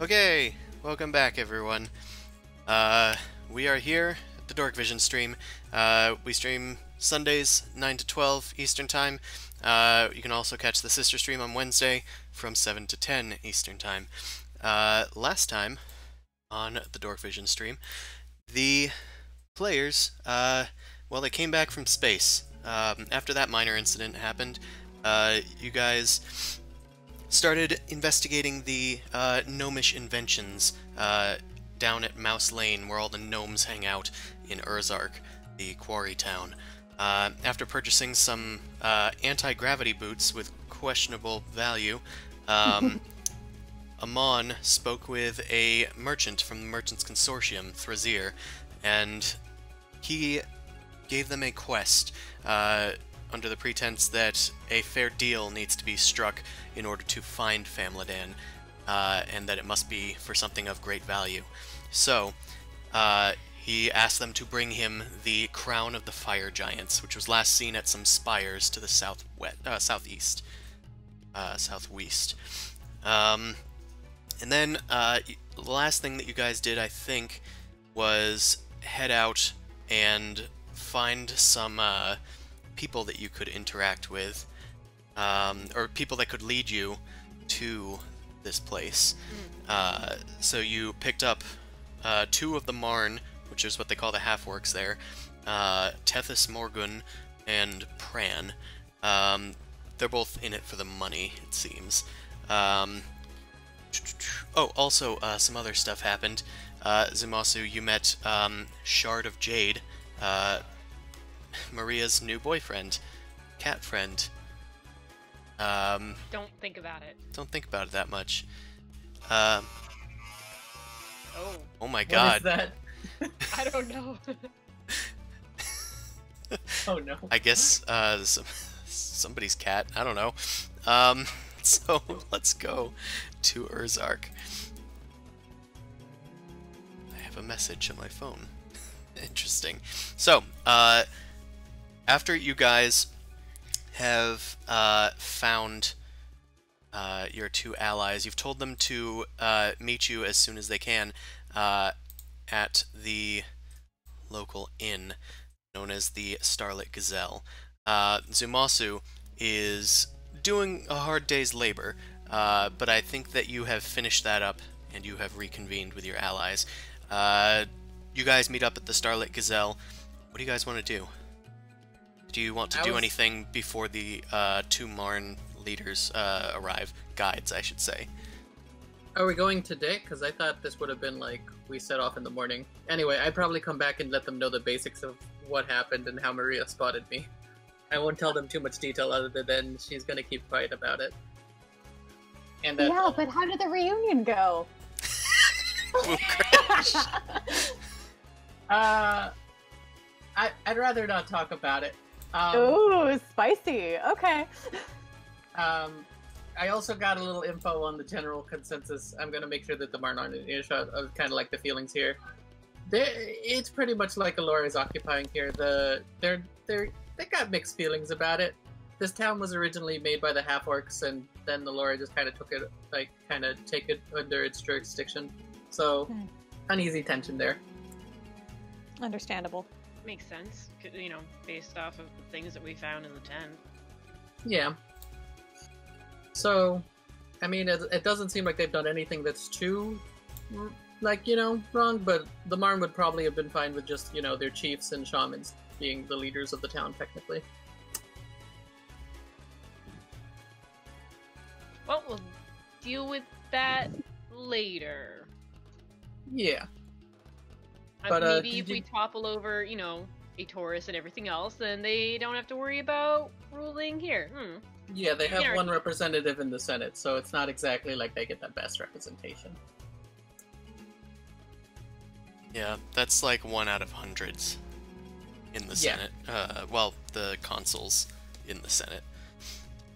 Okay, welcome back, everyone. Uh, we are here at the Dork Vision stream. Uh, we stream Sundays, 9 to 12 Eastern Time. Uh, you can also catch the sister stream on Wednesday from 7 to 10 Eastern Time. Uh, last time on the Dork Vision stream, the players, uh, well, they came back from space. Um, after that minor incident happened, uh, you guys started investigating the uh, gnomish inventions uh, down at Mouse Lane, where all the gnomes hang out in Urzark, the quarry town. Uh, after purchasing some uh, anti-gravity boots with questionable value, um, Amon spoke with a merchant from the Merchants Consortium, Thrazir, and he gave them a quest uh, under the pretense that a fair deal needs to be struck in order to find Famladan, uh, and that it must be for something of great value. So, uh, he asked them to bring him the crown of the fire giants, which was last seen at some spires to the southwest, uh, southeast, uh, southwest. Um, and then uh, the last thing that you guys did, I think, was head out and find some uh, people that you could interact with, um, or people that could lead you to this place. Uh, so you picked up uh, two of the Marn, which is what they call the half-orcs there, uh, Tethys Morgun and Pran. Um, they're both in it for the money, it seems. Um, oh, also, uh, some other stuff happened. Uh, Zumasu, you met um, Shard of Jade, uh, Maria's new boyfriend, cat friend. Um, Don't think about it. don't think about it that much. Um, Oh, oh my What is god. that? I don't know. Oh no. I guess uh, some, somebody's cat. I don't know. Um, so let's go to Urzark. I have a message on my phone. Interesting. So, uh, after you guys have uh, found uh, your two allies, you've told them to uh, meet you as soon as they can uh, at the local inn known as the Starlit Gazelle. Uh, Zumasu is doing a hard day's labor, uh, but I think that you have finished that up and you have reconvened with your allies. You guys meet up at the Starlit Gazelle. What do you guys want to do? Do you want to I do was- anything before the uh, two Marn leaders uh, arrive? Guides, I should say. Are we going today? Because I thought this would have been like we set off in the morning. Anyway, I'd probably come back and let them know the basics of what happened and how Maria spotted me. I won't tell them too much detail other than she's gonna keep quiet about it. And that Yeah, but how did the reunion go? Ooh, uh, I I'd rather not talk about it. Um, Ooh, spicy. Okay. Um, I also got a little info on the general consensus. I'm gonna make sure that the Marnon and earshot of kind of like the feelings here. They, it's pretty much like Alora is occupying here. The they're they're they got mixed feelings about it. This town was originally made by the half orcs, and then the Alora just kind of took it like kind of take it under its jurisdiction. So Hmm. uneasy tension there. Understandable. Makes sense, you know, based off of the things that we found in the tent. Yeah. So, I mean, it, it doesn't seem like they've done anything that's too, like, you know, wrong, but the Marn would probably have been fine with just, you know, their chiefs and shamans being the leaders of the town, technically. Well, we'll deal with that later. Yeah. But, uh, Maybe did if you- we topple over, you know, a Taurus and everything else, then they don't have to worry about ruling here. Hmm. Yeah, they have one representative in the Senate, so it's not exactly like they get the best representation. Yeah, that's like one out of hundreds in the Yeah. Senate. Uh, well, the consuls in the Senate.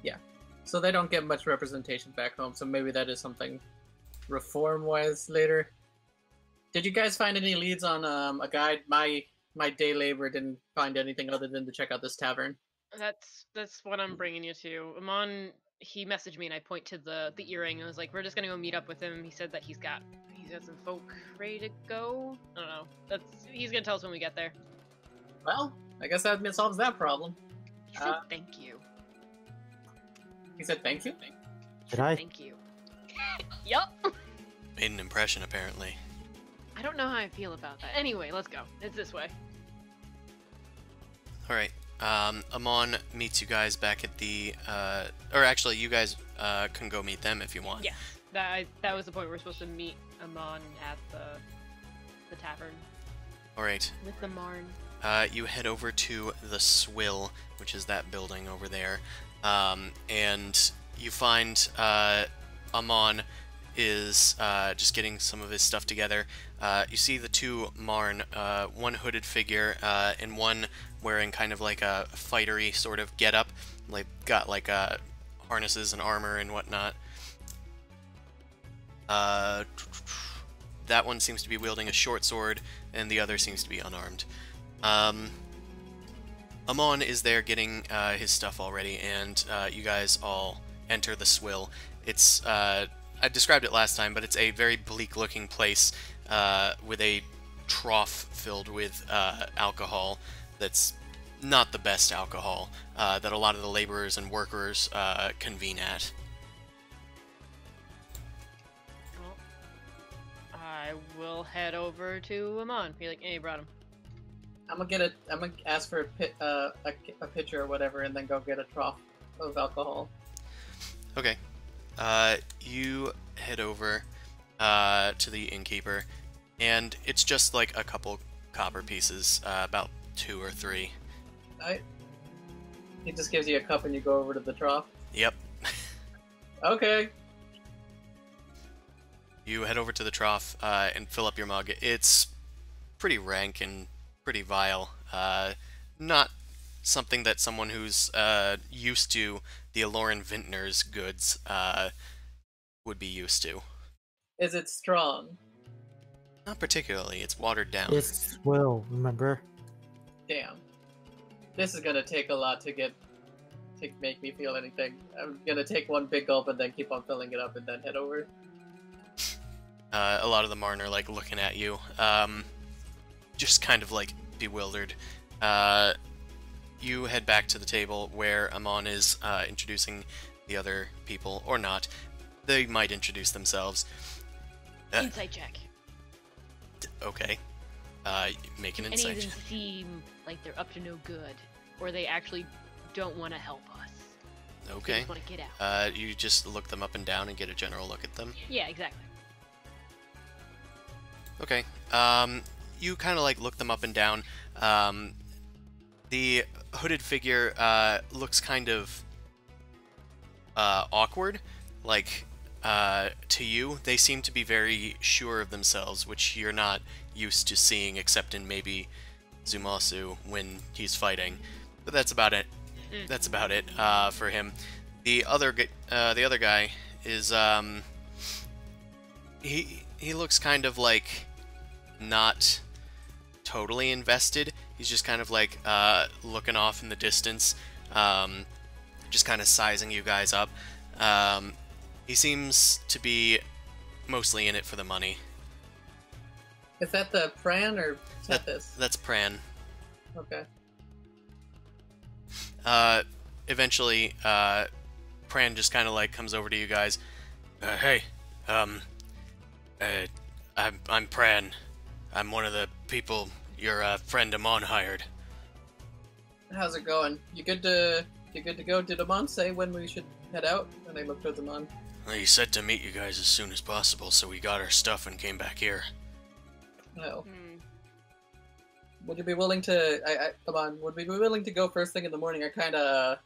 Yeah. So they don't get much representation back home, so maybe that is something reform wise later. Did you guys find any leads on um, a guide? My my day labor didn't find anything other than to check out this tavern. That's that's what I'm bringing you to. Amon he messaged me and I point to the the earring and was like, we're just gonna go meet up with him. He said that he's got he's got some folk ready to go. I don't know. That's he's gonna tell us when we get there. Well, I guess that solves that problem. He said Uh, thank you. He said thank you. Did I? Thank you. yup. Made an impression, apparently. I don't know how I feel about that. Anyway, let's go. It's this way. Alright. Um, Amon meets you guys back at the. Uh, or actually, you guys uh, can go meet them if you want. Yeah. That I, that was the point we are supposed to meet Amon at the the tavern Alright. with the Marn. Uh, you head over to the Swill, which is that building over there, um, and you find uh, Amon is uh, just getting some of his stuff together. Uh, you see the two Marn, uh, one hooded figure uh, and one wearing kind of like a fightery sort of getup, like got like uh, harnesses and armor and whatnot. Uh, that one seems to be wielding a short sword, and the other seems to be unarmed. Um, Amon is there getting his stuff already, and you guys all enter the swill. It's I described it last time, but it's a very bleak-looking place uh, with a trough filled with uh, alcohol. That's not the best alcohol uh, that a lot of the laborers and workers uh, convene at. Well, I will head over to Amon. Be like, hey, brought him. I'm gonna get a. I'm gonna ask for a, pit, uh, a, a pitcher or whatever, and then go get a trough of alcohol. Okay. Uh, you head over uh, to the innkeeper, and it's just like a couple copper pieces, uh, about two or three. I. He just gives you a cup, and you go over to the trough. Yep. Okay. You head over to the trough uh, and fill up your mug. It's pretty rank and pretty vile. Uh, not something that someone who's uh, used to the Aloran Vintner's goods uh, would be used to. Is it strong? Not particularly. It's watered down. It's well, remember? Damn. This is gonna take a lot to get to make me feel anything. I'm gonna take one big gulp and then keep on filling it up and then head over. Uh, a lot of the Marn are like looking at you, um, just kind of like bewildered. Uh, you head back to the table where Amon is uh, introducing the other people, or not. They might introduce themselves. Uh, Insight check. d- okay. Uh, make an Any insight. of them seem like they're up to no good, or they actually don't want to help us. Okay. want to get out. Uh, you just look them up and down and get a general look at them. yeah, exactly. Okay. Um, you kind of like look them up and down. Um, the hooded figure uh, looks kind of uh, awkward. Like uh, to you, they seem to be very sure of themselves, which you're not used to seeing, except in maybe Zumasu when he's fighting. But that's about it. Mm. That's about it uh, for him. The other uh, the other guy is um, he he looks kind of like not totally invested. He's just kind of like uh, looking off in the distance, um, just kind of sizing you guys up. Um, he seems to be mostly in it for the money. Is that the Pran or That- Tethys? That's Pran. Okay. Uh, eventually, uh, Pran just kind of like comes over to you guys. Uh, hey, um, uh, I'm I'm Pran. I'm one of the people your uh, friend Amon hired. How's it going? You good to you good to go? Did Amon say when we should head out? And I looked towards Amon. Well, he said to meet you guys as soon as possible, so we got our stuff and came back here. No. Hmm. Would you be willing to? I, I come on. Would we be willing to go first thing in the morning? I kind of,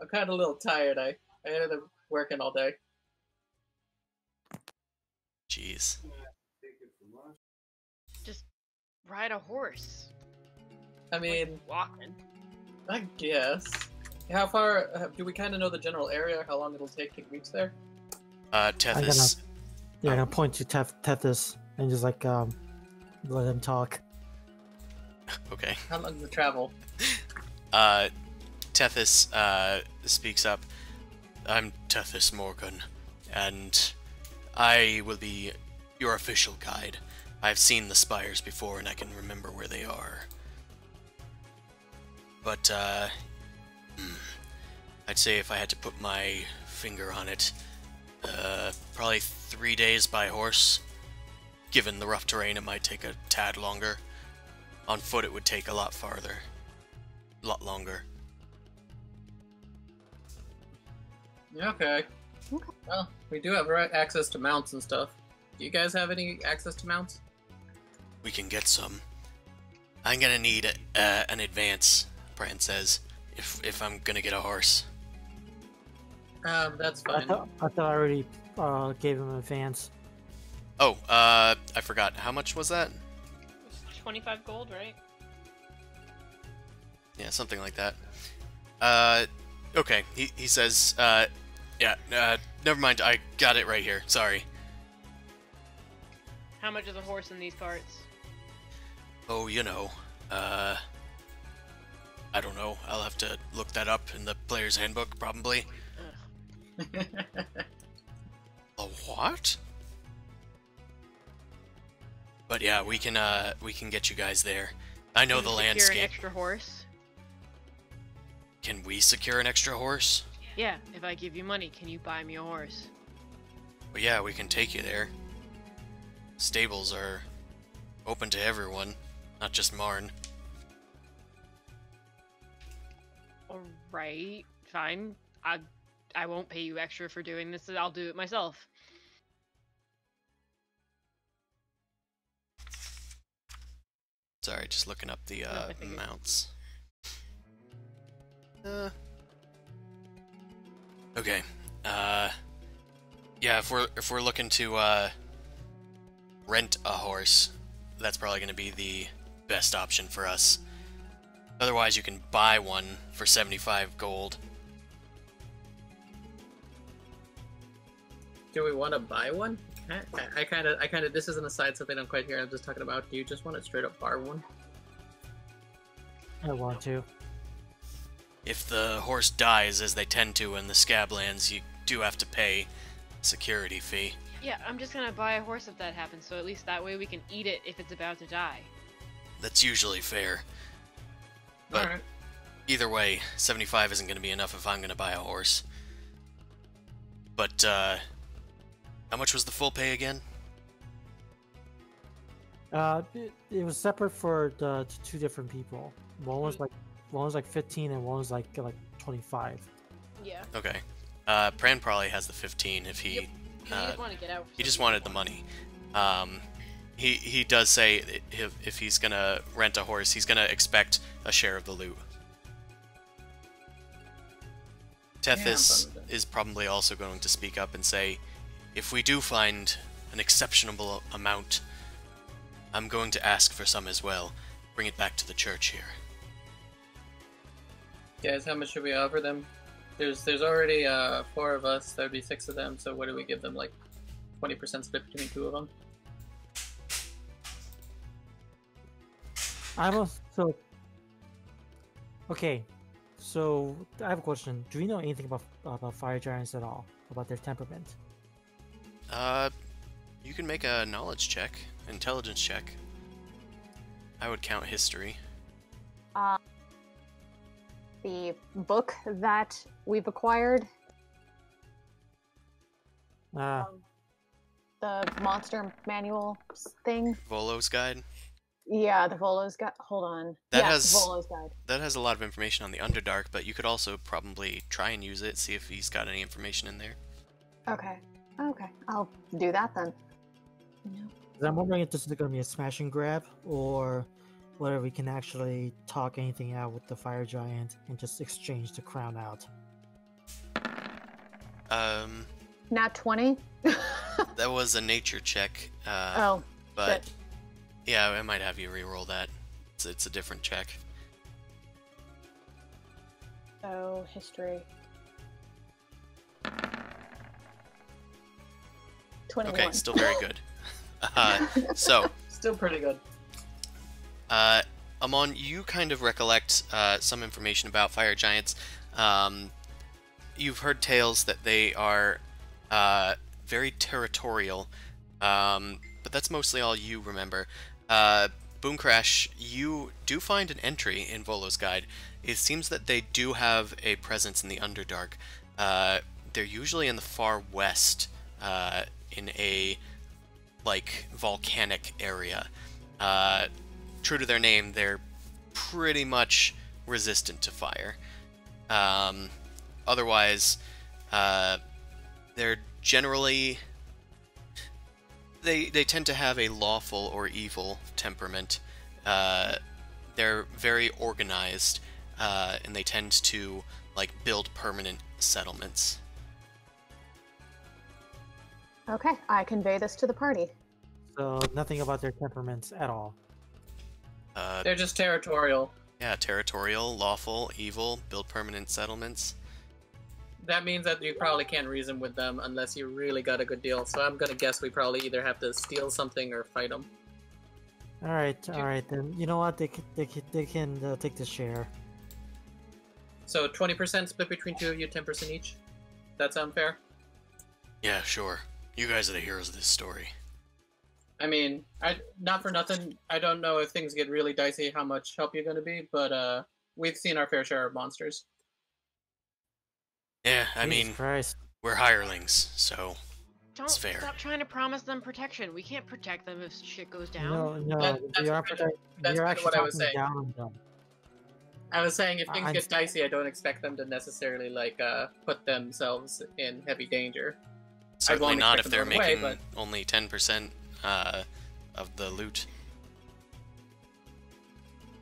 I'm kind of a little tired. I I ended up working all day. Jeez. Just ride a horse. I mean, Walking. I guess. How far uh, do we kind of know the general area? How long it'll take to reach there? Uh, Tethys. Yeah, I'm gonna point to Teth- Tethys and just like um, let him talk. Okay. How long does it travel? Uh, Tethys uh, speaks up. I'm Tethys Morgan, and I will be your official guide. I've seen the spires before and I can remember where they are. But, uh, hmm, I'd say if I had to put my finger on it, uh, probably three days by horse. Given the rough terrain, it might take a tad longer. On foot, it would take a lot farther. A lot longer. Okay. Okay. Well, we do have access to mounts and stuff. Do you guys have any access to mounts? We can get some. I'm gonna need uh, an advance, Pran says, if, if I'm gonna get a horse. Um, that's I fine. thought, I thought I already uh, gave him an advance. Oh, uh, I forgot. How much was that? 25 gold, right? Yeah, something like that. Uh, okay. He, he says, uh, yeah, uh, never mind. I got it right here. Sorry. How much is a horse in these parts? Oh, you know, uh, I don't know. I'll have to look that up in the player's handbook, probably. A what? But yeah, we can, uh, we can get you guys there. I know Can the you secure landscape. an extra horse? Can we secure an extra horse? Yeah, if I give you money, can you buy me a horse? Well, yeah, we can take you there. Stables are open to everyone, not just Marn. Alright, fine. I I won't pay you extra for doing this, I'll do it myself. Sorry, just looking up the uh, mounts. Uh. Okay. Uh. Yeah, if we're if we're looking to uh rent a horse, that's probably going to be the best option for us. Otherwise, you can buy one for 75 gold. Do we want to buy one? I kind of, I kind of. This is an aside, so they don't quite hear. I'm just talking about. Do you just want to straight up bar one? I want to. If the horse dies, as they tend to in the Scablands, you do have to pay security fee. Yeah, I'm just gonna buy a horse if that happens, so at least that way we can eat it if it's about to die. That's usually fair. But- All right. Either way, 75 isn't going to be enough if I'm going to buy a horse. But, uh, how much was the full pay again? Uh, it, it was separate for the t- two different people. One was like one was like 15 and one was like like 25. Yeah. Okay. Uh, Pran probably has the 15 if he, Yep. You uh, just want to get out. he just wanted the money. Um, he, he does say if, if he's going to rent a horse, he's going to expect a share of the loot. Tethys that. is probably also going to speak up and say, if we do find an exceptional amount, I'm going to ask for some as well. Bring it back to the church here. Guys, how much should we offer them? There's, there's already uh four of us. That would be six of them. So what do we give them? Like, twenty percent split between two of them. I'm a, so okay. So I have a question. Do we know anything about about fire giants at all? About their temperament? Uh, you can make a knowledge check, intelligence check. I would count history. Uh, the book that we've acquired, Ah, um, the monster manual thing. Volo's guide. Yeah, the Volo's guide. Hold on. That yes, has- Volo's guide. That has a lot of information on the Underdark, but you could also probably try and use it, see if he's got any information in there. Okay. Okay. I'll do that then. No. 'cause I'm wondering if this is going to be a smash and grab or whether we can actually talk anything out with the fire giant and just exchange the crown out. Um, Not twenty. that was a nature check. Uh, oh, but shit. Yeah, I might have you re-roll that. It's, it's a different check. Oh, history. Twenty-one. Okay, still very good. Uh, so, Still pretty good. Uh, Amon, you kind of recollect uh, some information about fire giants. Um, you've heard tales that they are uh, very territorial, um, but that's mostly all you remember. Uh, Boom Crash, you do find an entry in Volo's guide. It seems that they do have a presence in the Underdark. Uh, they're usually in the far west, uh, in a like volcanic area. Uh, true to their name, they're pretty much resistant to fire. Um, otherwise, uh, they're generally they they tend to have a lawful or evil temperament. Uh, they're very organized, uh, and they tend to like build permanent settlements. Okay, I convey this to the party. So nothing about their temperaments at all. Uh, They're just territorial. yeah, territorial, lawful, evil, build permanent settlements. That means that you probably can't reason with them unless you really got a good deal. So I'm gonna guess we probably either have to steal something or fight them. All right, all right. Then you know what? They can they can, they can uh, take the share. So 20% split between two of you, 10% each. That sound fair? Yeah, sure. You guys are the heroes of this story. I mean, I not for nothing. I don't know if things get really dicey how much help you're gonna be, but uh, we've seen our fair share of monsters. Yeah, I Jesus mean, Christ. we're hirelings, so Don't fair. stop trying to promise them protection. We can't protect them if shit goes down. No, no, That- that's we are kinda- protect- that's we are kinda actually what I was talking saying. down on them. I was saying if things I'm- get dicey, I don't expect them to necessarily like uh, put themselves in heavy danger. certainly won't not if expect they're them to run away, making only 10% uh, of the loot.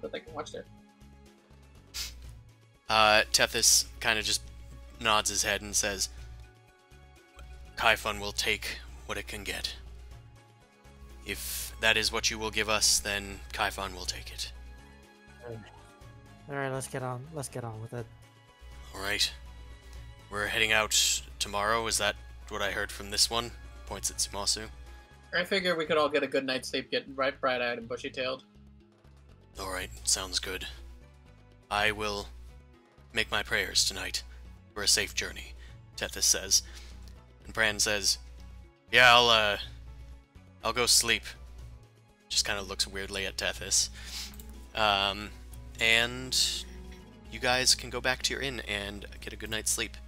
But they can watch there. Uh, Tethys kind of just nods his head and says, Kaifun will take what it can get. If that is what you will give us, then Kaifun will take it. All right, let's get on. Let's get on with it. Alright. We're heading out tomorrow, is that what I heard from this one? Points at Zumasu. I figure we could all get a good night's sleep, get right bright-eyed and bushy-tailed. Alright, sounds good. I will make my prayers tonight for a safe journey, Tethys says. And Pran says, Yeah, I'll, uh, I'll go sleep. Just kind of looks weirdly at Tethys. Um, and you guys can go back to your inn and get a good night's sleep.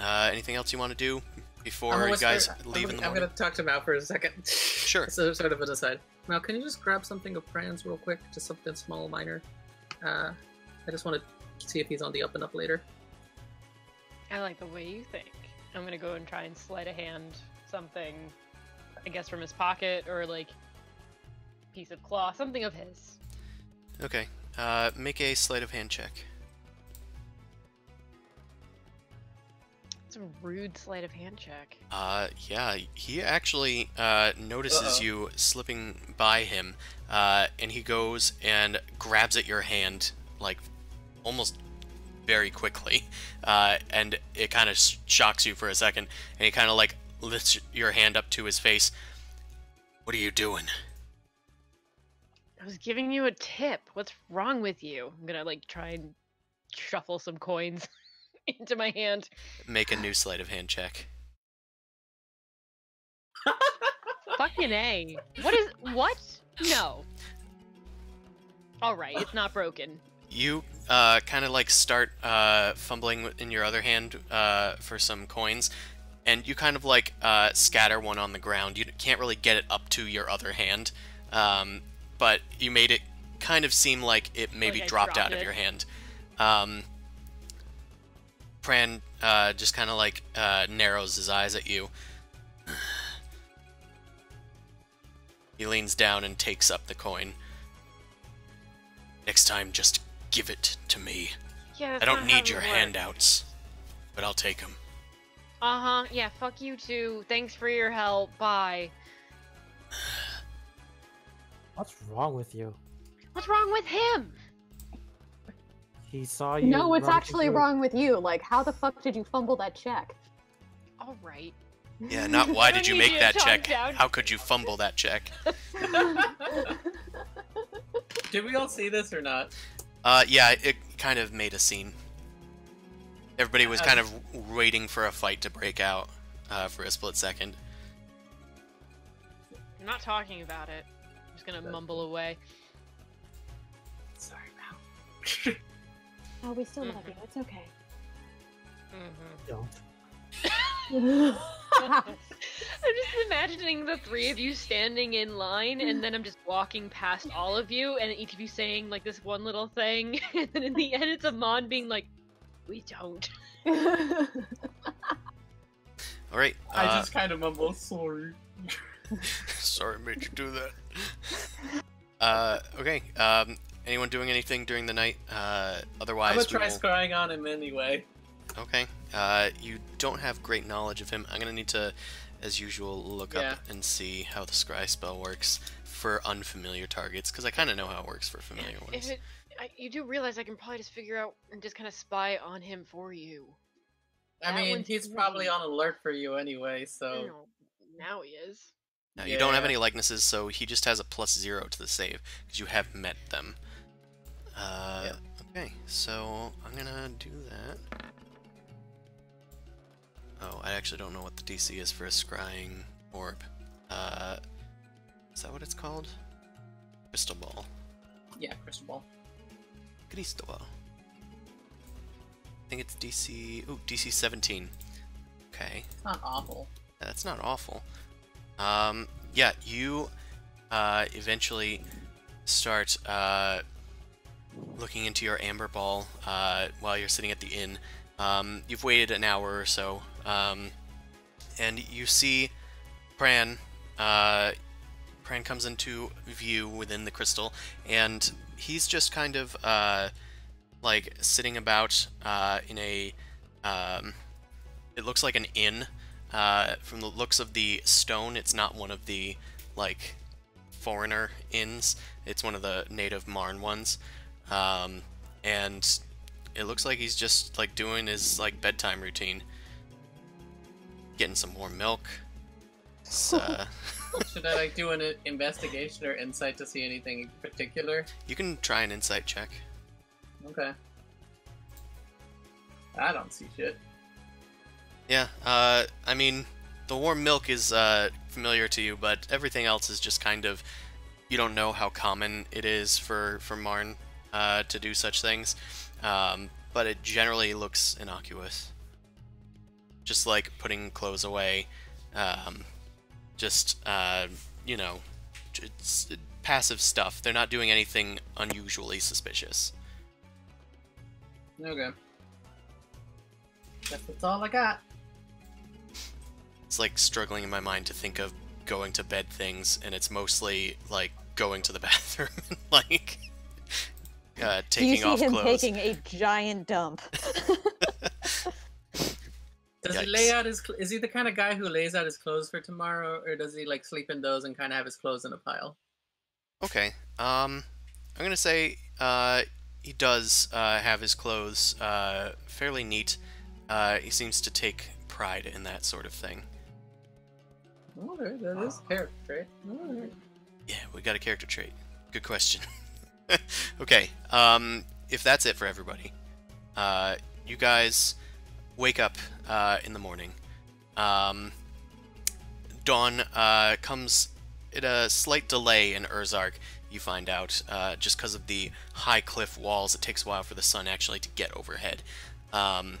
Uh, anything else you want to do before you guys I'm leave gonna- in the I'm gonna talk to Mal for a second. Sure. so sort of an aside. Mal, can you just grab something of Pran's real quick? Just something small, minor. Uh, I just want to see if he's on the up and up later. I like the way you think. I'm gonna go and try and sleight a hand something, I guess from his pocket or like piece of cloth, something of his. Okay. Uh, make a sleight of hand check. It's a rude sleight of hand check. Uh, yeah, he actually uh, notices Uh-oh. you slipping by him, uh, and he goes and grabs at your hand, like almost very quickly, uh, and it kind of shocks you for a second, and he kind of like lifts your hand up to his face. What are you doing? I was giving you a tip. What's wrong with you? I'm gonna like try and shuffle some coins into my hand. Make a new sleight of hand check. Fucking A. What is what? No. Alright, it's not broken. You uh, kind of like start uh, fumbling in your other hand uh, for some coins, and you kind of like uh, scatter one on the ground. You can't really get it up to your other hand, um, but you made it kind of seem like it maybe Like dropped dropped out of your hand. Um, Pran uh, just kind of like uh, narrows his eyes at you. he leans down and takes up the coin. Next time, just give it to me. Yeah, I don't need your works. handouts, but I'll take them. Uh-huh. Yeah, fuck you too. Thanks for your help. Bye. What's wrong with you? What's wrong with him? He saw you. No, it's actually through- wrong with you. Like, how the fuck did you fumble that check? Alright. Yeah, not why did you make you that check? down. How could you fumble that check? Did we all see this or not? Uh, yeah, it kind of made a scene. Everybody was kind of waiting for a fight to break out uh, for a split second. I'm not talking about it. I'm just gonna mumble away. Sorry, pal. Oh, we still love Mhm. you. It's okay. Mm-hmm. Don't. I'm just imagining the three of you standing in line, and then I'm just walking past all of you, and each of you saying like this one little thing, and then in the end, it's Amon being like, "We don't." All right. I Uh, just kind of mumble, sorry. Sorry, made you do that. uh, okay. Um, anyone doing anything during the night? Uh, otherwise, I'm gonna try will- scrying on him anyway. Okay. Uh, you don't have great knowledge of him. I'm gonna need to, as usual, look Yeah. up and see how the scry spell works for unfamiliar targets, because I kind of know how it works for familiar ones. If it, I, you do realize I can probably just figure out and just kind of spy on him for you. I That mean, one's he's probably easy. on alert for you anyway, You so know, now he is. Now, you don't have any likenesses, so he just has a plus zero to the save because you have met them. Uh, Okay, so I'm gonna do that. Oh, I actually don't know what the DC is for a scrying orb. Uh, is that what it's called? Crystal ball. yeah, crystal ball. Crystal ball. I think it's DC. Ooh, DC 17. Okay. It's not awful. That's not awful. Um, yeah, you uh, eventually start uh, looking into your amber ball uh, while you're sitting at the inn. Um, you've waited an hour or so, um, and you see Pran. Uh, Pran comes into view within the crystal, and he's just kind of uh, like sitting about uh, in a. Um, it looks like an inn. Uh, from the looks of the stone, it's not one of the like foreigner inns. It's one of the native Marn ones, um, and it looks like he's just like doing his like bedtime routine, getting some warm milk. Uh, Should I like do an investigation or insight to see anything in particular? you can try an insight check. Okay. I don't see shit. Yeah, uh, I mean, the warm milk is uh, familiar to you, but everything else is just kind of you don't know how common it is for for Marn uh, to do such things, um, but it generally looks innocuous. Just like putting clothes away, um, just uh, you know, it's passive stuff. They're not doing anything unusually suspicious. Okay. Guess that's all I got. It's like struggling in my mind to think of going to bed things, and it's mostly like going to the bathroom and like uh, taking you see off him clothes. taking a giant dump. Does he lay out his? cl- Is he the kind of guy who lays out his clothes for tomorrow, or does he like sleep in those and kind of have his clothes in a pile? Okay. Um, I'm gonna say uh, he does uh, have his clothes uh, fairly neat. Uh, he seems to take pride in that sort of thing. Alright, that is character trait. Alright. Yeah, we got a character trait. Good question. okay, um, if that's it for everybody, uh, you guys wake up uh, in the morning. Um, dawn uh, comes at a slight delay in Urzark, you find out, uh, just because of the high cliff walls. It takes a while for the sun actually to get overhead. Um,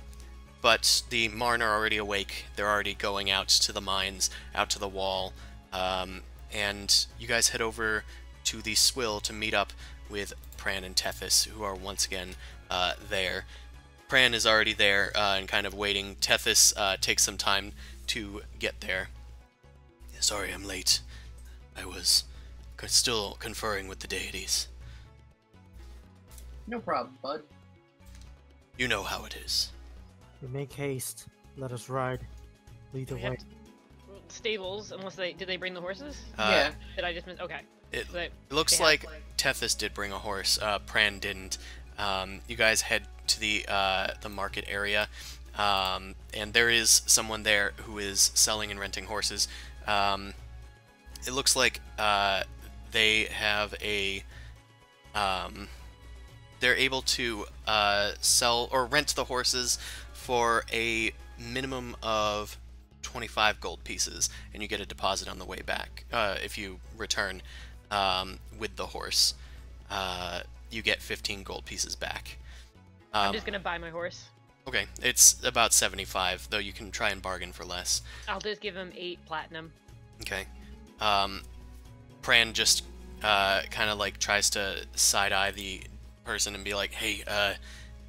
but the Marn are already awake. They're already going out to the mines, out to the wall. Um, and you guys head over to the swill to meet up with Pran and Tethys, who are once again uh, there. Pran is already there uh, and kind of waiting. Tethys uh, takes some time to get there. Sorry, I'm late. I was still conferring with the deities. No problem, bud. You know how it is. We make haste. Let us ride. Lead the way. Stables, unless they did they bring the horses? Uh, yeah. Did I just miss? Okay. It, it looks like Tethys did bring a horse. Uh, Pran didn't. Um, you guys head to the uh, the market area, um, and there is someone there who is selling and renting horses. Um, it looks like uh, they have a. Um, they're able to uh, sell or rent the horses for a minimum of 25 gold pieces, and you get a deposit on the way back. Uh, if you return um, with the horse, uh, you get 15 gold pieces back. I'm Um, just gonna buy my horse. okay, it's about 75, though you can try and bargain for less. I'll just give him eight platinum. Okay. Um, Pran just uh, kind of like tries to side eye the person and be like, "Hey, uh,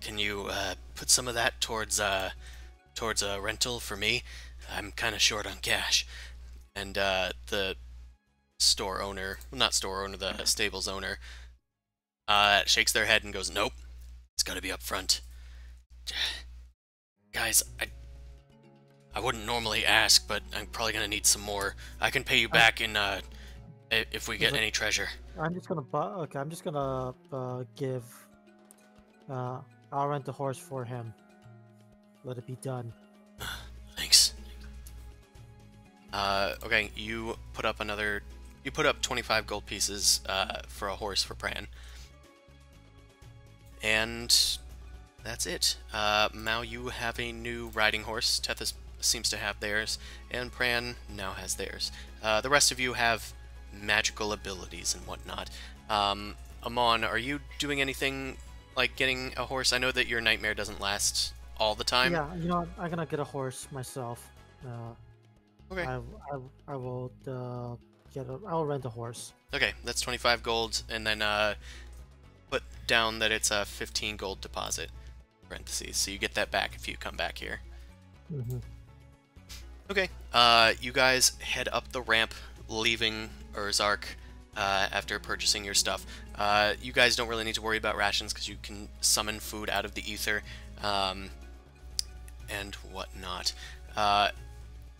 can you uh, put some of that towards uh, towards a rental for me? I'm kind of short on cash." And uh, the store owner, well, not store owner, the stables owner, uh, shakes their head and goes, "Nope, it's got to be up front." Guys, I I wouldn't normally ask, but I'm probably gonna need some more. I can pay you back in uh, if we get any treasure. I'm just gonna buy. Okay, I'm just gonna uh, give. Uh, I'll rent the horse for him. Let it be done. Thanks. Uh, okay, you put up another. You put up 25 gold pieces uh, for a horse for Pran. And that's it. Uh, Mao, you have a new riding horse. Tethys seems to have theirs, and Pran now has theirs. Uh, the rest of you have magical abilities and whatnot. Um, Amon, are you doing anything like getting a horse? I know that your nightmare doesn't last all the time. yeah, you know, I'm gonna get a horse myself. Uh, Okay. I, I, I will uh, get a. I'll rent a horse. Okay, that's 25 gold, and then uh, put down that it's a 15 gold deposit, parentheses, so you get that back if you come back here. hmm Okay, uh, you guys head up the ramp, leaving Urzark uh, after purchasing your stuff. Uh, you guys don't really need to worry about rations because you can summon food out of the ether um, and whatnot. Uh,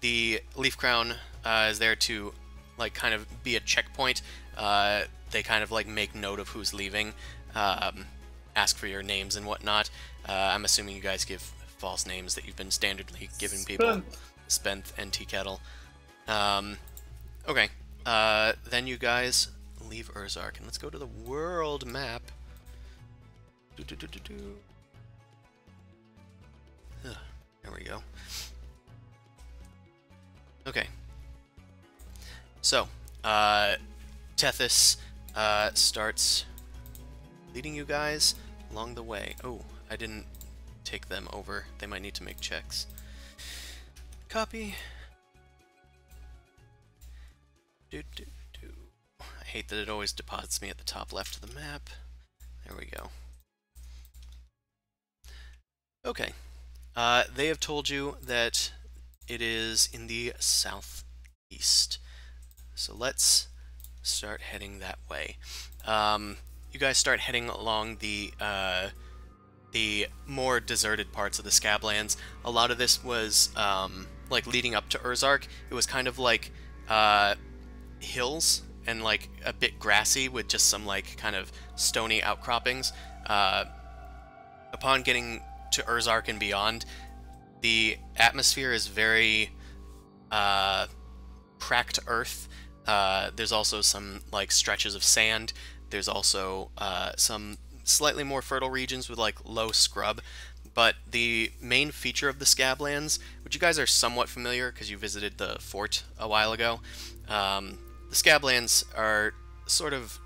the Leaf Crown uh, is there to like kind of be a checkpoint. Uh, they kind of like make note of who's leaving, um, ask for your names and whatnot. Uh, I'm assuming you guys give false names that you've been standardly giving people. Spent. And Tea Kettle. Um, okay. Uh, then you guys leave Urzark, and let's go to the world map. Do, do, do, do, do. Ugh, there we go. Okay. So, uh, Tethys uh, starts leading you guys along the way. Oh, I didn't take them over. They might need to make checks. Copy. Do, do, do. I hate that it always deposits me at the top left of the map. There we go. Okay. Uh, they have told you that it is in the southeast. So let's start heading that way. Um, you guys start heading along the uh, the more deserted parts of the Scablands. A lot of this was um, like leading up to Urzark. It was kind of like uh, hills and like a bit grassy with just some like kind of stony outcroppings. Uh, upon getting to Urzark and beyond, the atmosphere is very uh, cracked earth. Uh, there's also some like stretches of sand. There's also uh, some slightly more fertile regions with like low scrub. But the main feature of the Scablands, which you guys are somewhat familiar because you visited the fort a while ago, um, the Scablands are sort of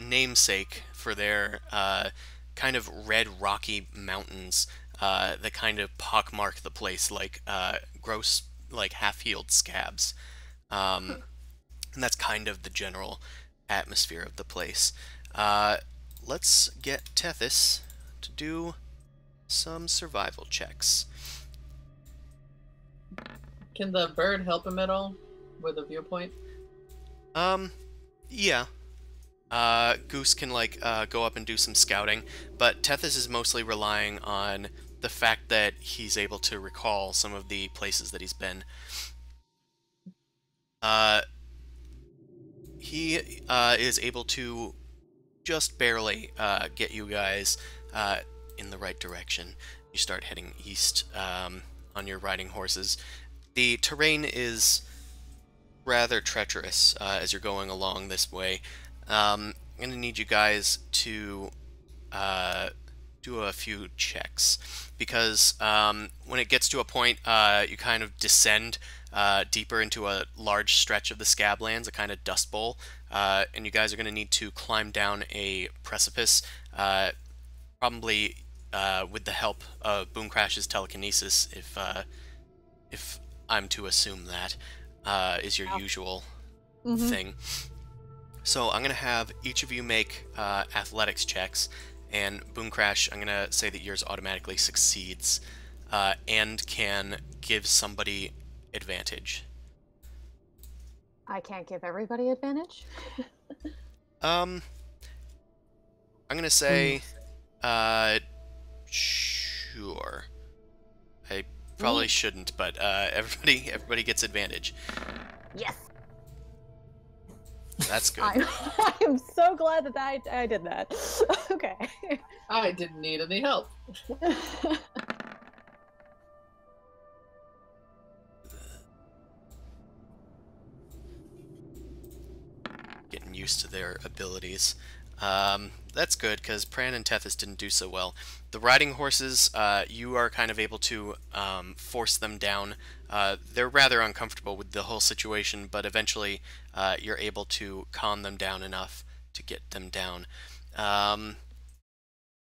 namesake for their uh, kind of red rocky mountains uh, that kind of pockmark the place like uh, gross, like half-healed scabs. Um, and that's kind of the general atmosphere of the place. Uh, let's get Tethys to do some survival checks. Can the bird help him at all with a viewpoint? Um, yeah. Uh, Goose can like uh, go up and do some scouting, but Tethys is mostly relying on the fact that he's able to recall some of the places that he's been. Uh, he uh, is able to just barely uh, get you guys uh, in the right direction. You start heading east um, on your riding horses. The terrain is rather treacherous uh, as you're going along this way. Um, I'm going to need you guys to uh, do a few checks because um, when it gets to a point, uh, you kind of descend uh, deeper into a large stretch of the Scablands, a kind of dust bowl, uh, and you guys are going to need to climb down a precipice, uh, probably uh, with the help of Boomcrash's telekinesis, if uh, if I'm to assume that uh, is your Ow. usual Mhm. thing. So I'm gonna have each of you make uh, athletics checks, and Boom Crash, I'm gonna say that yours automatically succeeds, uh, and can give somebody advantage. I can't give everybody advantage. Um, I'm gonna say, uh, sure. I probably Neat. shouldn't, but uh, everybody, everybody gets advantage. Yes. That's good. I'm, I'm so glad that I, I did that. okay. I didn't need any help. getting used to their abilities. Um, that's good because Pran and Tethys didn't do so well. The riding horses, uh, you are kind of able to um, force them down. Uh, they're rather uncomfortable with the whole situation, but eventually uh, you're able to calm them down enough to get them down. Um,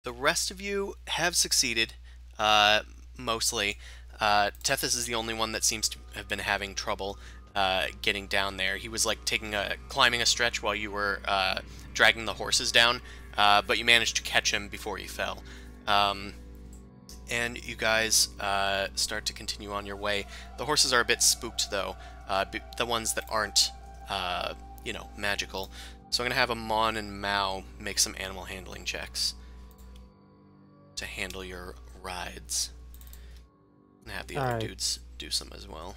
the rest of you have succeeded, uh, mostly. Uh, Tethys is the only one that seems to have been having trouble uh, getting down there. He was like taking a climbing a stretch while you were uh, dragging the horses down, uh, but you managed to catch him before he fell. Um, and you guys uh, start to continue on your way. The horses are a bit spooked though, uh, b- the ones that aren't, uh, you know, magical. So I'm gonna have Amon and Mao make some animal handling checks to handle your rides, and have the other Alright. dudes do some as well.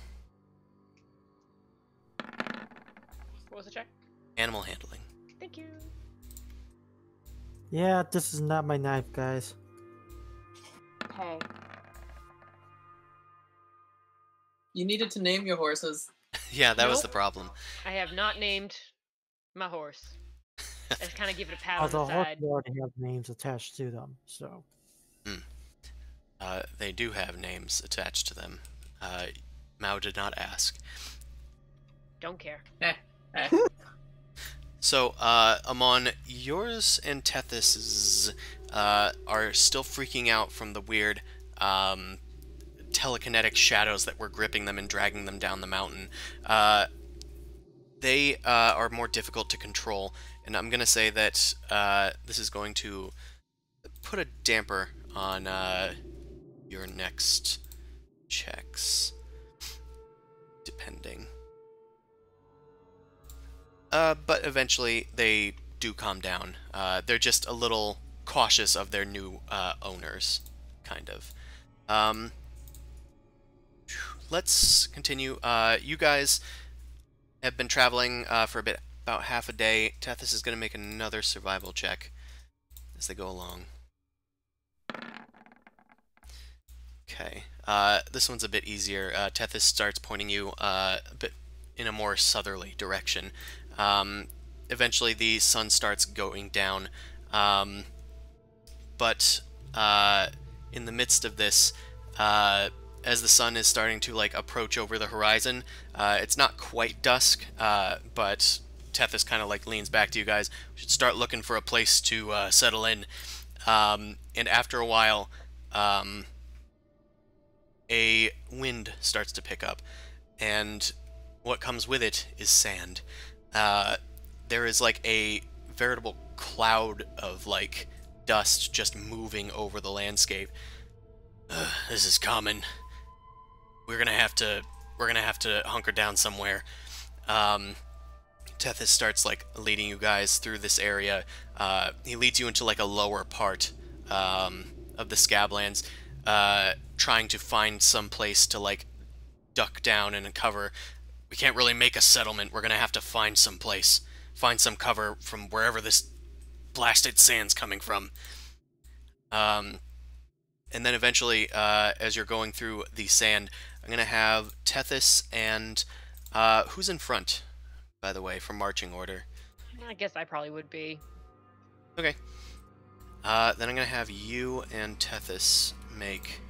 What was the check? Animal handling. Thank you. Yeah, this is not my knife, guys. hey. You needed to name your horses. yeah, that was the problem. I have not named my horse. I just kind of give it a pat Oh, on the the horse side. already have names attached to them, so Uh, they do have names attached to them. Uh, Mao did not ask. Don't care. So, uh, Amon, yours and Tethys's uh, are still freaking out from the weird um, telekinetic shadows that were gripping them and dragging them down the mountain. Uh, they uh, are more difficult to control, and I'm going to say that uh, this is going to put a damper on uh, your next checks, depending. Uh, but eventually they do calm down. Uh, they're just a little cautious of their new uh, owners, kind of. Um, let's continue. Uh, you guys have been traveling uh, for a bit, about half a day. Tethys is going to make another survival check as they go along. Okay. Uh, this one's a bit easier. Uh, Tethys starts pointing you uh, a bit in a more southerly direction. Um, eventually, the sun starts going down, um, but uh, in the midst of this, uh, as the sun is starting to like approach over the horizon, uh, it's not quite dusk, uh, but Tethys kind of like leans back to you guys. We should start looking for a place to uh, settle in. Um, and after a while, um, a wind starts to pick up, and what comes with it is sand. Uh, there is like a veritable cloud of like dust just moving over the landscape. Ugh, this is common. We're gonna have to. We're gonna have to hunker down somewhere. Um, Tethys starts like leading you guys through this area. Uh, he leads you into like a lower part um, of the Scablands, uh, trying to find some place to like duck down and cover. We can't really make a settlement. We're gonna have to find some place, find some cover from wherever this blasted sand's coming from. Um, and then eventually, uh, as you're going through the sand, I'm gonna have Tethys and uh, who's in front, by the way, from marching order. I guess I probably would be. Okay. Uh, then I'm gonna have you and Tethys make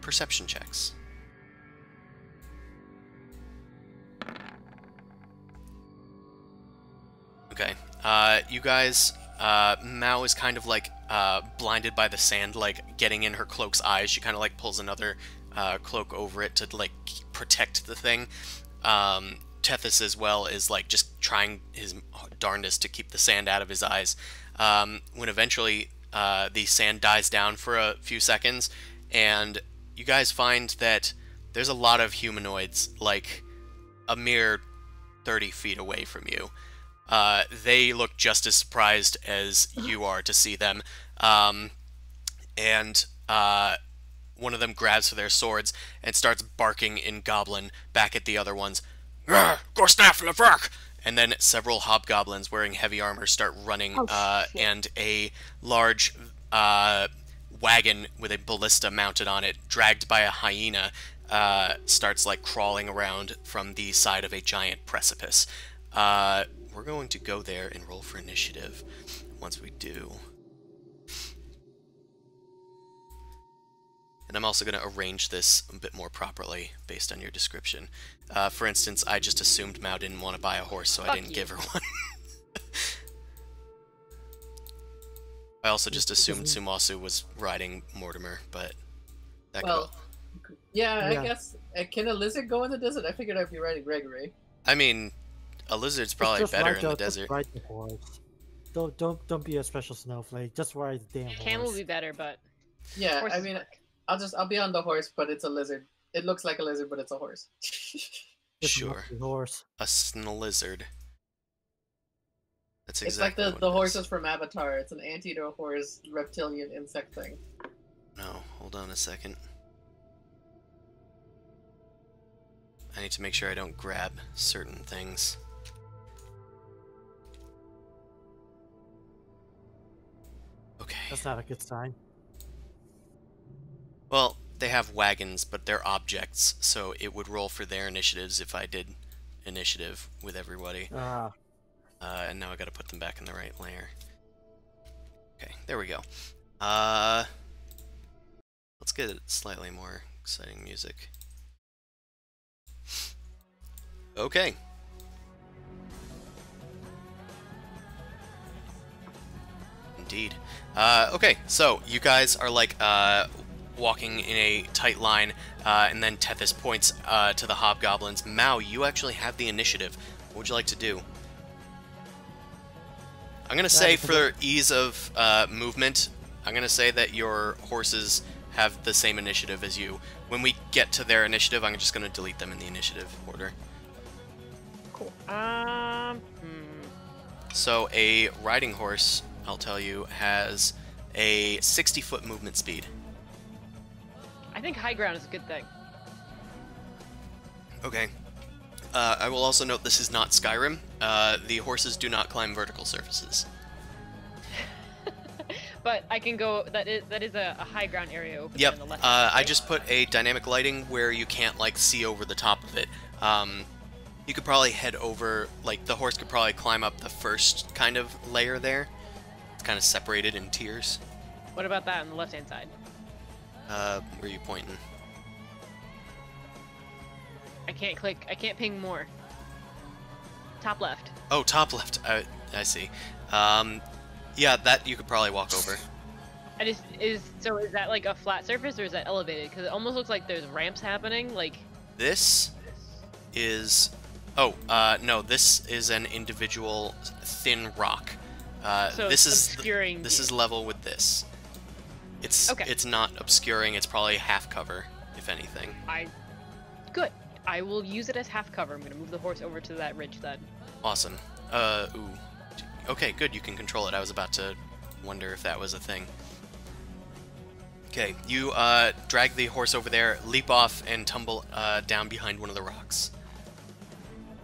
perception checks. Okay. Uh, you guys, uh, Mao is kind of like uh, blinded by the sand, like getting in her cloak's eyes. She kind of like pulls another uh, cloak over it to like protect the thing. Um, Tethys as well is like just trying his darndest to keep the sand out of his eyes. Um, when eventually uh, the sand dies down for a few seconds, and you guys find that there's a lot of humanoids, like a mere 30 feet away from you. Uh, they look just as surprised as you are to see them. Um, and uh, one of them grabs for their swords and starts barking in Goblin back at the other ones. Go snap from the work! And then several hobgoblins wearing heavy armor start running, Oh, uh, and a large uh, wagon with a ballista mounted on it, dragged by a hyena, uh, starts like crawling around from the side of a giant precipice. We're going to go there and roll for initiative. Once we do. And I'm also going to arrange this a bit more properly based on your description. Uh, for instance, I just assumed Mao didn't want to buy a horse, so I didn't you. give her one. I also just assumed Zumasu was riding Mortimer, but that could Well, al- yeah, Yeah. I guess. Uh, can a lizard go in the desert? I figured I'd be riding Gregory. I mean, a lizard's probably better ride in the desert. Ride the horse. Don't don't don't be a special snowflake. Just ride the damn Camel horse. would be better, but Yeah, I mean, work. I'll just I'll be on the horse, but it's a lizard. It looks like a lizard, but it's a horse. Sure. ride the horse. A snowlizard. That's it's like the what the it is. horses from Avatar. It's an anteater horse reptilian insect thing. No, hold on a second. I need to make sure I don't grab certain things. Okay. That's not a good sign. Well, they have wagons, but they're objects, so it would roll for their initiatives if I did initiative with everybody. Ah, Uh, and now I gotta put them back in the right layer. Okay, there we go. Uh, let's get slightly more exciting music. Okay. Indeed. Uh, okay, so you guys are like uh, walking in a tight line, uh, and then Tethys points uh, to the hobgoblins. Mao, you actually have the initiative. What would you like to do? I'm gonna say for ease of uh, movement, I'm gonna say that your horses have the same initiative as you. When we get to their initiative, I'm just gonna delete them in the initiative order. cool. Um, hmm. So a riding horse, I'll tell you, has a 60 foot movement speed. I think high ground is a good thing. Okay. Uh, I will also note this is not Skyrim. Uh, the horses do not climb vertical surfaces. But I can go. That is that is a, a high ground area over Yep. the left. Uh, I just put a dynamic lighting where you can't like see over the top of it. Um, you could probably head over, like the horse could probably climb up the first kind of layer there. Kind of separated in tiers. What about that on the left hand side? Uh, where are you pointing? I can't click. I can't ping more. Top left. Oh, top left. I, I see. Um, yeah, that you could probably walk over. I just is so is that like a flat surface or is that elevated? Because it almost looks like there's ramps happening. Like This is. Oh, uh, no, this is an individual thin rock. Uh, so this is this is level with this. It's Okay. it's not obscuring. It's probably half cover, if anything. I good. I will use it as half cover. I'm gonna move the horse over to that ridge then. Awesome. Uh, ooh. Okay, good. You can control it. I was about to wonder if that was a thing. Okay, you uh, drag the horse over there, leap off, and tumble uh, down behind one of the rocks.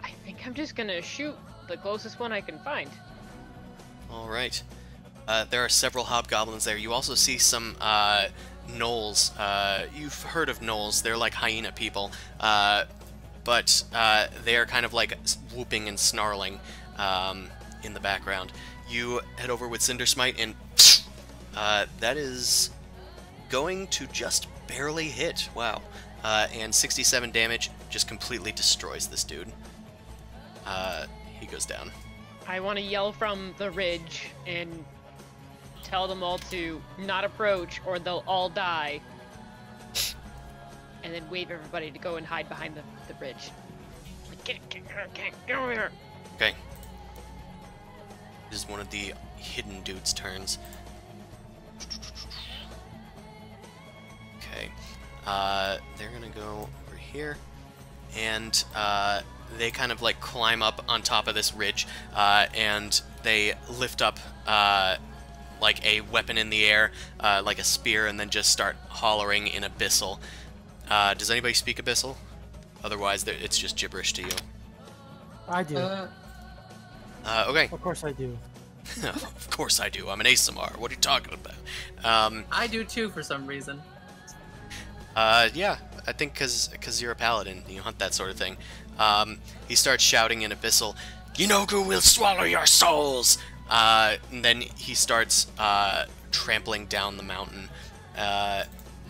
I think I'm just gonna shoot the closest one I can find. All right. Uh, there are several hobgoblins there. You also see some uh, gnolls. Uh, you've heard of gnolls. They're like hyena people. Uh, but uh, they are kind of like whooping and snarling um, in the background. You head over with Cinder Smite and Uh, that is going to just barely hit. Wow. And 67 damage just completely destroys this dude. He goes down. I want to yell from the ridge and tell them all to not approach or they'll all die. And then wave everybody to go and hide behind the, the bridge. Get, get, get, get, over here. Okay. This is one of the hidden dude's turns. Okay. Uh, they're gonna go over here, and uh, they kind of like climb up on top of this ridge, uh, and they lift up uh, like a weapon in the air, uh, like a spear, and then just start hollering in Abyssal. Uh, does anybody speak Abyssal? Otherwise, it's just gibberish to you. I do. Uh, Uh, okay. of course I do. of course I do. I'm an Aasimar. What are you talking about? Um, I do too for some reason. uh, yeah, I think because cause you're a paladin, you hunt that sort of thing. Um, he starts shouting in Abyssal, Yeenoghu will swallow your souls! Uh, and then he starts uh, trampling down the mountain. Uh,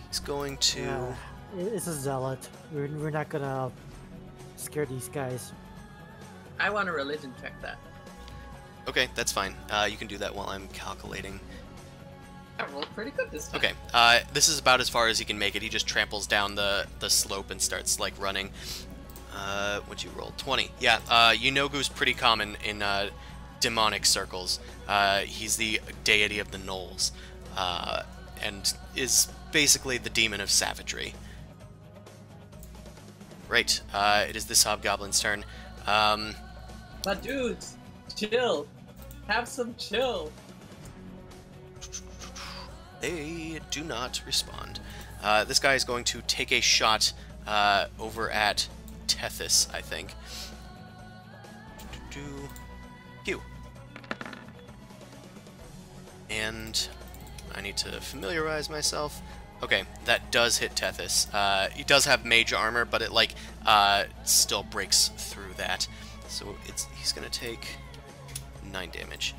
he's going to. Yeah, it's a zealot. We're, we're not gonna scare these guys. I want a religion check that. Okay, that's fine. Uh, you can do that while I'm calculating. I rolled pretty good this time. Okay, uh, this is about as far as he can make it. He just tramples down the, the slope and starts, like, running. Uh, what'd you roll? 20. Yeah, uh, Yeenoghu's pretty common in, uh, demonic circles. Uh, he's the deity of the gnolls, uh, and is basically the demon of savagery. Right, uh, it is this hobgoblin's turn. Um, But dudes, chill. Have some chill. They do not respond. Uh, this guy is going to take a shot uh, over at Tethys, I think. Pew. And I need to familiarize myself. Okay, that does hit Tethys. Uh, he does have mage armor, but it like uh, still breaks through that. So it's he's gonna take nine damage.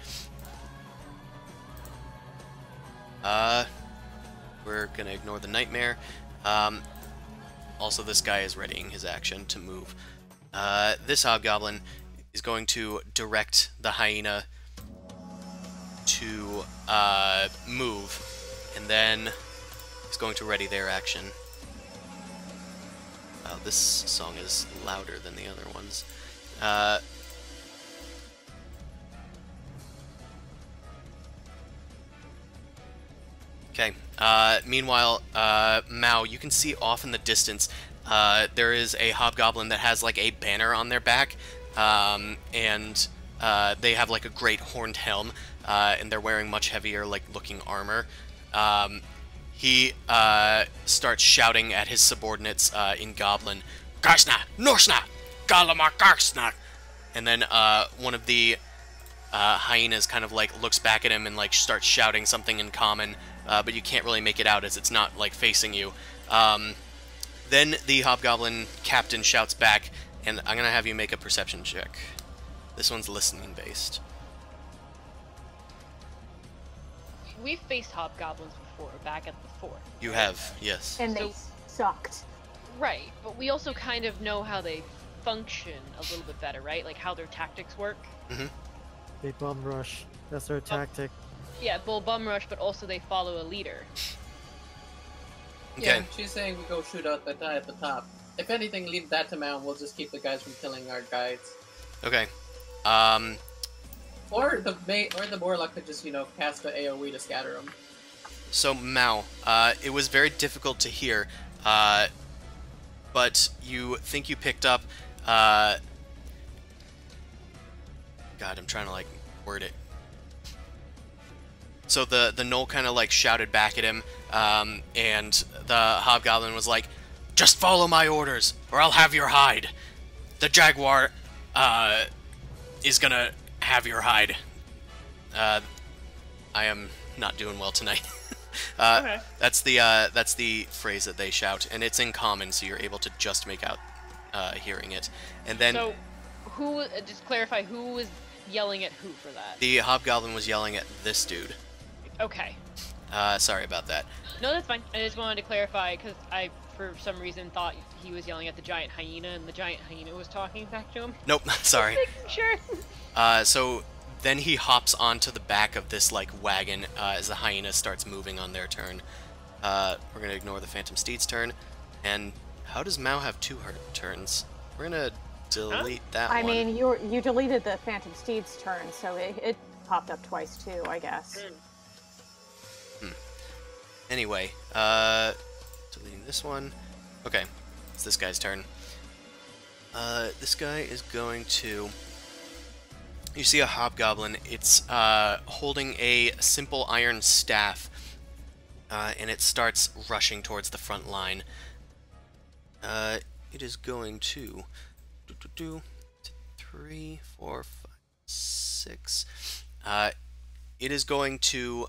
Uh, we're gonna ignore the nightmare. Um, also, this guy is readying his action to move. Uh, this hobgoblin is going to direct the hyena to uh, move, and then he's going to ready their action. Wow, this song is louder than the other ones. Uh, Okay. Uh, meanwhile, uh, Mao, you can see off in the distance, uh, there is a hobgoblin that has like a banner on their back, um, and uh, they have like a great horned helm, uh, and they're wearing much heavier like looking armor. Um, he uh, starts shouting at his subordinates in Goblin, Garsna, Norsna, Galamar Garsna, and then one of the hyenas kind of like looks back at him and like starts shouting something in common, uh, but you can't really make it out as it's not like facing you. Um, then the hobgoblin captain shouts back, and I'm gonna have you make a perception check. This one's listening based. We've faced hobgoblins before, back at the fort. You have, yes. And they So- sucked. Right, but we also kind of know how they function a little bit better, right? Like how their tactics work. Mm -hmm. They bum rush. That's their tactic. Yeah, bull bum rush, but also they follow a leader. Okay. Yeah, she's saying we go shoot out the guy at the top. If anything, leave that to Mount. We'll just keep the guys from killing our guides. Okay. Um, Or the ma- or the Warlock could just, you know, cast the AoE to scatter them. So Mao, uh, it was very difficult to hear, uh, but you think you picked up. Uh, God, I'm trying to like word it. So the the gnoll kind of like shouted back at him, um, and the hobgoblin was like, "Just follow my orders, or I'll have your hide." The jaguar uh, is gonna have your hide. Uh, I am not doing well tonight. uh, Okay. That's the uh, that's the phrase that they shout, and it's in common, so you're able to just make out uh, hearing it. And then so, who? uh, Just clarify who was yelling at who for that. the hobgoblin was yelling at this dude. Okay. Uh, sorry about that. No, that's fine. I just wanted to clarify because I, for some reason, thought he was yelling at the giant hyena, and the giant hyena was talking back to him. Nope, sorry. Making sure. Uh, so then he hops onto the back of this like wagon uh, as the hyena starts moving on their turn. Uh, we're gonna ignore the Phantom Steed's turn, and how does Mao have two her turns? We're gonna delete that I one. mean, you you deleted the Phantom Steed's turn, so it, it popped up twice too, I guess. Anyway, uh, deleting this one. Okay, it's this guy's turn. Uh, this guy is going to. You see a hobgoblin. It's uh, holding a simple iron staff, uh, and it starts rushing towards the front line. Uh, it is going to do, do, do, three, four, five, six. Uh, it is going to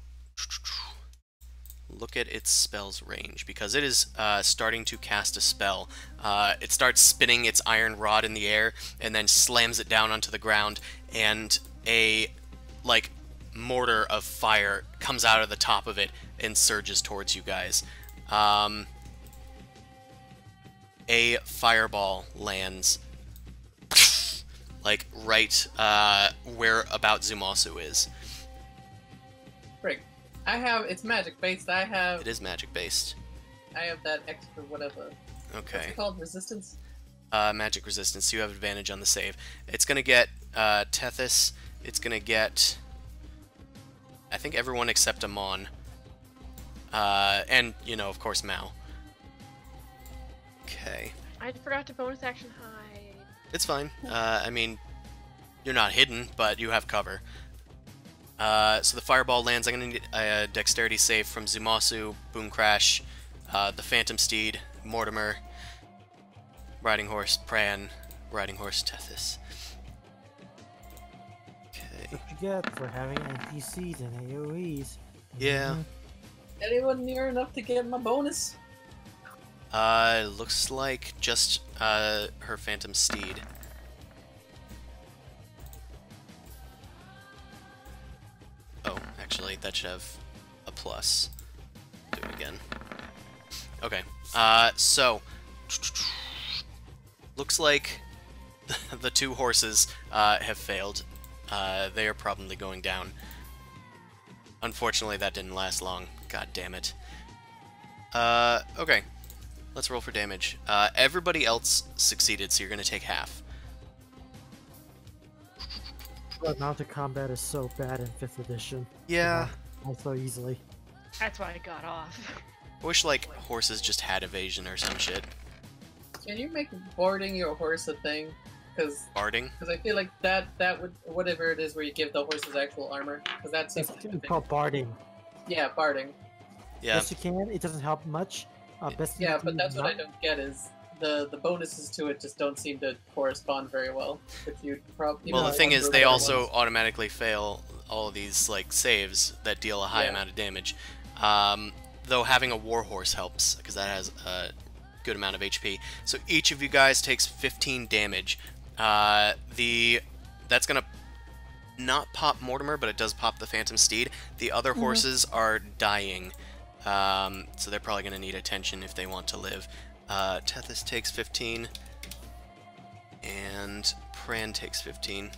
look at its spell's range because it is uh, starting to cast a spell. Uh, it starts spinning its iron rod in the air and then slams it down onto the ground, and a like mortar of fire comes out of the top of it and surges towards you guys. Um, a fireball lands like right uh, where about Zumasu is. Frick. I have it's magic based. I have It is magic based. I have that extra whatever. What's Okay. it called? Resistance? uh, magic resistance, so you have advantage on the save. It's gonna get uh, Tethys. It's gonna get, I think everyone except Amon, uh, and you know, of course, Mao. Okay, I forgot to bonus action hide. it's fine. Uh, I mean, you're not hidden, but you have cover. Uh, so the fireball lands. I'm gonna need a dexterity save from Zumasu, Boom Crash, uh, the Phantom Steed, Mortimer, Riding Horse, Pran, Riding Horse, Tethys. Okay. What you get for having NPCs and AoEs. Yeah. Mhm. Anyone near enough to get my bonus? Uh, looks like just uh her Phantom Steed. Actually, that should have a plus. Do it again. Okay. Uh, so looks like the two horses uh, have failed. Uh, they are probably going down. Unfortunately, that didn't last long. God damn it. Uh, okay. Let's roll for damage. Uh, everybody else succeeded, so you're gonna take half. But mounted combat is so bad in 5th edition. Yeah. Not so easily. That's why I got off. I wish, like, horses just had evasion or some shit. Can you make boarding your horse a thing? Because Barding? Because I feel like that that would whatever it is where you give the horses actual armor. Because that's seems It's, like a it's thing. called barding. Yeah, barding. Yeah. Yes, you can. It doesn't help much. Uh, best Yeah, but that's what I don't get is the the bonuses to it just don't seem to correspond very well. If you probably Well, the thing is, they also automatically fail all of these, like, saves that deal a high Yeah. amount of damage. Um, though having a warhorse helps, because that has a good amount of HP. So each of you guys takes 15 damage. Uh, the That's gonna not pop Mortimer, but it does pop the Phantom Steed. The other horses are dying, um, so they're probably gonna need attention if they want to live. Uh, Tethys takes 15, and Pran takes 15.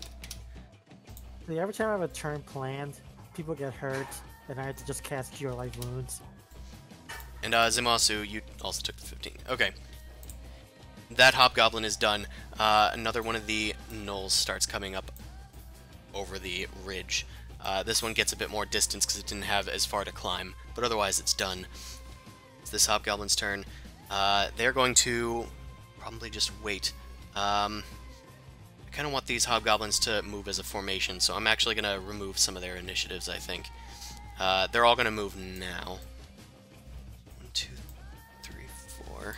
See, every time I have a turn planned, people get hurt, and I have to just cast Cure Light Wounds. And uh, Zumasu, you also took the 15. Okay. That Hobgoblin is done. Uh, another one of the gnolls starts coming up over the ridge. Uh, this one gets a bit more distance because it didn't have as far to climb, but otherwise it's done. It's this Hobgoblin's turn. Uh, they're going to probably just wait. Um, I kind of want these Hobgoblins to move as a formation, so I'm actually going to remove some of their initiatives, I think. Uh, they're all going to move now. One, two, three, four.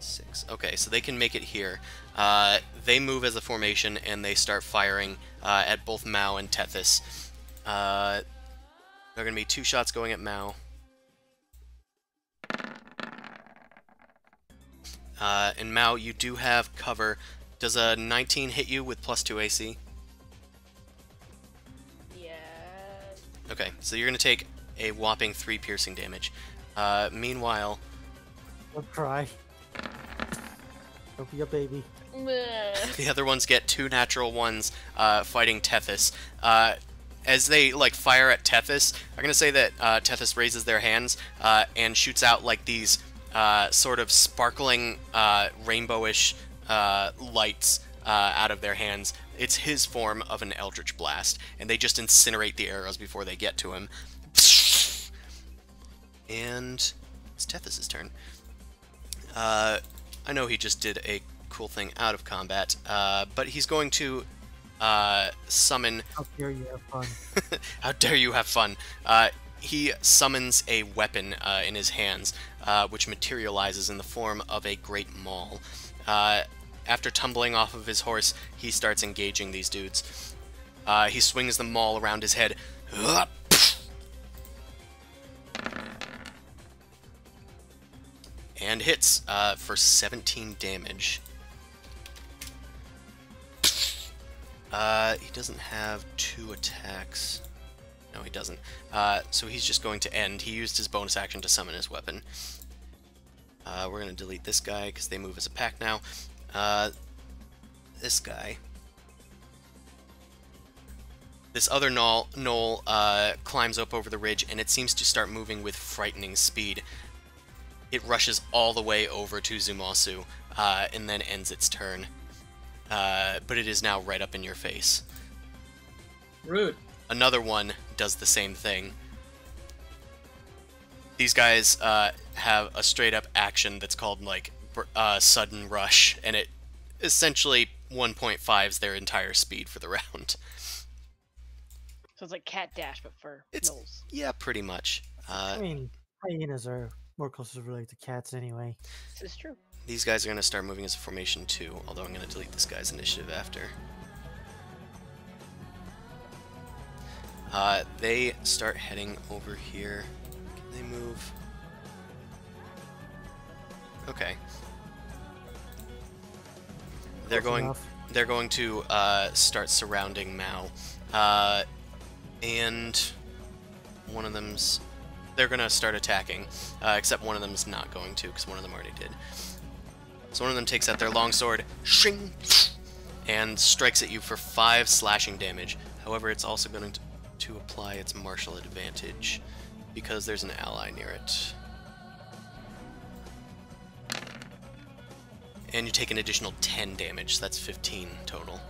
Six. Okay, so they can make it here. Uh, they move as a formation and they start firing uh, at both Mao and Tethys. There are going to be two shots going at Mao. Uh, and Mao, you do have cover. Does a 19 hit you with plus 2 AC? Yes. Okay, so you're going to take a whopping 3 piercing damage. Uh, meanwhile... Don't cry. Don't be a baby. the other ones get two natural ones uh, fighting Tethys. Uh, as they like fire at Tethys, I'm gonna say that uh, Tethys raises their hands uh, and shoots out like these uh, sort of sparkling uh, rainbowish uh, lights uh, out of their hands. It's his form of an Eldritch Blast, and they just incinerate the arrows before they get to him. And it's Tethys' turn. Uh, I know he just did a cool thing out of combat, uh, but he's going to uh, summon. How dare you have fun? How dare you have fun? Uh, he summons a weapon uh, in his hands, uh, which materializes in the form of a great maul. Uh, after tumbling off of his horse, he starts engaging these dudes. Uh, he swings the maul around his head. And hits uh, for 17 damage. Uh, he doesn't have two attacks. No, he doesn't. Uh, so he's just going to end. He used his bonus action to summon his weapon. Uh, we're going to delete this guy because they move as a pack now. Uh, this guy. This other gnoll, gnoll uh, climbs up over the ridge and it seems to start moving with frightening speed. It rushes all the way over to Zumasu uh, and then ends its turn. Uh, but it is now right up in your face. Rude. Another one does the same thing. These guys uh, have a straight up action that's called like uh, sudden rush, and it essentially 1.5s their entire speed for the round. So it's like cat dash, but for It's- gnolls. Yeah, pretty much. Uh, I mean, hyenas are more closely related to cats anyway. This is true. These guys are going to start moving as a formation too, although I'm going to delete this guy's initiative after. Uh, they start heading over here. Can they move? Okay. They're going. enough. They're going to uh, start surrounding Mao, uh, and one of them's. They're going to start attacking, uh, except one of them's not going to, because one of them already did. So one of them takes out their longsword, shing, and strikes at you for five slashing damage. However, it's also going to, to apply its martial advantage because there's an ally near it. And you take an additional 10 damage, so that's 15 total.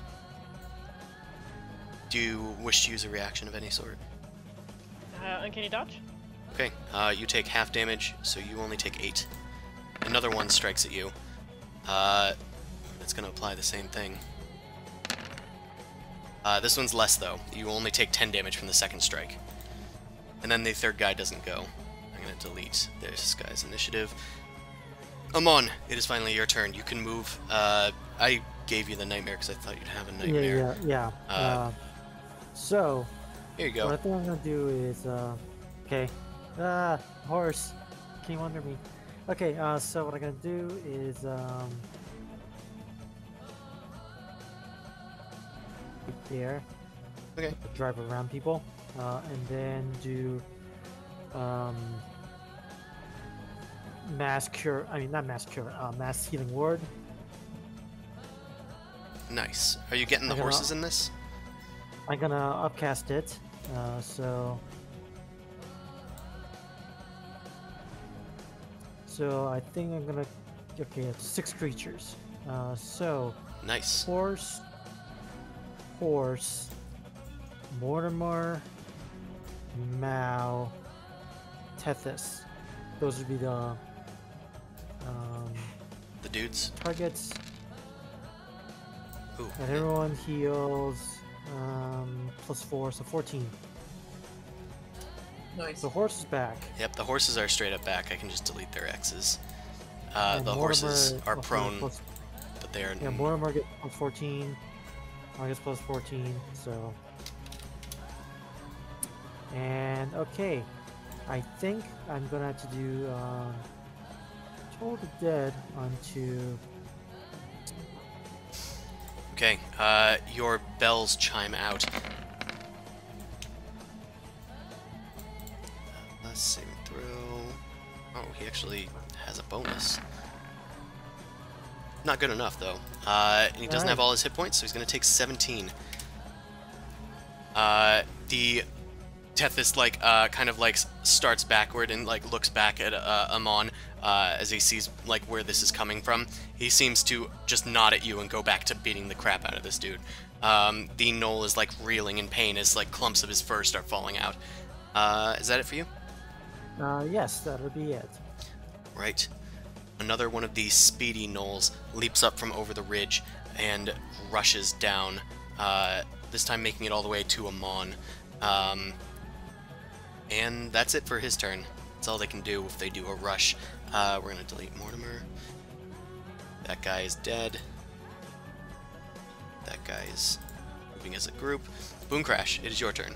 Do you wish to use a reaction of any sort? Uh, uncanny dodge. Okay, uh, you take half damage, so you only take 8. Another one strikes at you. Uh, it's going to apply the same thing. Uh, this one's less, though. You only take 10 damage from the second strike. And then the third guy doesn't go. I'm going to delete this guy's initiative. Amon, it is finally your turn. You can move. Uh, I gave you the nightmare because I thought you'd have a nightmare. Yeah, yeah, yeah. Uh, Uh, so, Here you what I go. think I'm gonna do is, uh, okay, ah, horse, came under me. Okay, uh, so what I'm gonna do is, um, there. Okay. Drive around people, uh, and then do, um, mass cure. I mean, not mass cure. Uh, mass healing ward. Nice. Are you getting the horses in this? I'm gonna upcast it. Uh, so. So I think I'm gonna. Okay, it's six creatures. Uh, so Nice. horse, horse, Mortimer, Mao, Tethys. Those would be the um, The dudes. targets. Ooh. And everyone heals um, plus four, so 14. Nice. The horse is back. Yep, the horses are straight up back. I can just delete their X's. Uh, and the horses are prone, plus- but they are. yeah, Mortimer gets plus 14. I gets plus 14, so. And okay, I think I'm gonna have to do um, Toll the Dead onto. Okay, uh, your bells chime out. Saving throw. Oh, he actually has a bonus. Not good enough, though. Uh, and he doesn't have all his hit points, so he's going to take 17. Uh, the Tethys, like, uh, kind of, like, starts backward and, like, looks back at uh, Amon uh, as he sees, like, where this is coming from. He seems to just nod at you and go back to beating the crap out of this dude. Um, the Gnoll is, like, reeling in pain as, like, clumps of his fur start falling out. Uh, is that it for you? Uh, yes, that'll be it. Right. Another one of these speedy gnolls leaps up from over the ridge and rushes down, uh, this time making it all the way to Amon. Um, and that's it for his turn. That's all they can do if they do a rush. Uh, we're going to delete Mortimer. That guy is dead. That guy is moving as a group. Boom Crash, it is your turn.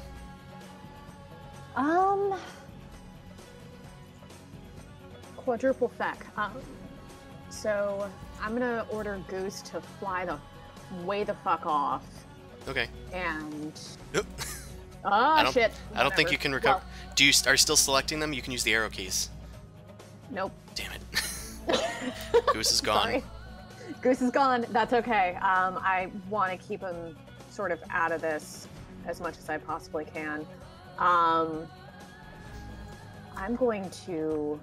Um. Quadruple feck. Um, so I'm gonna order Goose to fly the way the fuck off, Okay. and oh I don't- shit. I don't think you can recover. Well, Do you are you still selecting them? You can use the arrow keys. nope. Damn it. Goose is gone. Sorry. Goose is gone. That's okay. Um, I want to keep him sort of out of this as much as I possibly can. Um, I'm going to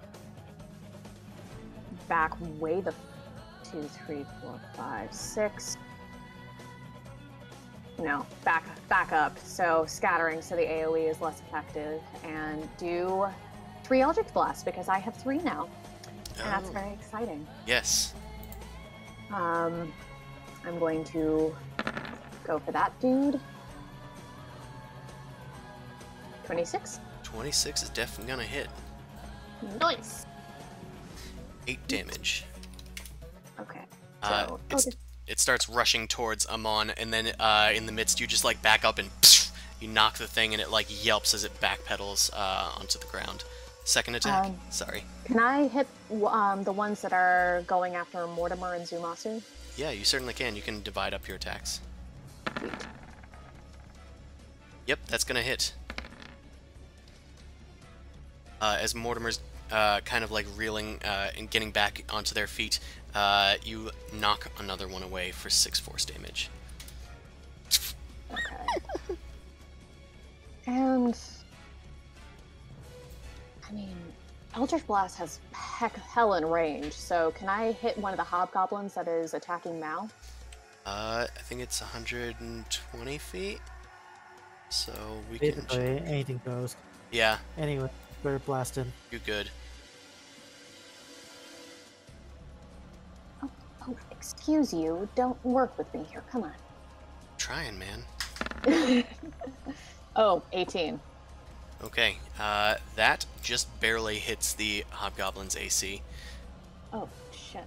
back way the two, three, four, five, six. No, back back up. So scattering, so the AOE is less effective, and do three Eldritch Blast because I have three now, and that's Oh, very exciting. yes. Um, I'm going to go for that dude. 26. 26 is definitely gonna hit. Nice. 8 damage. Okay. Uh, So, oh, this- it starts rushing towards Amon, and then uh, in the midst, you just like back up and you knock the thing, and it like yelps as it backpedals uh, onto the ground. Second attack. Um, Sorry. can I hit um, the ones that are going after Mortimer and Zumasu? Yeah, you certainly can. You can divide up your attacks. Yep, that's gonna hit. Uh, as Mortimer's uh, kind of like reeling uh, and getting back onto their feet, uh, you knock another one away for six force damage. Okay. and I mean, Eldritch Blast has heck hell in range. So can I hit one of the hobgoblins that is attacking Mal? Uh, I think it's 120 feet. So we can. Basically, anything goes. Yeah, Anyway, we're blasting. you good. Excuse you. Don't work with me here. Come on. Trying, man. oh, 18. Okay, uh, that just barely hits the hobgoblin's AC. Oh, shit.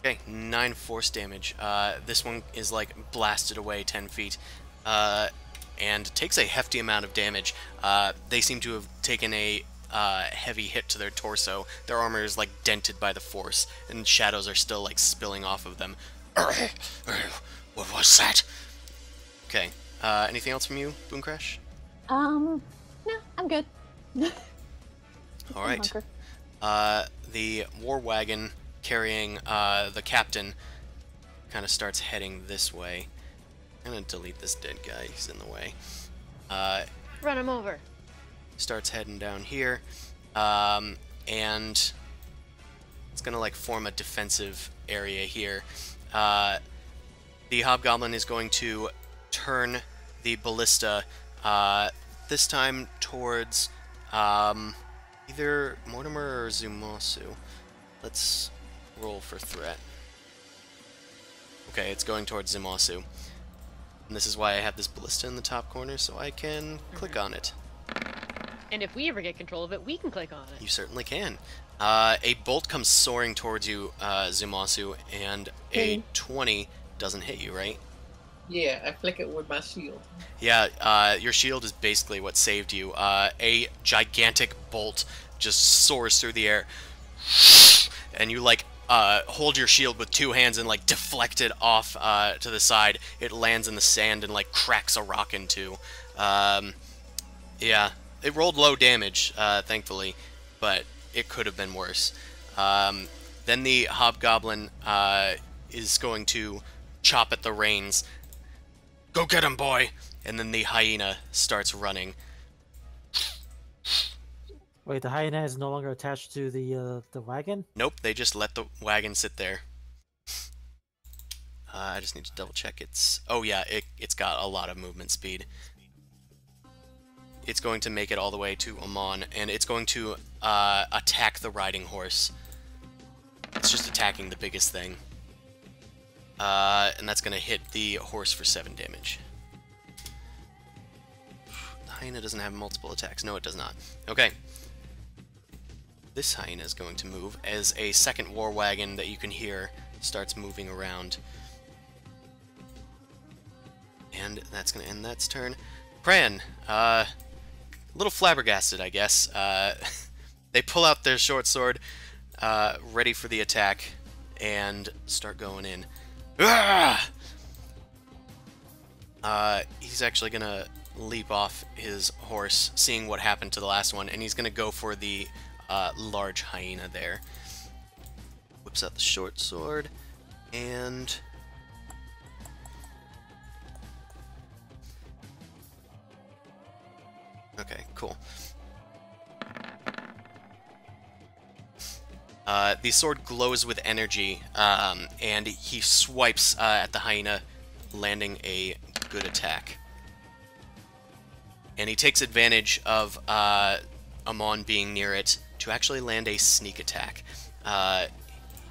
Okay, nine force damage. Uh, this one is like blasted away 10 feet, uh, and takes a hefty amount of damage. Uh, they seem to have taken a uh, heavy hit to their torso. Their armor is like dented by the force, and shadows are still like spilling off of them. what was that? Okay. Uh, anything else from you, Boom Crash? Um, no, I'm good. All right. Uh, the war wagon carrying uh, the captain kind of starts heading this way. I'm gonna delete this dead guy. He's in the way. Uh, Run him over. Starts heading down here, um, and it's gonna like form a defensive area here. Uh, the hobgoblin is going to turn the ballista uh, this time towards um, either Mortimer or Zumasu. Let's roll for threat. Okay, it's going towards Zumasu. And this is why I have this ballista in the top corner, so I can click on it. And if we ever get control of it, we can click on it. You certainly can. Uh, a bolt comes soaring towards you, uh, Zumasu, and a. 20 doesn't hit you, right? Yeah, I flick it with my shield. Yeah, uh, your shield is basically what saved you. Uh, a gigantic bolt just soars through the air, and you like uh, hold your shield with two hands and like deflect it off uh, to the side. It lands in the sand and like cracks a rock in two. Um, yeah, it rolled low damage, uh, thankfully, but it could have been worse. Um, then the hobgoblin uh, is going to chop at the reins. Go get him, boy! And then the hyena starts running. Wait, the hyena is no longer attached to the uh, the wagon. Nope, they just let the wagon sit there. Uh, I just need to double check it's... Oh yeah, it, it's got a lot of movement speed. It's going to make it all the way to Amon, and it's going to uh, attack the riding horse. It's just attacking the biggest thing. Uh, and that's going to hit the horse for 7 damage. The hyena doesn't have multiple attacks. No, it does not. Okay. This hyena is going to move as a second war wagon that you can hear starts moving around. And that's going to end that's turn. Pran, uh, a little flabbergasted, I guess. Uh, they pull out their short sword, uh, ready for the attack, and start going in. Ah! Uh, he's actually going to leap off his horse, seeing what happened to the last one, and he's going to go for the uh, large hyena there. Whips out the short sword, and... Okay, cool. Uh, the sword glows with energy, um, and he swipes uh, at the hyena, landing a good attack. And he takes advantage of uh, Amon being near it to actually land a sneak attack. Uh,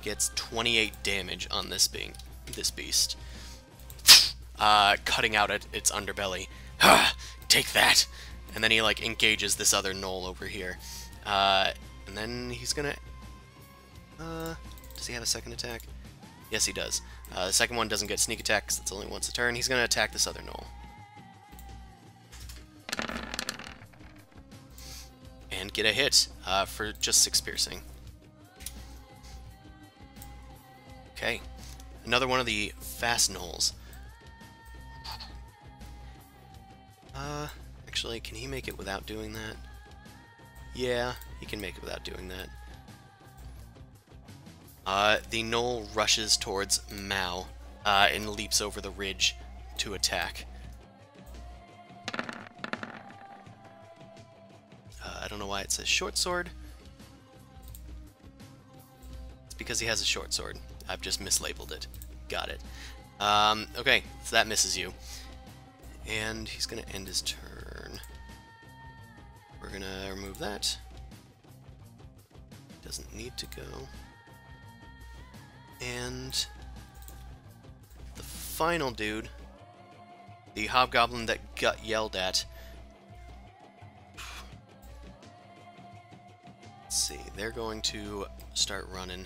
gets 28 damage on this being this beast, uh, cutting out at its underbelly. Take that! And then he like engages this other gnoll over here, uh, and then he's gonna. Uh, does he have a second attack? Yes, he does. Uh, the second one doesn't get sneak attack because it's only once a turn. He's gonna attack this other gnoll. and get a hit uh, for just 6 piercing. Okay, another one of the fast gnolls. Uh, actually, can he make it without doing that? Yeah, he can make it without doing that. Uh, the gnoll rushes towards Mao uh, and leaps over the ridge to attack. I don't know why it says short sword. It's because he has a short sword. I've just mislabeled it. Got it. Um, okay, so that misses you. And he's going to end his turn. We're to remove that. Doesn't need to go. And the final dude, the hobgoblin that got yelled at, Let's see, they're going to start running.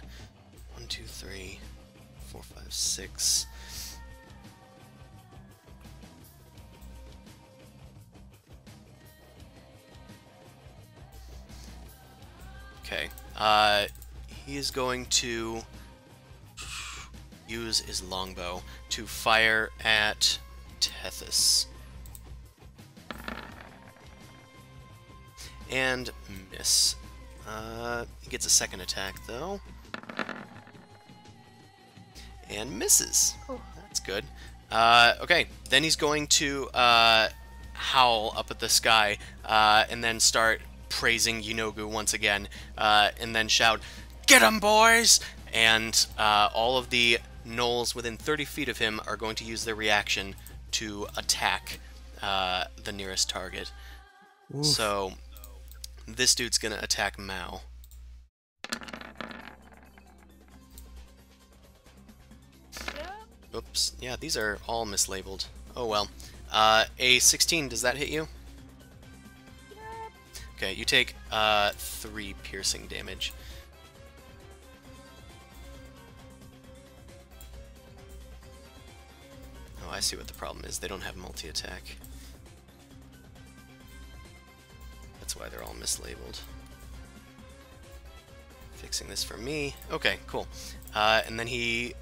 One, two, three, four, five, six. Okay. Uh, he is going to use his longbow to fire at Tethys. And miss. Uh, he gets a second attack, though. And misses. Oh. That's good. Uh, okay, then he's going to uh, howl up at the sky uh, and then start praising Yeenoghu once again uh, and then shout, "Get 'em, boys! And uh, all of the gnolls within 30 feet of him are going to use their reaction to attack uh, the nearest target. Oof. So this dude's gonna attack Mao. Oops. Yeah, these are all mislabeled. Oh well. Uh, a 16, does that hit you? Okay, you take uh, 3 piercing damage. Oh, I see what the problem is. They don't have multi-attack. That's why they're all mislabeled. Fixing this for me. Okay, cool. Uh, and then he...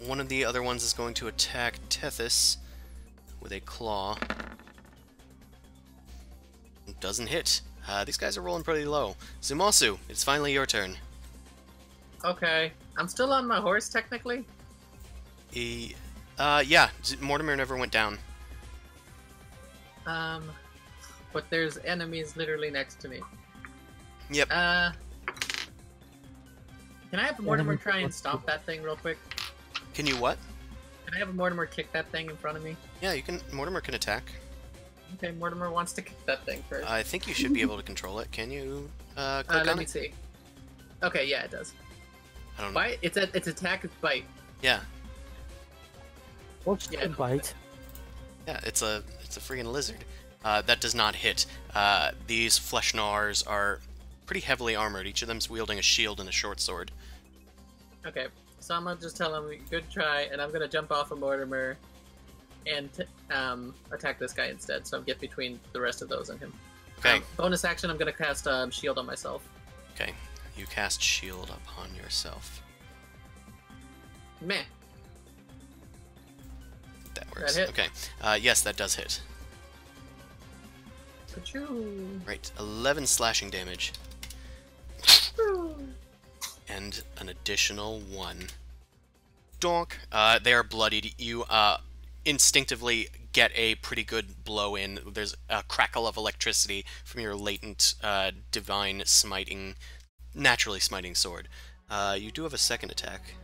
One of the other ones is going to attack Tethys with a claw. doesn't hit. Uh, these guys are rolling pretty low. Zumasu, it's finally your turn. Okay. I'm still on my horse, technically. E, uh, yeah, Mortimer never went down. Um, but there's enemies literally next to me. Yep. Uh, can I have Mortimer Enemy- try and stomp that thing real quick? Can you what? Can I have Mortimer kick that thing in front of me? Yeah, you can. Mortimer can attack. Okay, Mortimer wants to kick that thing first. I think you should be able to control it. Can you uh, Uh, let on me it? see. Okay, yeah, it does. I don't know. Bite. It's a, it's attack. It's bite. Yeah, What's Yeah, the bite? yeah, it's a it's a freaking lizard. Uh, that does not hit. Uh, these flesh gnawers are pretty heavily armored. Each of them's wielding a shield and a short sword. Okay, so I'm gonna just tell him good try, and I'm gonna jump off of Mortimer and um, attack this guy instead. So I'm get between the rest of those and him. Okay, Um, bonus action. I'm gonna cast um, shield on myself. okay. You cast shield upon yourself. Meh. That works. hit? Okay. Uh, yes, that does hit. Ka-choo. Right. 11 slashing damage. and an additional one. Donk. Uh, they are bloodied. You uh, instinctively get a pretty good blow in. There's a crackle of electricity from your latent uh, divine smiting, naturally smiting sword. Uh, you do have a second attack.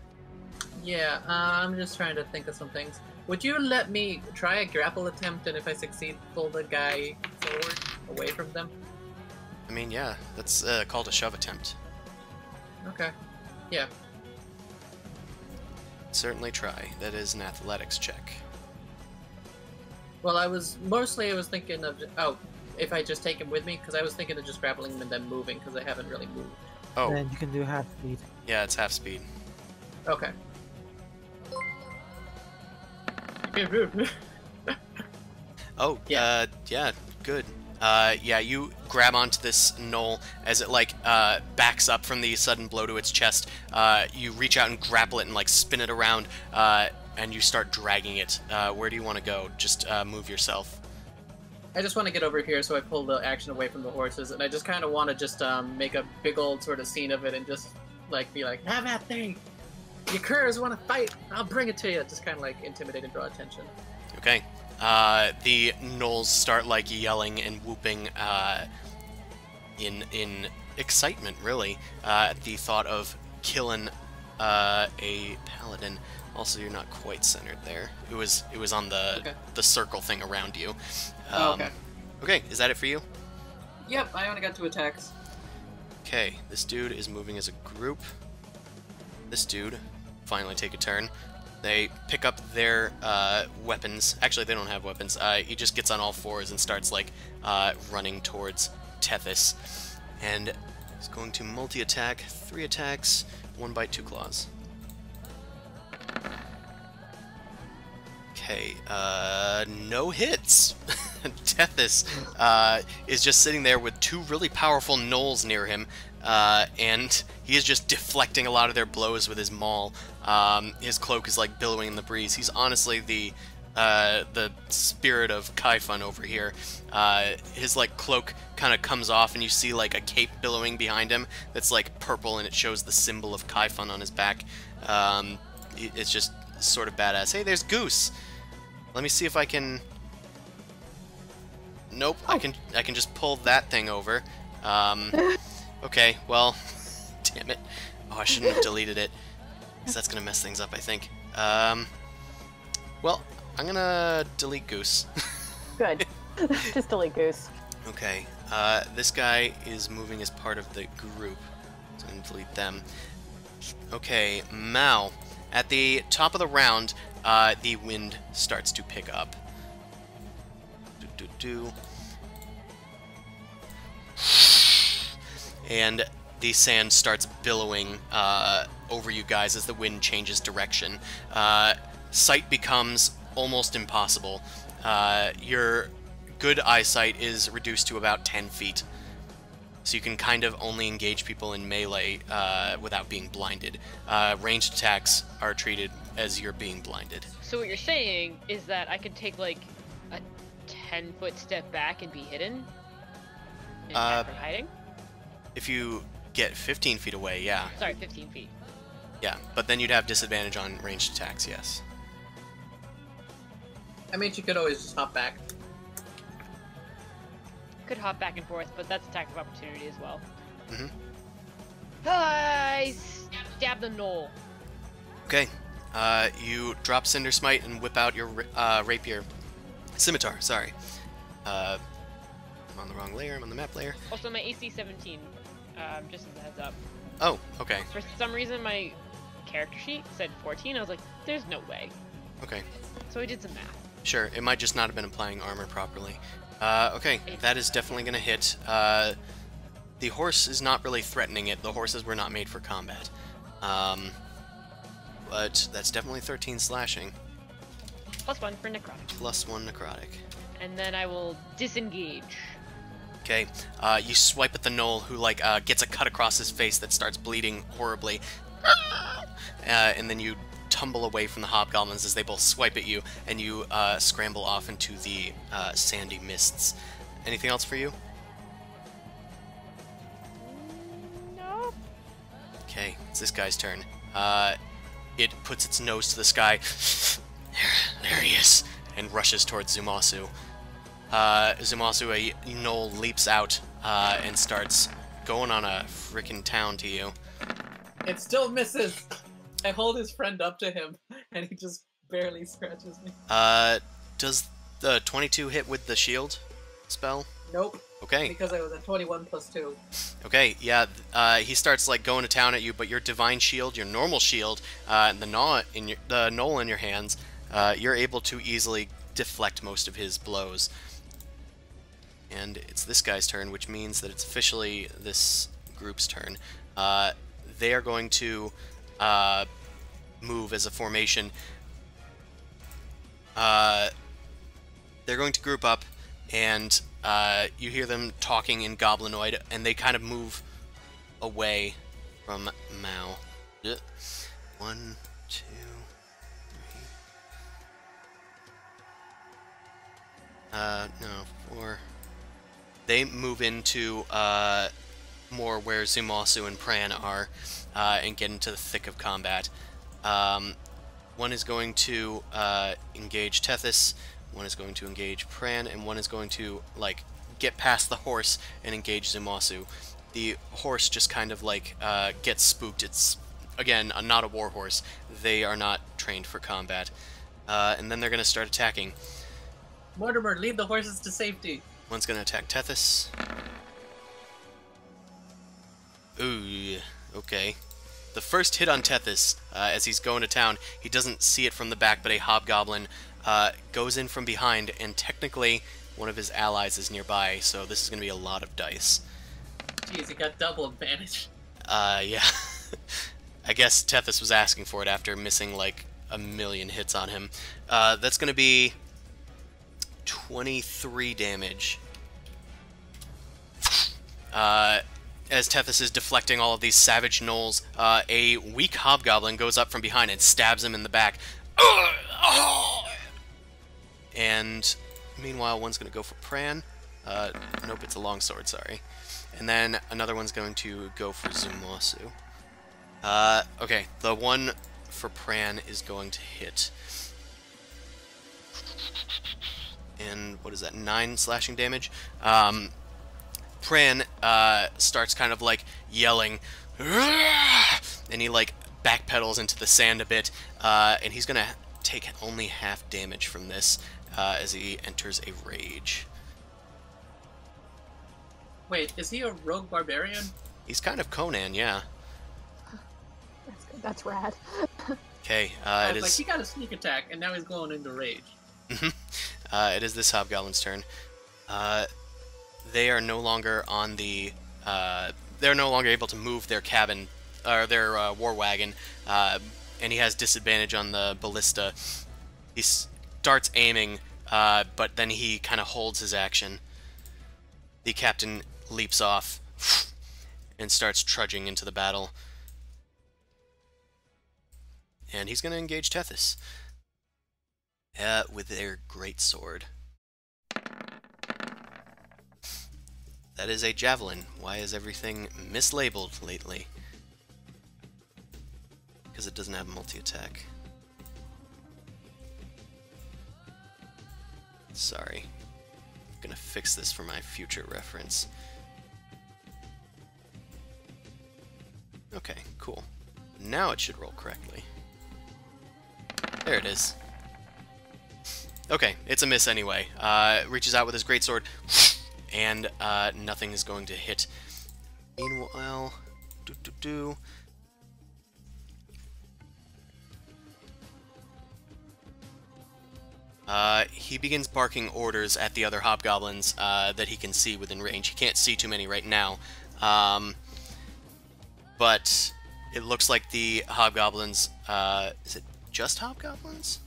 Yeah, uh, I'm just trying to think of some things. Would you let me try a grapple attempt, and if I succeed, pull the guy forward, away from them? I mean, yeah, that's uh, called a shove attempt. Okay. Yeah. Certainly try. That is an athletics check. Well, I was mostly I was thinking of oh, if I just take him with me, because I was thinking of just grappling him and then moving, because I haven't really moved. Oh, Then you can do half speed. yeah, it's half speed. Okay. Oh, Yeah. uh, yeah, good. Uh, yeah, you grab onto this gnoll as it like uh, backs up from the sudden blow to its chest. Uh, you reach out and grapple it and like spin it around, uh, and you start dragging it. Uh, where do you want to go? Just uh, move yourself. I just want to get over here, so I pull the action away from the horses, and I just kind of want to just um, make a big old sort of scene of it, and just like be like, "Have that thing! Your curs want to fight? I'll bring it to you!" Just kind of like intimidate and draw attention. Okay. Uh, the gnolls start like yelling and whooping uh, in in excitement, really, uh, at the thought of killing uh, a paladin. Also, you're not quite centered there. It was it was on the Okay. the circle thing around you. Oh, Um, okay. Okay, is that it for you? Yep, I only got two attacks. Okay, this dude is moving as a group. This dude finally take a turn. They pick up their uh, weapons. Actually, they don't have weapons. Uh, he just gets on all fours and starts like uh, running towards Tethys, and he's going to multi-attack, three attacks, one bite, two claws. Okay, uh, no hits. Tethys uh, is just sitting there with two really powerful gnolls near him, uh, and he is just deflecting a lot of their blows with his maul. Um, his cloak is like billowing in the breeze. He's honestly the uh, the spirit of Kaifun over here. Uh, his like cloak kind of comes off, and you see like a cape billowing behind him that's like purple, and it shows the symbol of Kaifun on his back. Um, it's just sort of badass. Hey, there's Goose. Let me see if I can. Nope, I can. I can just pull that thing over. Um, okay, well, damn it. Oh, I shouldn't have deleted it, because that's gonna mess things up. I think. Um, well, I'm gonna delete Goose. Good. Just delete Goose. Okay, uh, this guy is moving as part of the group, so I'm gonna delete them. Okay, Mao. At the top of the round, uh, the wind starts to pick up. Do, do, do. And the sand starts billowing uh, over you guys as the wind changes direction. Uh, sight becomes almost impossible. Uh, your good eyesight is reduced to about 10 feet. So you can kind of only engage people in melee uh, without being blinded. Uh, ranged attacks are treated as you're being blinded. So what you're saying is that I could take like a ten foot step back and be hidden? An Uh, from hiding? If you get 15 feet away, yeah. Sorry, 15 feet. Yeah, but then you'd have disadvantage on ranged attacks, yes. I mean, she could always just hop back. Could hop back and forth, but that's attack of opportunity as well. Mhm. I stab the gnoll. Okay. Uh, you drop Cinder Smite and whip out your uh, rapier. Scimitar, sorry. Uh, I'm on the wrong layer, I'm on the map layer. Also, my AC 17. Um, just as a heads up. Oh, okay, For some reason, my character sheet said 14. I was like, there's no way. okay. So I did some math. Sure, it might just not have been applying armor properly. Uh, okay, that is definitely going to hit. Uh, the horse is not really threatening it. The horses were not made for combat. Um, but that's definitely 13 slashing, Plus one for necrotic. plus 1 necrotic. And then I will disengage. Okay, uh, you swipe at the gnoll, who like uh, gets a cut across his face that starts bleeding horribly, uh, and then you tumble away from the hobgoblins as they both swipe at you, and you uh, scramble off into the uh, sandy mists. Anything else for you? No. Okay, it's this guy's turn. It puts its nose to the sky. there, there he is, and rushes towards Zumasu. Uh, Zumasu, a gnoll leaps out uh, and starts going on a freaking town to you. It still misses. I hold his friend up to him, and he just barely scratches me. Uh, does the 22 hit with the shield spell? Nope, Okay, because I was at 21 plus 2. okay, yeah. Uh, he starts like going to town at you, but your divine shield, your normal shield, uh, and the gnaw in your the gnoll in your hands, uh, you're able to easily deflect most of his blows. And it's this guy's turn, which means that it's officially this group's turn. Uh, they are going to uh, move as a formation. Uh, they're going to group up, and uh, you hear them talking in Goblinoid, and they kind of move away from Mao. One, two, three. Uh, no, four. They move into uh, more where Zumasu and Pran are, uh, and get into the thick of combat. Um, one is going to uh, engage Tethys, one is going to engage Pran, and one is going to like get past the horse and engage Zumasu. The horse just kind of like uh, gets spooked. It's again a, not a war horse. They are not trained for combat, uh, and then they're going to start attacking. Mortimer, lead the horses to safety. One's going to attack Tethys. Ooh, okay. The first hit on Tethys, uh, as he's going to town, he doesn't see it from the back, but a hobgoblin uh, goes in from behind, and technically one of his allies is nearby, so this is going to be a lot of dice. Jeez, he got double advantage. Uh, yeah. I guess Tethys was asking for it after missing like a million hits on him. Uh, that's going to be 23 damage. Uh, as Tethys is deflecting all of these savage gnolls, uh, a weak hobgoblin goes up from behind and stabs him in the back. And meanwhile, one's going to go for Pran. Uh, nope, it's a longsword, sorry. And then another one's going to go for Zumasu. Uh, okay, the one for Pran is going to hit. And what is that? Nine slashing damage. Um, Pran uh, starts kind of like yelling, and he like backpedals into the sand a bit, uh, and he's gonna take only half damage from this uh, as he enters a rage. Wait, is he a rogue barbarian? He's kind of Conan, yeah. That's good. That's rad. Okay, uh, I it was like, he got a sneak attack, and now he's going into rage. Uh, it is this hobgoblin's turn. Uh, they are no longer on the. Uh, they're no longer able to move their cabin or their uh, war wagon, uh, and he has disadvantage on the ballista. He starts aiming, uh, but then he kind of holds his action. The captain leaps off and starts trudging into the battle. And he's going to engage Tethys. Uh, with their great sword. that is a javelin. Why is everything mislabeled lately? Because it doesn't have multi-attack. Sorry. I'm gonna fix this for my future reference. Okay, cool. Now it should roll correctly. There it is. Okay, it's a miss anyway. Uh, reaches out with his greatsword, and uh, nothing is going to hit. Meanwhile, do do do. Uh, he begins barking orders at the other hobgoblins uh, that he can see within range. He can't see too many right now, um, but it looks like the hobgoblins. Uh, is it just hobgoblins?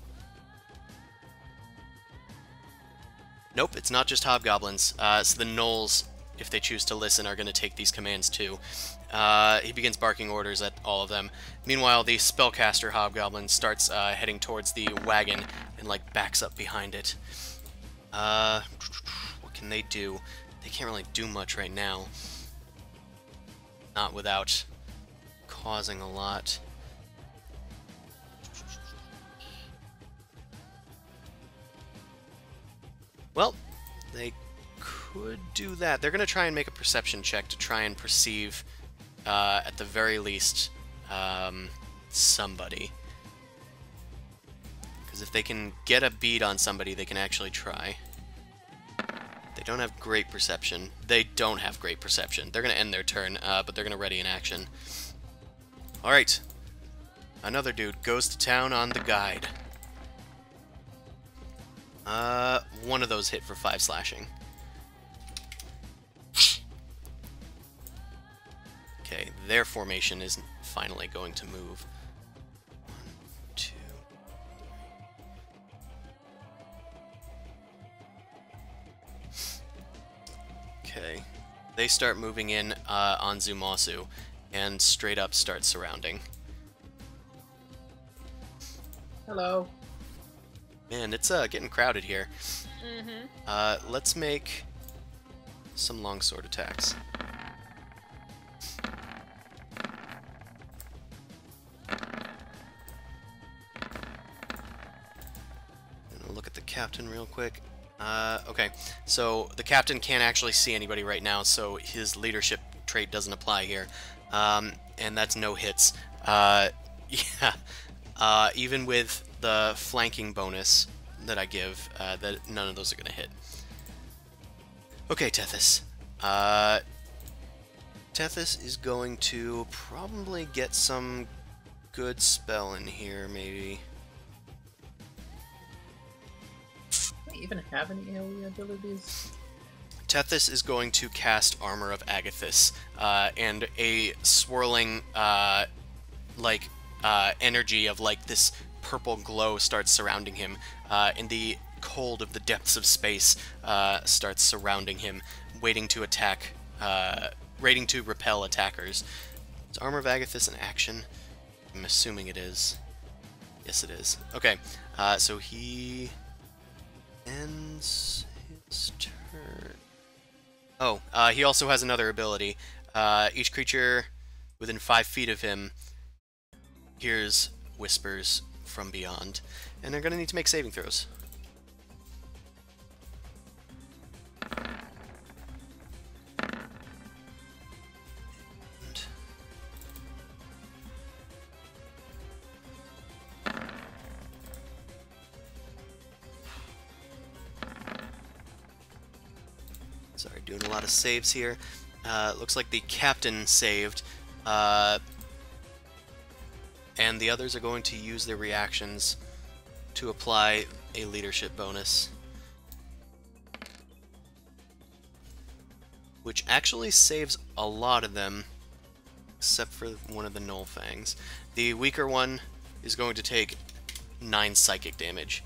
Nope, it's not just hobgoblins. Uh, so the gnolls, if they choose to listen, are going to take these commands too. Uh, he begins barking orders at all of them. Meanwhile, the spellcaster hobgoblin starts uh, heading towards the wagon and like backs up behind it. Uh, what can they do? They can't really do much right now. Not without causing a lot. Well, they could do that. They're going to try and make a perception check to try and perceive, uh, at the very least, um, somebody. Because if they can get a bead on somebody, they can actually try. They don't have great perception. They don't have great perception. They're going to end their turn, uh, but they're going to ready an action. Alright. Another dude goes to town on the guide. Uh, one of those hit for five slashing. Okay, their formation is finally going to move. One, two. Okay, they start moving in uh, on Zumasu and straight up start surrounding. Hello. Man, it's uh, getting crowded here. Mm-hmm. Uh, let's make some longsword attacks. Captain real quick. Uh, okay, so the captain can't actually see anybody right now, so his leadership trait doesn't apply here. Um, and that's no hits. Uh, yeah, uh, even with the flanking bonus that I give, uh, that none of those are going to hit. Okay, Tethys. Uh, Tethys is going to probably get some good spell in here, maybe. Even have any AoE abilities? Tethys is going to cast Armor of Agathys, uh, and a swirling, uh, like, uh, energy of, like, this purple glow starts surrounding him, uh, and the cold of the depths of space uh, starts surrounding him, waiting to attack, uh, waiting to repel attackers. Is Armor of Agathys an action? I'm assuming it is. Yes, it is. Okay, so he ends his turn. Oh, uh, he also has another ability. Uh, each creature within five feet of him hears whispers from beyond, and they're going to need to make saving throws. Lot of saves here. Uh, looks like the captain saved. Uh, and the others are going to use their reactions to apply a leadership bonus. Which actually saves a lot of them, except for one of the Gnoll Fangs. The weaker one is going to take 9 psychic damage.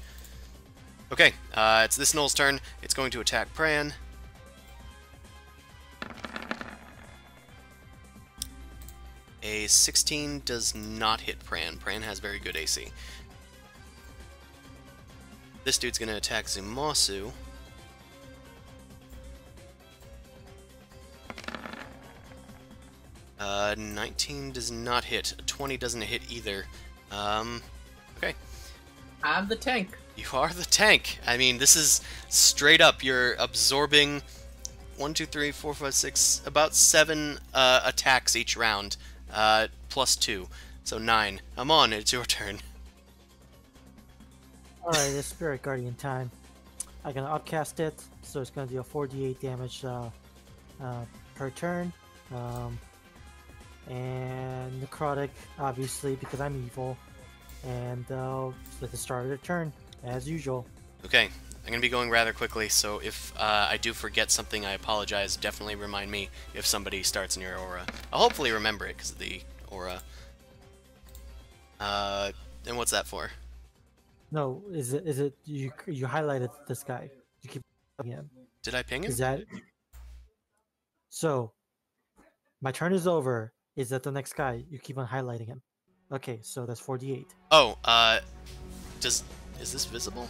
Okay, uh, it's this Gnoll's turn. It's going to attack Pran. A 16 does not hit Pran. Pran has very good AC. This dude's gonna attack Zumasu. Uh, 19 does not hit. 20 doesn't hit either. Um, okay. I'm the tank. You are the tank. I mean, this is straight up. You're absorbing one, two, three, four, five, six, about seven uh, attacks each round, uh, plus two, so nine. I'm on. It's your turn. All right, it's Spirit Guardian time. I'm gonna upcast it, so it's gonna do a 4d8 damage uh, uh, per turn. Um, and necrotic, obviously, because I'm evil. And uh, at the start of the turn, as usual. Okay, I'm gonna be going rather quickly, so if uh, I do forget something, I apologize. Definitely remind me if somebody starts in your aura. I'll hopefully remember it because of the aura. Uh, and what's that for? No, is it is it you you highlighted this guy? You keep him. Did I ping him? Is that so? My turn is over. Is that the next guy? You keep on highlighting him. Okay, so that's 4d8. Oh, uh, does is this visible?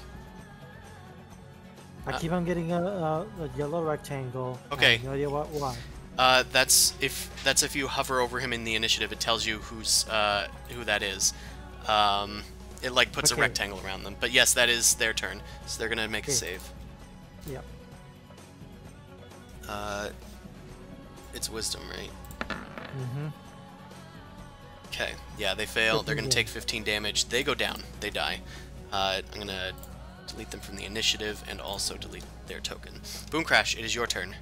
I Uh, keep on getting a, a, a yellow rectangle. Okay. no idea what why. Uh, that's if that's if you hover over him in the initiative, it tells you who's uh who that is. Um, it like puts Okay. a rectangle around them. But yes, that is their turn, so they're gonna make a save. Yep. Uh, it's wisdom, right? Mm-hmm. Okay. Yeah, they fail. They're gonna take 15 damage. They go down. They die. Uh, I'm gonna delete them from the initiative and also delete their token. Boom Crash, it is your turn.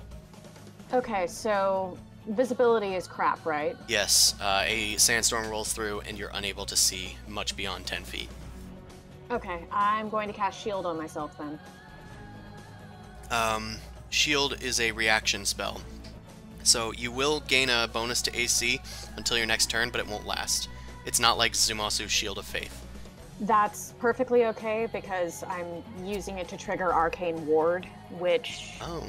Okay, so visibility is crap, right? Yes, uh, a sandstorm rolls through and you're unable to see much beyond 10 feet. Okay, I'm going to cast shield on myself then. Um, shield is a reaction spell. So you will gain a bonus to AC until your next turn, but it won't last. It's not like Zumasu's Shield of Faith. That's perfectly okay because I'm using it to trigger Arcane Ward, which. Oh.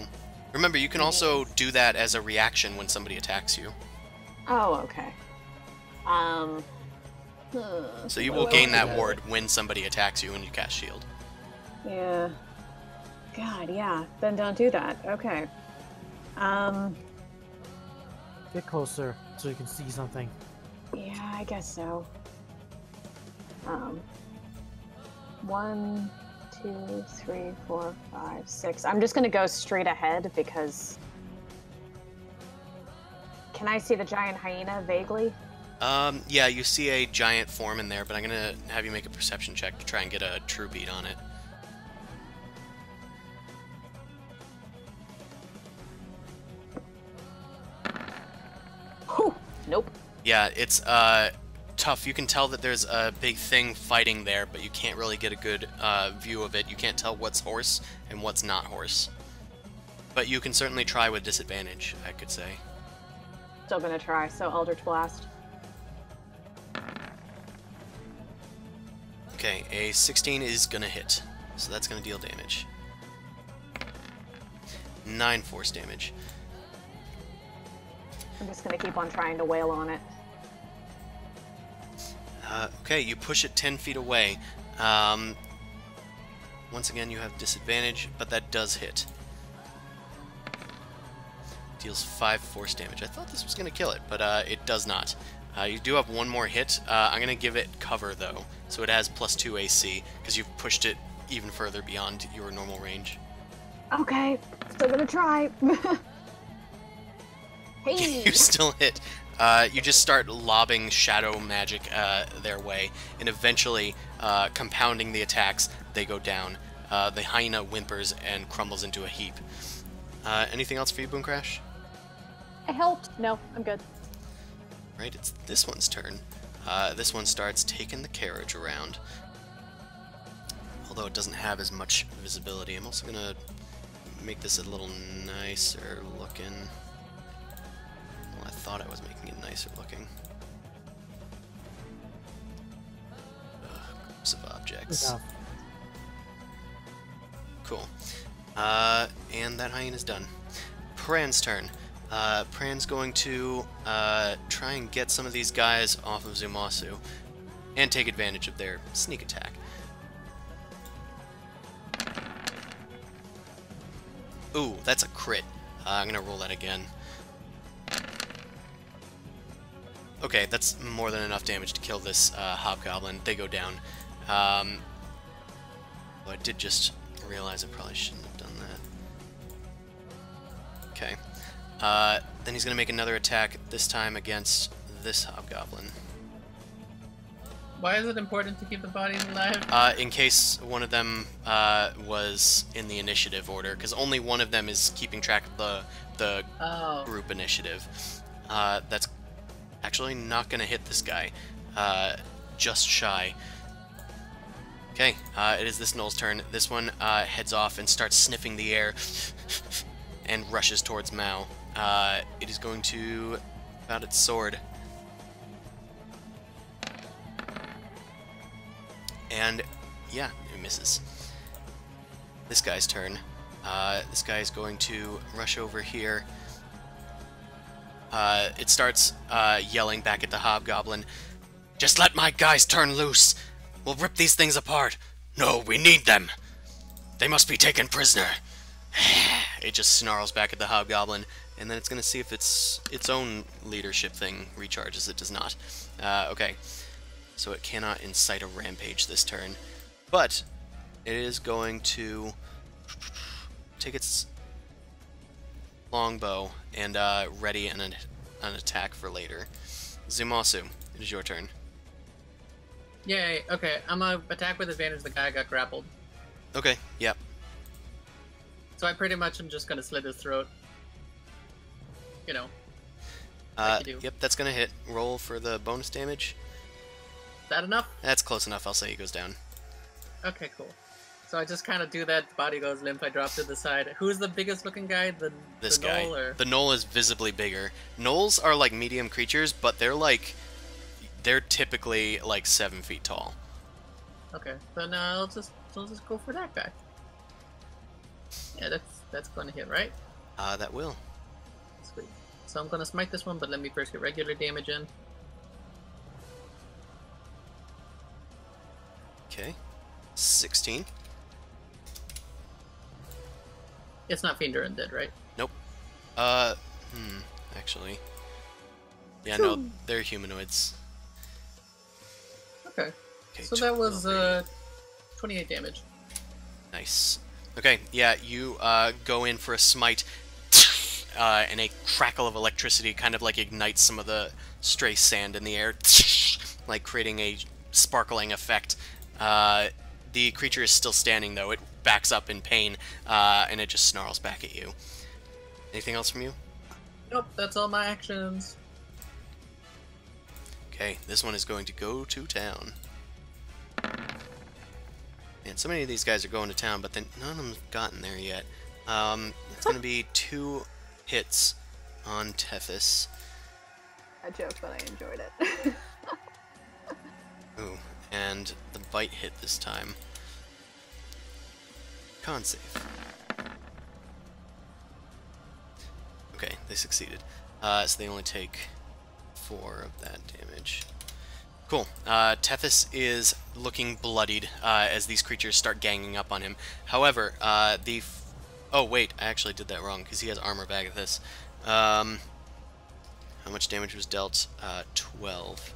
Remember, you can also do that as a reaction when somebody attacks you. Oh, okay. Um. So you will do gain that do? ward when somebody attacks you and you cast Shield. Yeah. God, yeah. Then don't do that. Okay. Um. Get closer so you can see something. Yeah, I guess so. Um. One, two, three, four, five, six. I'm just gonna go straight ahead because. Can I see the giant hyena vaguely? Um, yeah, you see a giant form in there, but I'm gonna have you make a perception check to try and get a true beat on it. Whew. Nope. Yeah, it's uh tough. You can tell that there's a big thing fighting there, but you can't really get a good uh, view of it. You can't tell what's horse and what's not horse. But you can certainly try with disadvantage, I could say. Still gonna try. So Eldritch Blast. Okay, a 16 is gonna hit, so that's gonna deal damage. 9 force damage. I'm just gonna keep on trying to wail on it. Uh, okay, you push it 10 feet away. Um, once again, you have disadvantage, but that does hit. Deals 5 force damage. I thought this was going to kill it, but uh, it does not. Uh, you do have one more hit. Uh, I'm going to give it cover, though, so it has plus 2 AC, because you've pushed it even further beyond your normal range. Okay, still gonna try. hey. you still hit. Uh, you just start lobbing shadow magic uh, their way, and eventually, uh, compounding the attacks, they go down. Uh, the hyena whimpers and crumbles into a heap. Uh, anything else for you, Boom Crash? I helped. No, I'm good. Right, it's this one's turn. Uh, this one starts taking the carriage around. Although it doesn't have as much visibility, I'm also gonna make this a little nicer looking. Thought I was making it nicer looking. Ugh, groups of objects. Enough. Cool. Uh, and that hyena's done. Pran's turn. Uh, Pran's going to uh, try and get some of these guys off of Zumasu and take advantage of their sneak attack. Ooh, that's a crit. Uh, I'm gonna roll that again. Okay, that's more than enough damage to kill this uh, hobgoblin. They go down. Um, well, I did just realize I probably shouldn't have done that. Okay. Uh, then he's going to make another attack, this time against this hobgoblin. Why is it important to keep the bodies alive? Uh, in case one of them uh, was in the initiative order, because only one of them is keeping track of the the Oh. group initiative. Uh, that's actually not going to hit this guy. Uh, just shy. Okay, uh, it is this Gnoll's turn. This one uh, heads off and starts sniffing the air and rushes towards Mao. Uh, it is going to about its sword. And yeah, it misses. This guy's turn. Uh, this guy is going to rush over here. Uh, it starts uh, yelling back at the hobgoblin. Just let my guys turn loose. We'll rip these things apart. No, we need them. They must be taken prisoner. it just snarls back at the hobgoblin, and then it's going to see if its its own leadership thing recharges. It does not. Uh, okay, so it cannot incite a rampage this turn, but it is going to take its longbow and uh, ready an, an attack for later. Zumasu, it is your turn. Yay. Okay, I'm gonna attack with advantage. The guy got grappled, Okay, yep. so I pretty much am just gonna slit his throat. You know, Uh, you do. yep, that's gonna hit. Roll for the bonus damage. is that enough? That's close enough. I'll say he goes down. Okay, cool. So I just kind of do that. Body goes limp. I drop to the side. Who's the biggest looking guy? The This the guy. Gnoll or... The gnoll is visibly bigger. Gnolls are like medium creatures, but they're like they're typically like seven feet tall. Okay, then uh, I'll just I'll just go for that guy. Yeah, that's that's gonna hit, right? Uh, that will. Sweet. So I'm gonna smite this one, but let me first get regular damage in. Okay. 16. It's not Fiend or Undead, right? Nope. Uh, hmm, actually. Yeah, no, they're humanoids. Okay. Okay, So that was uh, 28 damage. Nice. Okay, yeah, you uh, go in for a smite, uh, and a crackle of electricity kind of like ignites some of the stray sand in the air, like creating a sparkling effect. Uh, the creature is still standing though. It backs up in pain, uh, and it just snarls back at you. Anything else from you? Nope, that's all my actions. Okay, this one is going to go to town. And so many of these guys are going to town, but then none of them have gotten there yet. Um, it's going to be two hits on Tethys. I joked, but I enjoyed it. Ooh, and the bite hit this time. Con save. Okay, they succeeded. Uh, so they only take four of that damage. Cool. Uh, Tethys is looking bloodied uh, as these creatures start ganging up on him. However, uh, the... Oh, wait, I actually did that wrong, because he has Armor of Agathys. Um, how much damage was dealt? Uh, 12.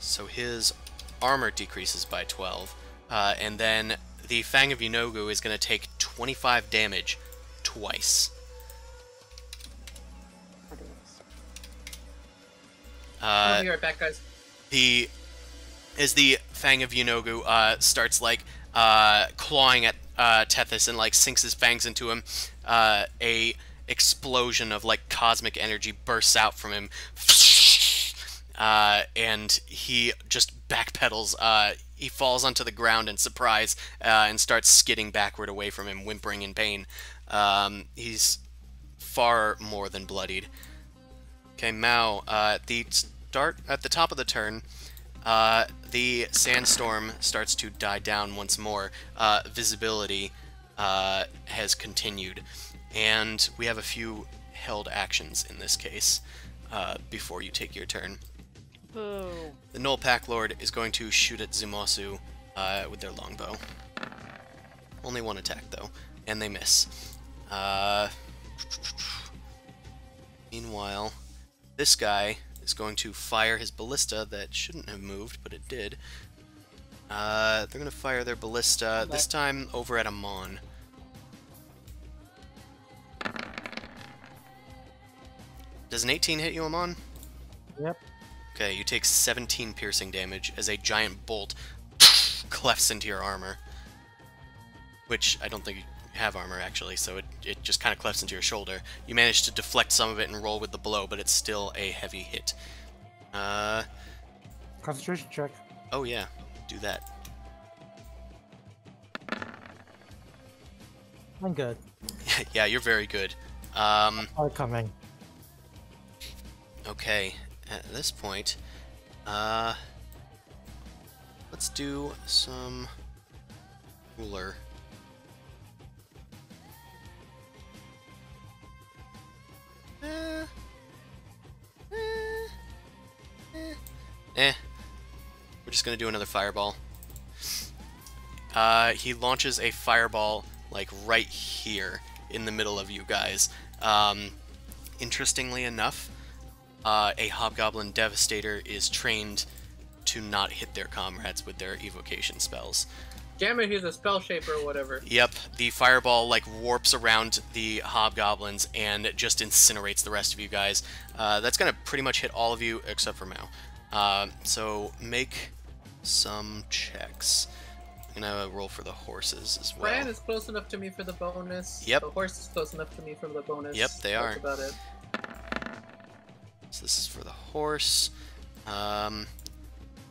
So his armor decreases by 12. Uh, and then the Fang of Yeenoghu is going to take 25 damage twice. I'll Uh, be right back, guys. the as the Fang of Yeenoghu uh, starts like uh, clawing at uh, Tethys and like sinks his fangs into him, uh, a explosion of like cosmic energy bursts out from him, uh, and he just backpedals. Uh, he falls onto the ground in surprise uh, and starts skidding backward away from him, whimpering in pain. Um, he's far more than bloodied. Okay, Mao. Uh, at the start at the top of the turn, uh, the sandstorm starts to die down once more. Uh, visibility uh, has continued, and we have a few held actions in this case uh, before you take your turn. Boo. The Gnoll Pack Lord is going to shoot at Zumasu uh, with their longbow. Only one attack though, and they miss. Uh, meanwhile, this guy is going to fire his ballista that shouldn't have moved, but it did. Uh, they're going to fire their ballista, this time over at Amon. Does an 18 hit you, Amon? Yep. Okay, you take 17 piercing damage as a giant bolt clefts into your armor. Which I don't think you have armor actually, so it, it just kind of clefts into your shoulder. You manage to deflect some of it and roll with the blow, but it's still a heavy hit. Uh, Concentration check. oh yeah, do that. I'm good. yeah, you're very good. Um, Are coming. Okay, at this point, uh, let's do some. Eh, eh, eh, eh. We're just gonna do another fireball. Uh, he launches a fireball like right here in the middle of you guys. Um, interestingly enough, uh, a Hobgoblin Devastator is trained to not hit their comrades with their evocation spells. Damn it, he's a spell shaper or whatever. Yep, the fireball like warps around the hobgoblins and just incinerates the rest of you guys. Uh, that's gonna pretty much hit all of you except for Mao. Uh, so make some checks. I'm gonna roll for the horses as well. Pran is close enough to me for the bonus. Yep. The horse is close enough to me for the bonus. Yep, they That's are. about it. So this is for the horse. Um,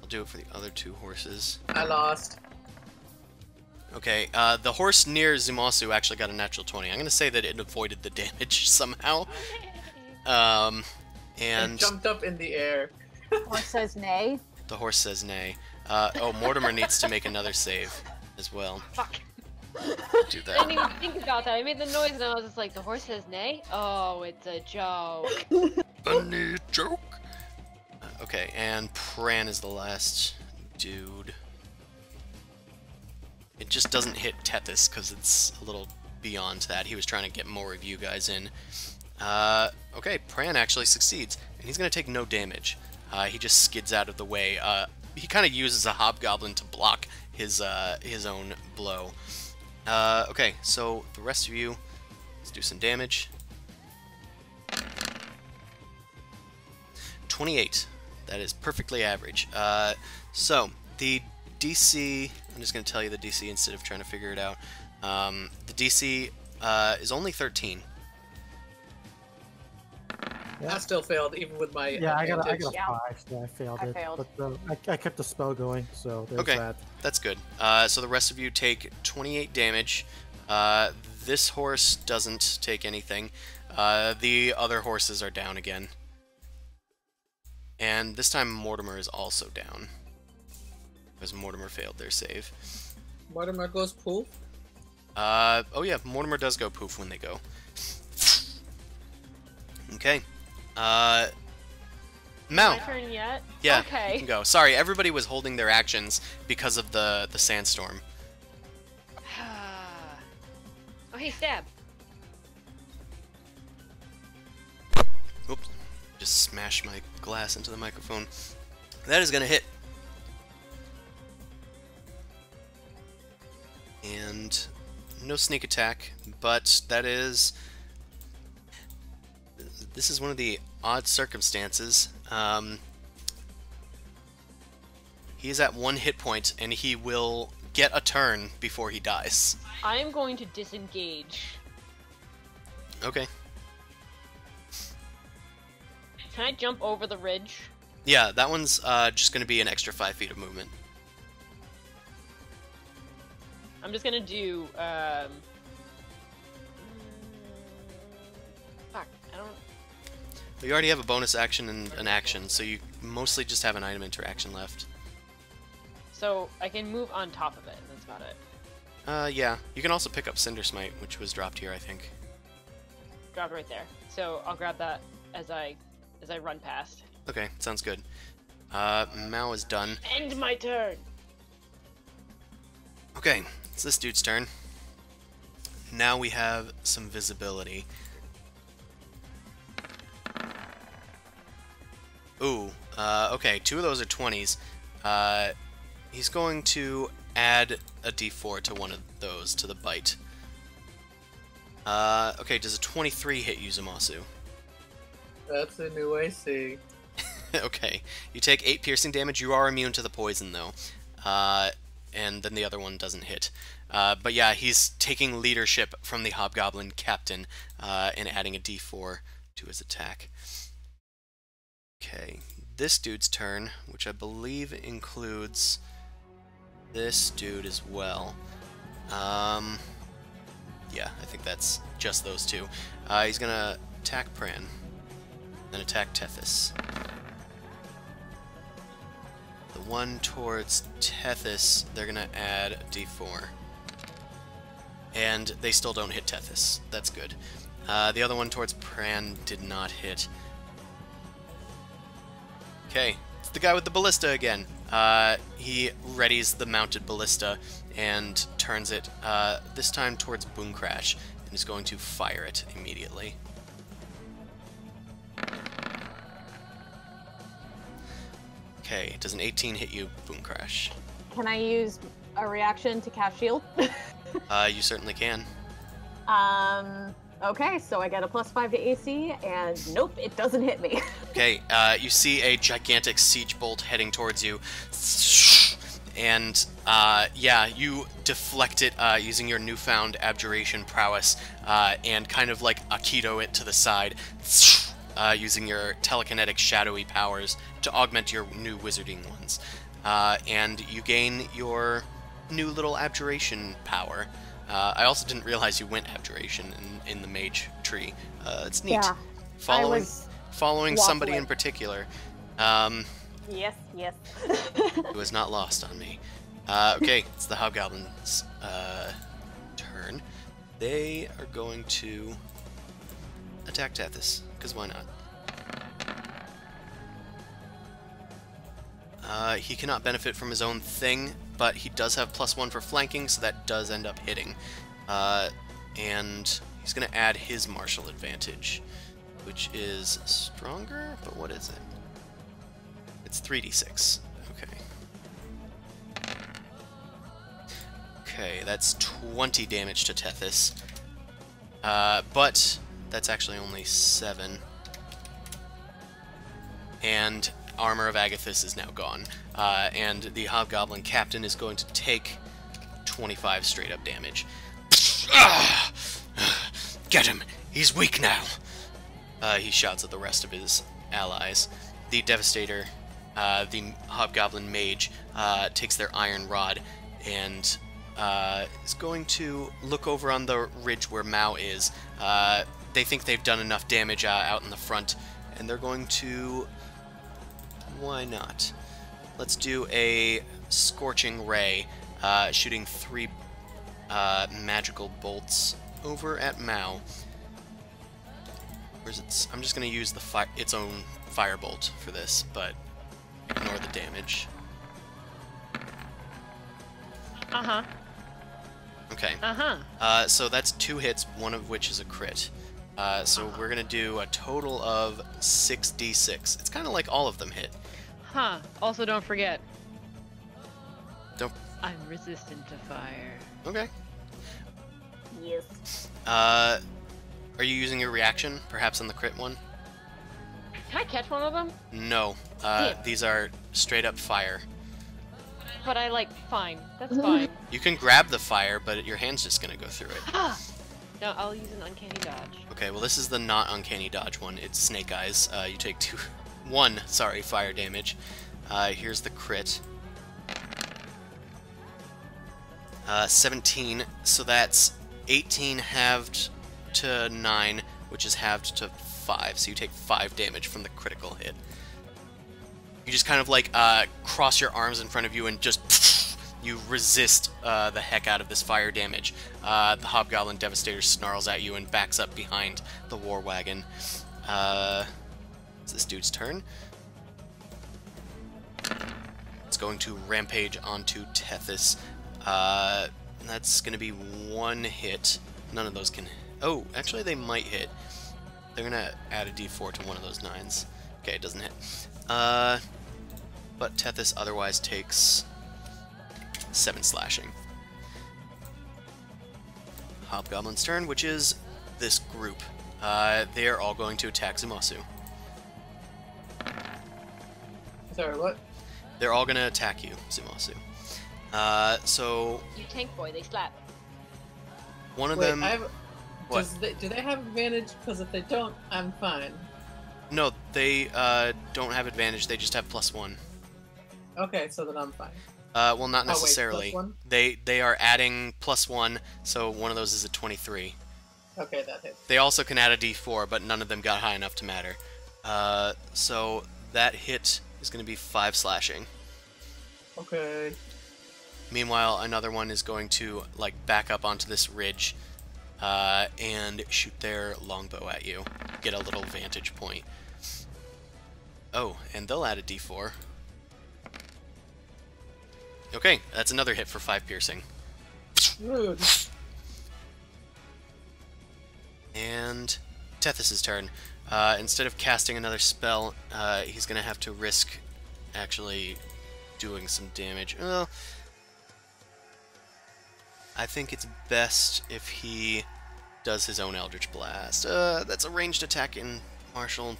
I'll do it for the other two horses. I lost. Okay, uh, the horse near Zumasu actually got a natural 20. I'm gonna say that it avoided the damage somehow. Um, and It jumped up in the air. Or says nay. the horse says nay. Uh, oh, Mortimer needs to make another save as well. Fuck. Do I didn't even think about that. I made the noise and I was just like, the horse says nay? Oh, it's a joke. Funny joke. Uh, okay, and Pran is the last dude. It just doesn't hit Tethys because it's a little beyond that. He was trying to get more of you guys in. Uh, okay, Pran actually succeeds, and he's going to take no damage. Uh, he just skids out of the way. Uh, he kind of uses a hobgoblin to block his uh, his own blow. Uh, okay, so the rest of you, let's do some damage. 28. That is perfectly average. Uh, so, the DC, I'm just going to tell you the DC instead of trying to figure it out. Um, the DC uh, is only 13. Yeah. I still failed, even with my Yeah, I got a, I advantage. got a Yeah. five, so I failed I it. failed. But uh, I, I kept the spell going, so there's Okay. that. That's good. Uh, so the rest of you take 28 damage. Uh, this horse doesn't take anything. Uh, the other horses are down again. And this time Mortimer is also down. Because Mortimer failed their save. Mortimer goes poof. Uh, oh yeah, Mortimer does go poof when they go. Okay. Uh, Mao. My turn yet? Yeah, you Okay. can go. Sorry, everybody was holding their actions because of the the sandstorm. oh, hey, stab. Oops. Just smash my glass into the microphone. That is gonna hit. And no sneak attack, but that is. This is one of the odd circumstances. Um, he is at one hit point, and he will get a turn before he dies. I am going to disengage. Okay. Can I jump over the ridge? Yeah, that one's uh, just going to be an extra five feet of movement. I'm just gonna do, um... You already have a bonus action and an action, so you mostly just have an item interaction left. So, I can move on top of it, and that's about it. Uh, yeah. You can also pick up Cinder Smite, which was dropped here, I think. Drop it right there. So, I'll grab that as I as I run past. Okay, sounds good. Uh, Mao is done. End my turn! Okay, it's this dude's turn. Now we have some visibility. Ooh, uh, okay, two of those are 20s. Uh, he's going to add a d4 to one of those, to the bite. Uh, okay, does a 23 hit you, Zumasu? That's a new AC. okay, you take 8 piercing damage. You are immune to the poison, though. Uh, and then the other one doesn't hit. Uh, but yeah, he's taking leadership from the Hobgoblin captain uh, and adding a d4 to his attack. Okay, this dude's turn, which I believe includes this dude as well. Um, yeah, I think that's just those two. Uh, he's gonna attack Pran, then attack Tethys. The one towards Tethys, they're gonna add a d4. And they still don't hit Tethys. That's good. Uh, the other one towards Pran did not hit. Okay, it's the guy with the ballista again. Uh, he readies the mounted ballista and turns it, uh, this time towards Boom Crash, and is going to fire it immediately. Okay, does an 18 hit you, Boom Crash? Can I use a reaction to cast shield? Uh, you certainly can. um. Okay, so I get a plus five to AC, and nope, it doesn't hit me. Okay, uh, you see a gigantic siege bolt heading towards you, and uh, yeah, you deflect it uh, using your newfound abjuration prowess, uh, and kind of like Aikido it to the side, uh, using your telekinetic shadowy powers to augment your new wizarding ones, uh, and you gain your new little abjuration power. Uh, I also didn't realize you went abjuration in, in the mage tree. Uh, it's neat. Yeah, Following I was. following somebody in particular um, Yes, yes. it was not lost on me. Uh, okay, it's the hobgoblins' uh, turn. They are going to attack Tethys, because why not? Uh, he cannot benefit from his own thing, but he does have plus one for flanking, so that does end up hitting. Uh, and he's going to add his martial advantage, which is stronger, but what is it? It's 3d6. Okay. Okay, that's 20 damage to Tethys. Uh, but that's actually only 7. And Armor of Agathys is now gone. Uh, and the Hobgoblin Captain is going to take 25 straight up damage. Get him! He's weak now! Uh, he shouts at the rest of his allies. The Devastator, uh, the Hobgoblin Mage, uh, takes their iron rod and uh, is going to look over on the ridge where Mao is. Uh, they think they've done enough damage uh, out in the front, and they're going to. Why not? Let's do a Scorching Ray, uh, shooting three uh, magical bolts over at Mao. Where's its? I'm just gonna use the fi- its own firebolt for this, but ignore the damage. Uh huh. Okay. Uh huh. Uh, so that's two hits, one of which is a crit. Uh, so we're gonna do a total of six d6. It's kind of like all of them hit. Huh. Also, don't forget. Don't- I'm resistant to fire. Okay. yes. Uh, are you using your reaction, perhaps on the crit one? Can I catch one of them? No. Uh, Yeah. these are straight up fire. But I like fine. That's fine. You can grab the fire, but your hand's just gonna go through it. ah. No, I'll use an uncanny dodge. Okay, well this is the not uncanny dodge one. It's Snake Eyes. Uh, you take two, one, sorry, fire damage. Uh, here's the crit. Uh, 17, so that's 18 halved to 9, which is halved to 5, so you take 5 damage from the critical hit. You just kind of like uh, cross your arms in front of you and just you resist uh, the heck out of this fire damage. Uh, the Hobgoblin Devastator snarls at you and backs up behind the war wagon. It's this dude's turn. It's going to rampage onto Tethys. Uh, that's going to be one hit. None of those can. Oh, actually, they might hit. They're going to add a d4 to one of those nines. Okay, it doesn't hit. Uh, but Tethys otherwise takes seven slashing. Hobgoblin's turn, which is this group. Uh, they are all going to attack Zumasu. Sorry, what? They're all going to attack you, Zumasu. Uh, so You tank boy, they slap. one of Wait, them. I have. What? Does they, do they have advantage? Because if they don't, I'm fine. No, they uh, don't have advantage. They just have plus one. Okay, so then I'm fine. Uh, well, not necessarily. Oh, wait, necessarily. one? They they are adding plus one, so one of those is a twenty-three. Okay, that hits. They also can add a d4, but none of them got high enough to matter. Uh, so that hit is going to be five slashing. Okay. Meanwhile, another one is going to like back up onto this ridge uh, and shoot their longbow at you. Get a little vantage point. Oh, and they'll add a d4. Okay, that's another hit for five piercing. Rude. And Tethys' turn. Uh, instead of casting another spell, uh, he's going to have to risk actually doing some damage. Well, I think it's best if he does his own Eldritch Blast. Uh, that's a ranged attack in Martial.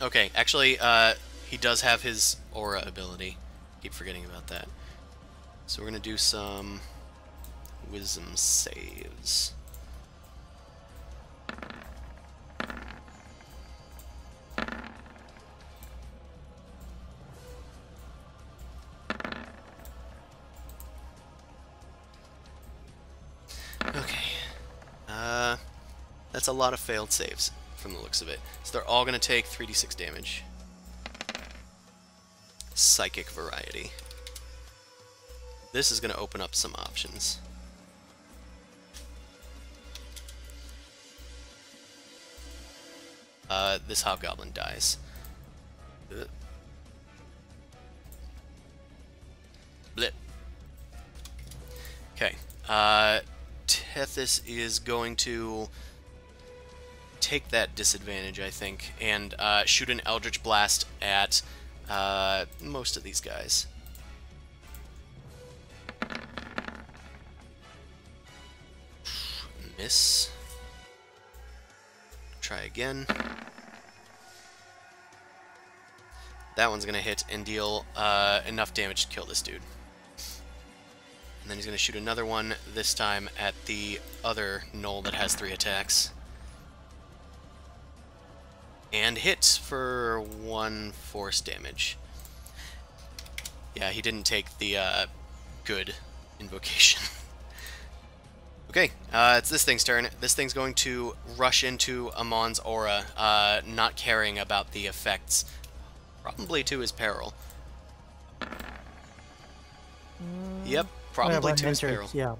Okay, actually, uh, he does have his Aura ability. Keep forgetting about that. So we're going to do some Wisdom saves. Okay. Uh, that's a lot of failed saves from the looks of it. So they're all going to take 3d6 damage. Psychic variety. This is going to open up some options. Uh, this hobgoblin dies. Blip. Okay. Uh, Tethys is going to take that disadvantage, I think, and uh, shoot an Eldritch Blast at uh, most of these guys. Miss. Try again. That one's gonna hit and deal uh, enough damage to kill this dude. And then he's going to shoot another one, this time at the other gnoll that has three attacks. And hits for one force damage. Yeah, he didn't take the uh, good invocation. okay, uh, it's this thing's turn. This thing's going to rush into Amon's aura, uh, not caring about the effects, probably to his peril. Yep, probably but to his entered, peril. Yeah.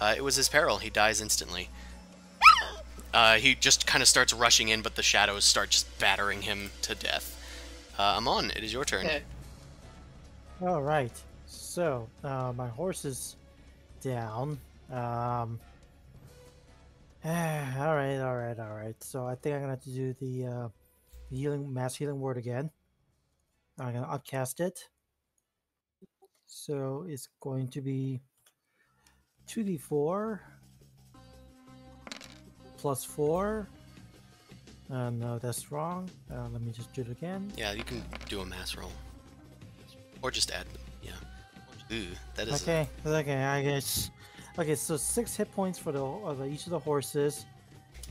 Uh, it was his peril. He dies instantly. Uh, he just kind of starts rushing in, but the shadows start just battering him to death. Uh, Amon, it is your turn. Okay. All right. So uh, my horse is down. Um. ah, all right, all right, all right. So I think I'm gonna have to do the uh, healing mass healing word again. I'm gonna upcast it. So it's going to be two d four plus four. Uh, no, that's wrong. Uh, let me just do it again. Yeah, you can do a mass roll. Or just add, yeah. Ooh, that is. Okay, okay, I guess. Okay, so six hit points for the uh, the- each of the horses.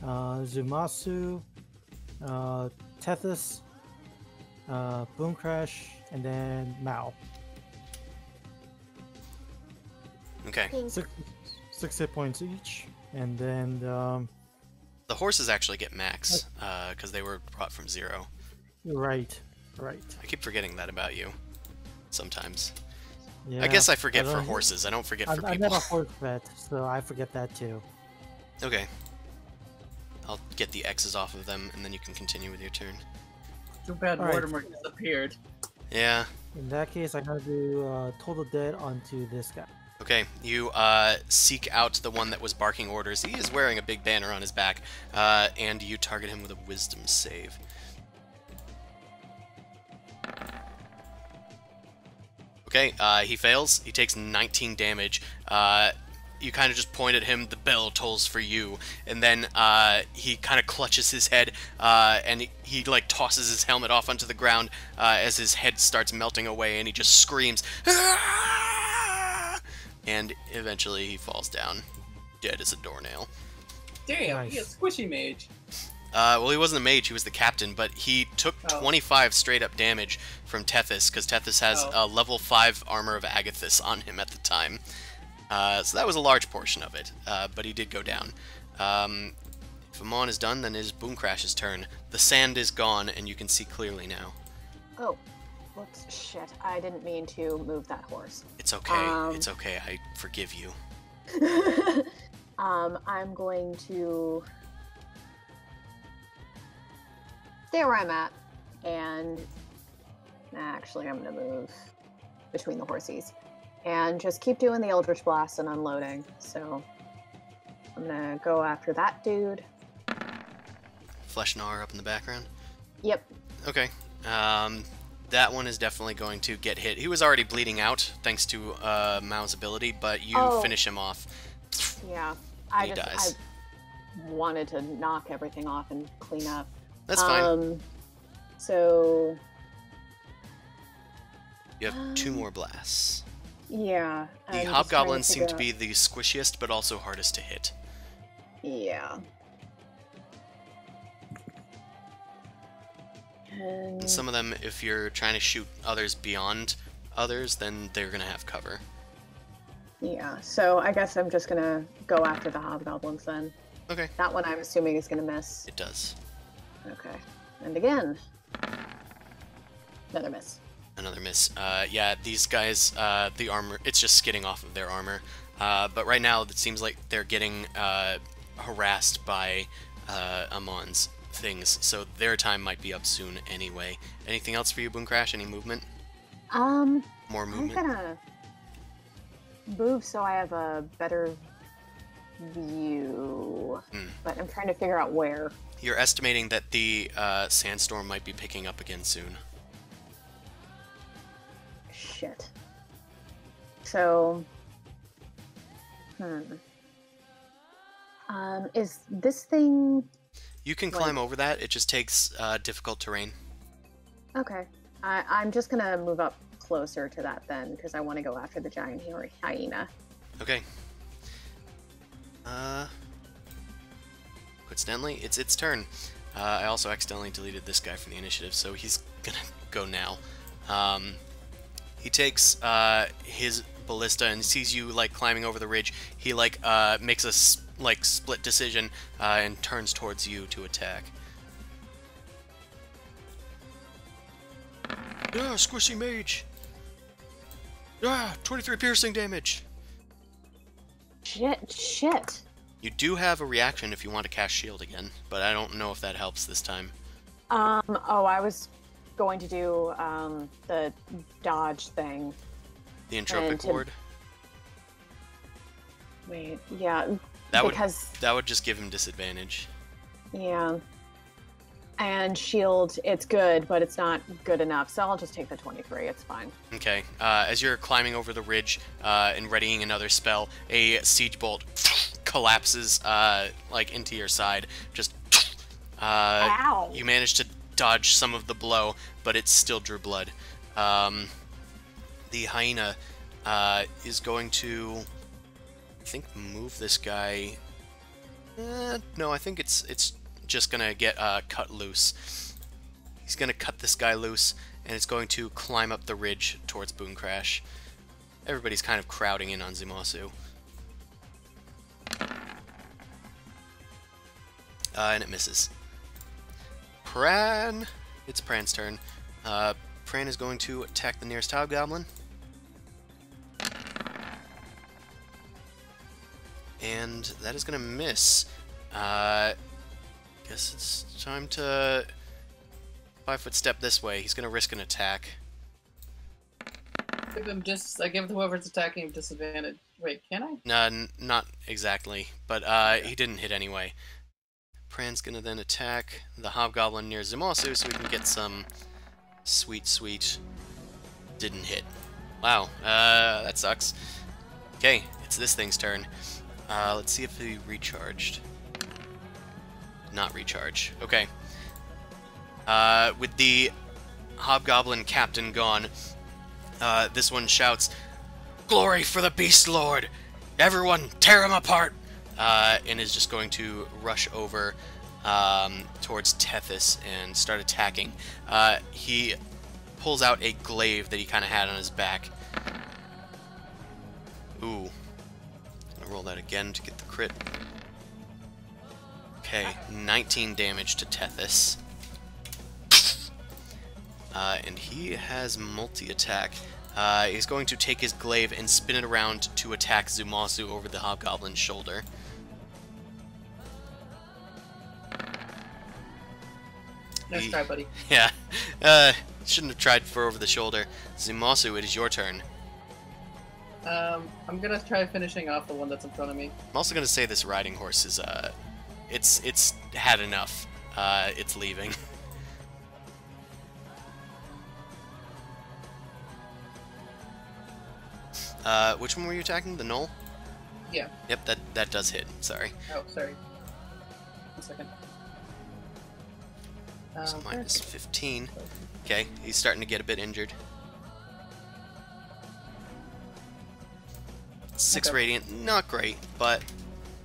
Uh, Zumasu, uh, Tethys, uh, Boom Crash, and then Mao. okay. Six, six hit points each, and then um, The horses actually get max, because they were brought from zero. right, right. I keep forgetting that about you. Sometimes. Yeah, I guess I forget for horses. I don't forget I'm, for I'm people. not a horse vet, so I forget that too. okay. I'll get the X's off of them, and then you can continue with your turn. Too bad Alright. Mortimer disappeared. Yeah. In that case, I'm gonna do uh, Toll the Dead onto this guy. Okay, you uh, seek out the one that was barking orders. He is wearing a big banner on his back, uh, and you target him with a wisdom save. Okay, uh, he fails. He takes 19 damage. You kind of just point at him, the bell tolls for you, and then uh, he kind of clutches his head, uh, and he, he, like tosses his helmet off onto the ground uh, as his head starts melting away, and he just screams, "Ah!" and eventually he falls down, dead as a doornail. Damn, Nice. he is squishy mage. Uh, well, he wasn't a mage; he was the captain. But he took Oh. 25 straight up damage from Tethys because Tethys has Oh. a level five armor of Agathys on him at the time. Uh, so that was a large portion of it. Uh, but he did go down. Um, if Amon is done, then it is Boomcrash's turn. The sand is gone, and you can see clearly now. Oh, whoops, shit. I didn't mean to move that horse. It's okay. Um. It's okay. I forgive you. um, I'm going to stay where I'm at, and actually, I'm going to move between the horses and just keep doing the Eldritch Blast and unloading. So I'm to go after that dude. Flesh Gnawer up in the background. Yep. Okay. Um, that one is definitely going to get hit. He was already bleeding out thanks to uh, Mao's ability, but you Oh. finish him off. Yeah. I He just dies. I wanted to knock everything off and clean up. That's fine. Um, so You have two um, more blasts. Yeah. The hobgoblins seem to be the squishiest, but also hardest to hit. Yeah. And And some of them, if you're trying to shoot others beyond others, then they're gonna have cover. yeah, so I guess I'm just gonna go after the hobgoblins then. Okay. That one I'm assuming is gonna miss. It does. Okay. And again. Another miss. Another miss. Uh, yeah, these guys, uh, the armor, it's just skidding off of their armor. Uh, but right now, it seems like they're getting uh, harassed by uh, Amon's things, so their time might be up soon anyway. Anything else for you, Boom Crash? Any movement? Um, More I'm gonna move so I have a better view. Hmm. But I'm trying to figure out where. You're estimating that the uh, sandstorm might be picking up again soon. Shit. So, hmm. Um, is this thing You can Like- climb over that. It just takes uh, difficult terrain. okay? I, I'm just gonna move up closer to that then because I want to go after the giant hyena. Okay. Uh. Coincidentally, it's its turn. Uh, I also accidentally deleted this guy from the initiative, so he's gonna go now. Um, he takes uh, his ballista and sees you like climbing over the ridge. He like uh, makes a like split decision uh, and turns towards you to attack. Yeah, squishy mage. Yeah, 23 piercing damage. Shit! Shit! You do have a reaction if you want to cast shield again, but I don't know if that helps this time. Um. Oh, I was going to do um the dodge thing. The entropic to- ward. Wait. Yeah. That would that would just give him disadvantage. Yeah. And shield, it's good, but it's not good enough. So I'll just take the 23. It's fine. Okay. Uh, as you're climbing over the ridge uh, and readying another spell, a siege bolt collapses uh, like into your side. Just uh, Ow! you manage to dodge some of the blow, but it still drew blood. Um, the hyena uh, is going to, I think, move this guy. Uh, no, I think it's it's just gonna get uh, cut loose. He's gonna cut this guy loose, and it's going to climb up the ridge towards Boom Crash. Everybody's kind of crowding in on Zumasu. Uh, and it misses. Pran! It's Pran's turn. Uh, Pran is going to attack the nearest Hobgoblin. And that is going to miss. Uh, guess it's time to five foot step this way. He's going to risk an attack. give him just. I give whoever's attacking him disadvantage. Wait, can I? Uh, n- not exactly, but uh, he didn't hit anyway. Pran's gonna then attack the hobgoblin near Zumasu so we can get some sweet, sweet. Didn't hit. Wow, uh, that sucks. Okay, it's this thing's turn. Uh, let's see if he recharged. Not recharge. Okay. Uh, with the hobgoblin captain gone, uh, this one shouts, Glory for the Beast Lord! Everyone, tear him apart! Uh, and is just going to rush over um, towards Tethys and start attacking. Uh, he pulls out a glaive that he kind of had on his back. Ooh. Gonna roll that again to get the crit. Okay, 19 damage to Tethys. Uh, and he has multi-attack. Uh, he's going to take his glaive and spin it around to attack Zumasu over the hobgoblin's shoulder. Nice try, buddy. Yeah, uh, shouldn't have tried for over the shoulder. Zumasu, it is your turn. Um, I'm gonna try finishing off the one that's in front of me. I'm also going to say this riding horse is, uh, it's it's had enough. Uh, it's leaving. Uh, which one were you attacking? The gnoll? Yeah. Yep, that that does hit. Sorry. Oh, sorry. One second. So Um, minus 15. Okay, he's starting to get a bit injured. Six Okay. radiant, not great, but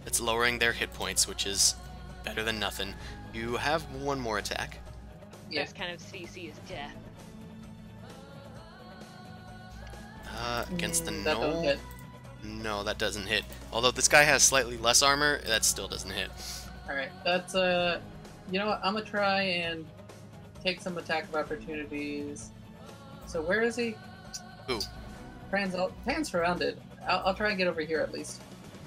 it's lowering their hit points, which is better than nothing. You have one more attack. Yeah. This kind of CC is death. Uh, against the Mm, that don't hit. No, that doesn't hit. Although this guy has slightly less armor, that still doesn't hit. All right, that's uh, you know what? I'm gonna try and take some attack of opportunities. So where is he? Who? Pran's, all- Pran's surrounded. I'll, I'll try and get over here at least.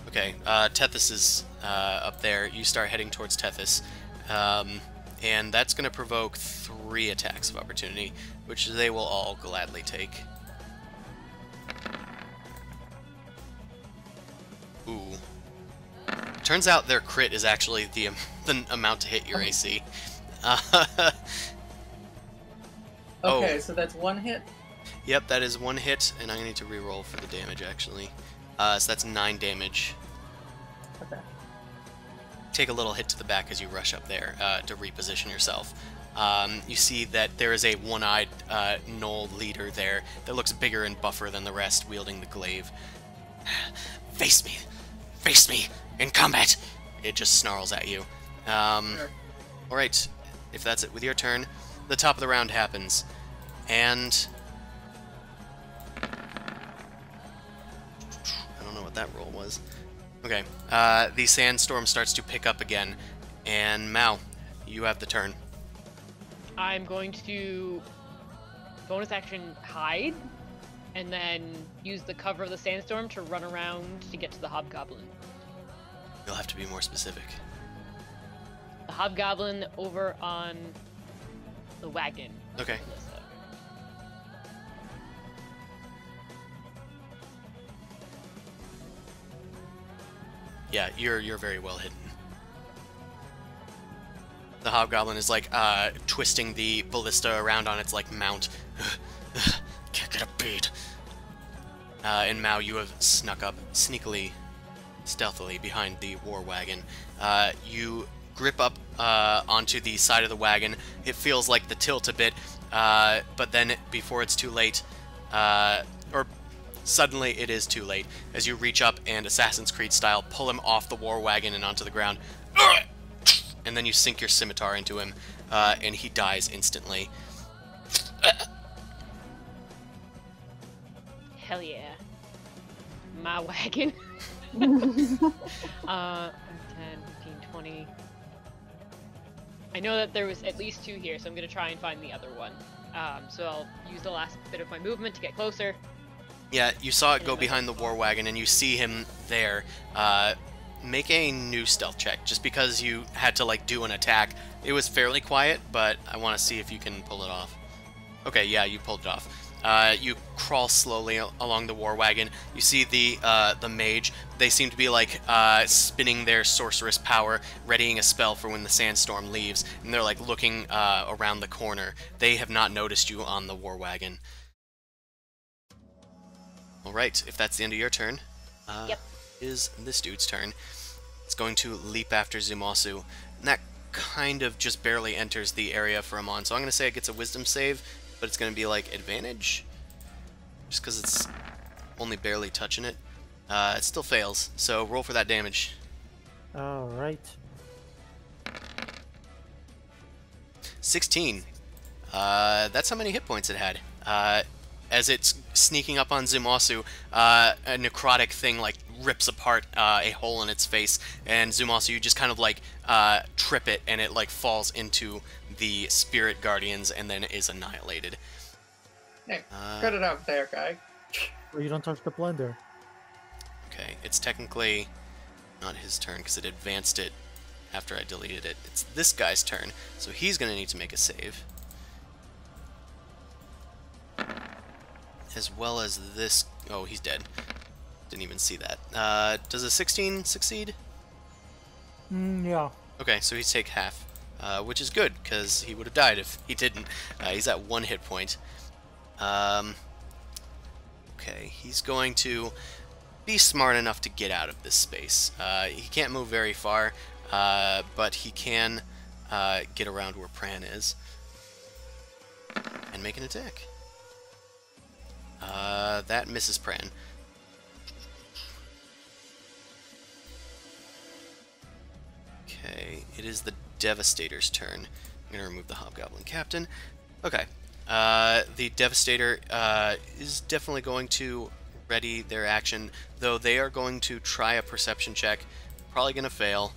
Okay, uh, Tethys is uh, up there. You start heading towards Tethys. Um, and that's going to provoke three attacks of opportunity, which they will all gladly take. Ooh. Turns out their crit is actually the, am- the amount to hit your AC. Uh, Oh. Okay, so that's one hit. yep, that is one hit, and to need to reroll for the damage, actually. Uh, so that's nine damage. Okay. take a little hit to the back as you rush up there uh, to reposition yourself. Um, you see that there is a one-eyed uh, gnoll leader there that looks bigger and buffer than the rest, wielding the glaive. Face me, face me in combat. It just snarls at you. Um, Sure. all right, if that's it with your turn, the top of the round happens, and I don't know what that roll was. Okay. Uh, the sandstorm starts to pick up again, and Mao, you have the turn. I'm going to bonus action hide, and then use the cover of the sandstorm to run around to get to the hobgoblin. You'll have to be more specific. The hobgoblin over on the wagon. Okay. Yeah, you're you're very well hidden. The hobgoblin is like uh, twisting the ballista around on its like mount. Can't get a beat. Uh, and Mao, you have snuck up sneakily, stealthily behind the war wagon. Uh, you grip up uh, onto the side of the wagon. It feels like the tilt a bit, uh, but then before it's too late, uh, or Suddenly, it is too late as you reach up and Assassin's Creed style pull him off the war wagon and onto the ground. And then you sink your scimitar into him, uh, and he dies instantly. Hell yeah. My wagon. uh, 10, 15, 20. I know that there was at least two here, so I'm gonna try and find the other one. Um, so I'll use the last bit of my movement to get closer. Yeah, you saw it go behind the war wagon, and you see him there. Uh, make a new stealth check, just because you had to like do an attack. It was fairly quiet, but I want to see if you can pull it off. Okay, yeah, you pulled it off. Uh, you crawl slowly along the war wagon. You see the uh, the mage. They seem to be like uh, spinning their sorceress power, readying a spell for when the sandstorm leaves. And they're like looking uh, around the corner. They have not noticed you on the war wagon. All right, if that's the end of your turn, uh, Yep. is this dude's turn. It's going to leap after Zumasu, and that kind of just barely enters the area for Amon. So I'm going to say it gets a Wisdom save, but it's going to be like advantage, just because it's only barely touching it. Uh, it still fails, so roll for that damage. All right. 16. Uh, that's how many hit points it had. Uh, as it's sneaking up on Zumasu, uh, a necrotic thing like rips apart uh, a hole in its face, and Zumasu, you just kind of like uh, trip it, and it like falls into the spirit guardians, and then is annihilated. Hey, Uh, cut it out there, guy. Well, you don't touch the blender. Okay, it's technically not his turn because it advanced it after I deleted it. It's this guy's turn, so he's going to need to make a save. As well as this. Oh, he's dead. Didn't even see that. Uh, does a 16 succeed? Mm, yeah. Okay, so he's take half, uh, which is good because he would have died if he didn't. Uh, he's at one hit point. Um, okay, he's going to be smart enough to get out of this space. Uh, he can't move very far, uh, but he can uh, get around where Pran is and make an attack. Uh, that misses Pran. Okay, it is the Devastator's turn. I'm gonna remove the Hobgoblin Captain. Okay, uh, the Devastator uh, is definitely going to ready their action, though they are going to try a perception check. Probably gonna fail,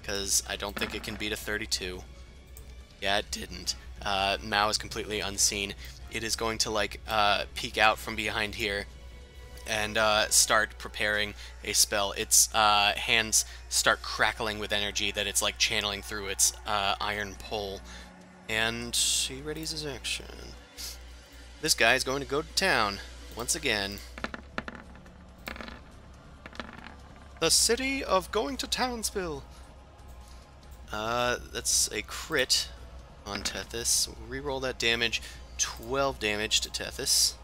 because I don't think it can beat a 32. Yeah, it didn't. Uh, Mao is completely unseen. It is going to like uh, peek out from behind here and uh, start preparing a spell. Its uh, hands start crackling with energy that it's like channeling through its uh, iron pole. And he readies his action. This guy is going to go to town once again. The city of going to Townsville. Uh, that's a crit on Tethys. Reroll that damage. 12 damage to Tethys.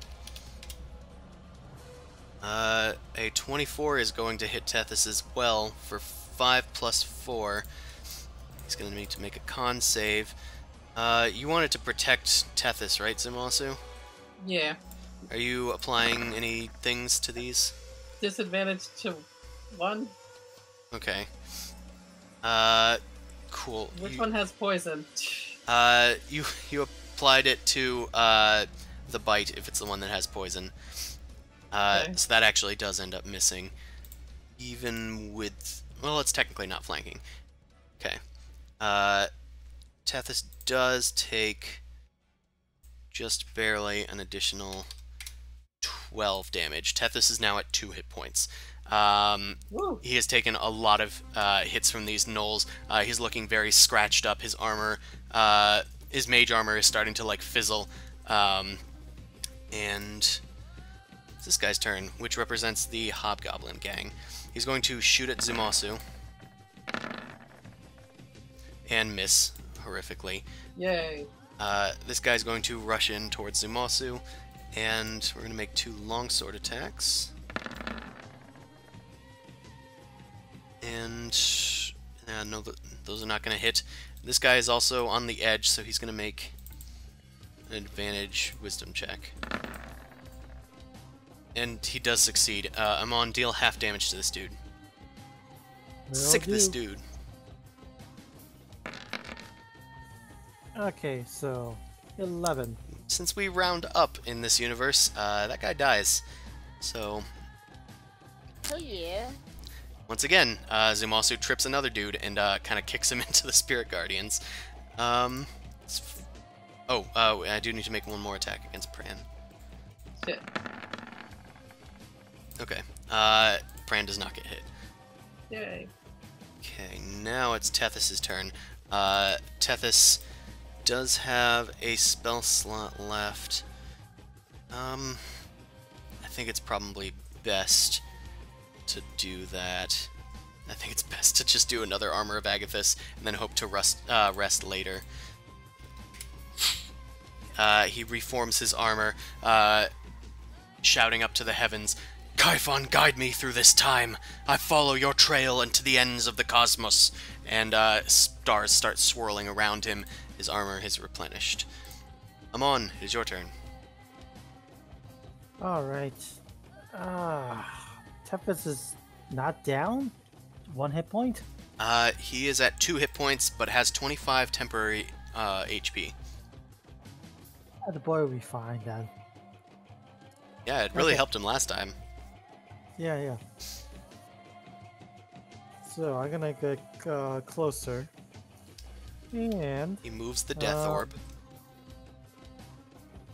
Uh, a 24 is going to hit Tethys as well for 5 plus 4. He's going to need to make a con save. Uh, you wanted to protect Tethys, right, Zumasu? Yeah. Are you applying any things to these? Disadvantage to one. Okay. Uh, cool. Which You- one has poison? Uh, you you applied it to uh the bite if it's the one that has poison. Uh, Okay. so that actually does end up missing, even with well, it's technically not flanking. Okay. Uh, Tethys does take just barely an additional twelve damage. Tethys is now at two hit points. Um, he has taken a lot of uh, hits from these gnolls. Uh, he's looking very scratched up. His armor, uh, his mage armor, is starting to like fizzle. Um, and it's this guy's turn, which represents the Hobgoblin gang. He's going to shoot at Zumasu and miss horrifically. Yay. Uh, this guy's going to rush in towards Zumasu, and we're going to make two longsword attacks. And uh, no, th- those are not going to hit. This guy is also on the edge, so he's going to make an advantage wisdom check. And he does succeed. Uh, I'm on deal half damage to this dude. Will Sick of this dude. Okay, so 11. Since we round up in this universe, uh, that guy dies. So Oh yeah. Once again, uh, Zumasu trips another dude and uh, kind of kicks him into the Spirit Guardians. Um, f- oh, uh, I do need to make one more attack against Pran. Shit. Okay, uh, Pran does not get hit. Yay. Okay, now it's Tethys' turn. Uh, Tethys does have a spell slot left. Um, I think it's probably best to do that. I think it's best to just do another Armor of Agathys and then hope to rest, uh, rest later. Uh, he reforms his armor, uh, shouting up to the heavens, Kaifon, guide me through this time. I follow your trail into the ends of the cosmos. And uh, stars start swirling around him. His armor is replenished. Amon, it is your turn. All right. Ah, Tethys is not down. One hit point. Uh, he is at two hit points, but has 25 temporary uh, HP. Uh, the boy will be fine then. Yeah, it really Okay. helped him last time. Yeah, yeah. So I'm gonna get uh, closer, and He moves the Death Uh, Orb.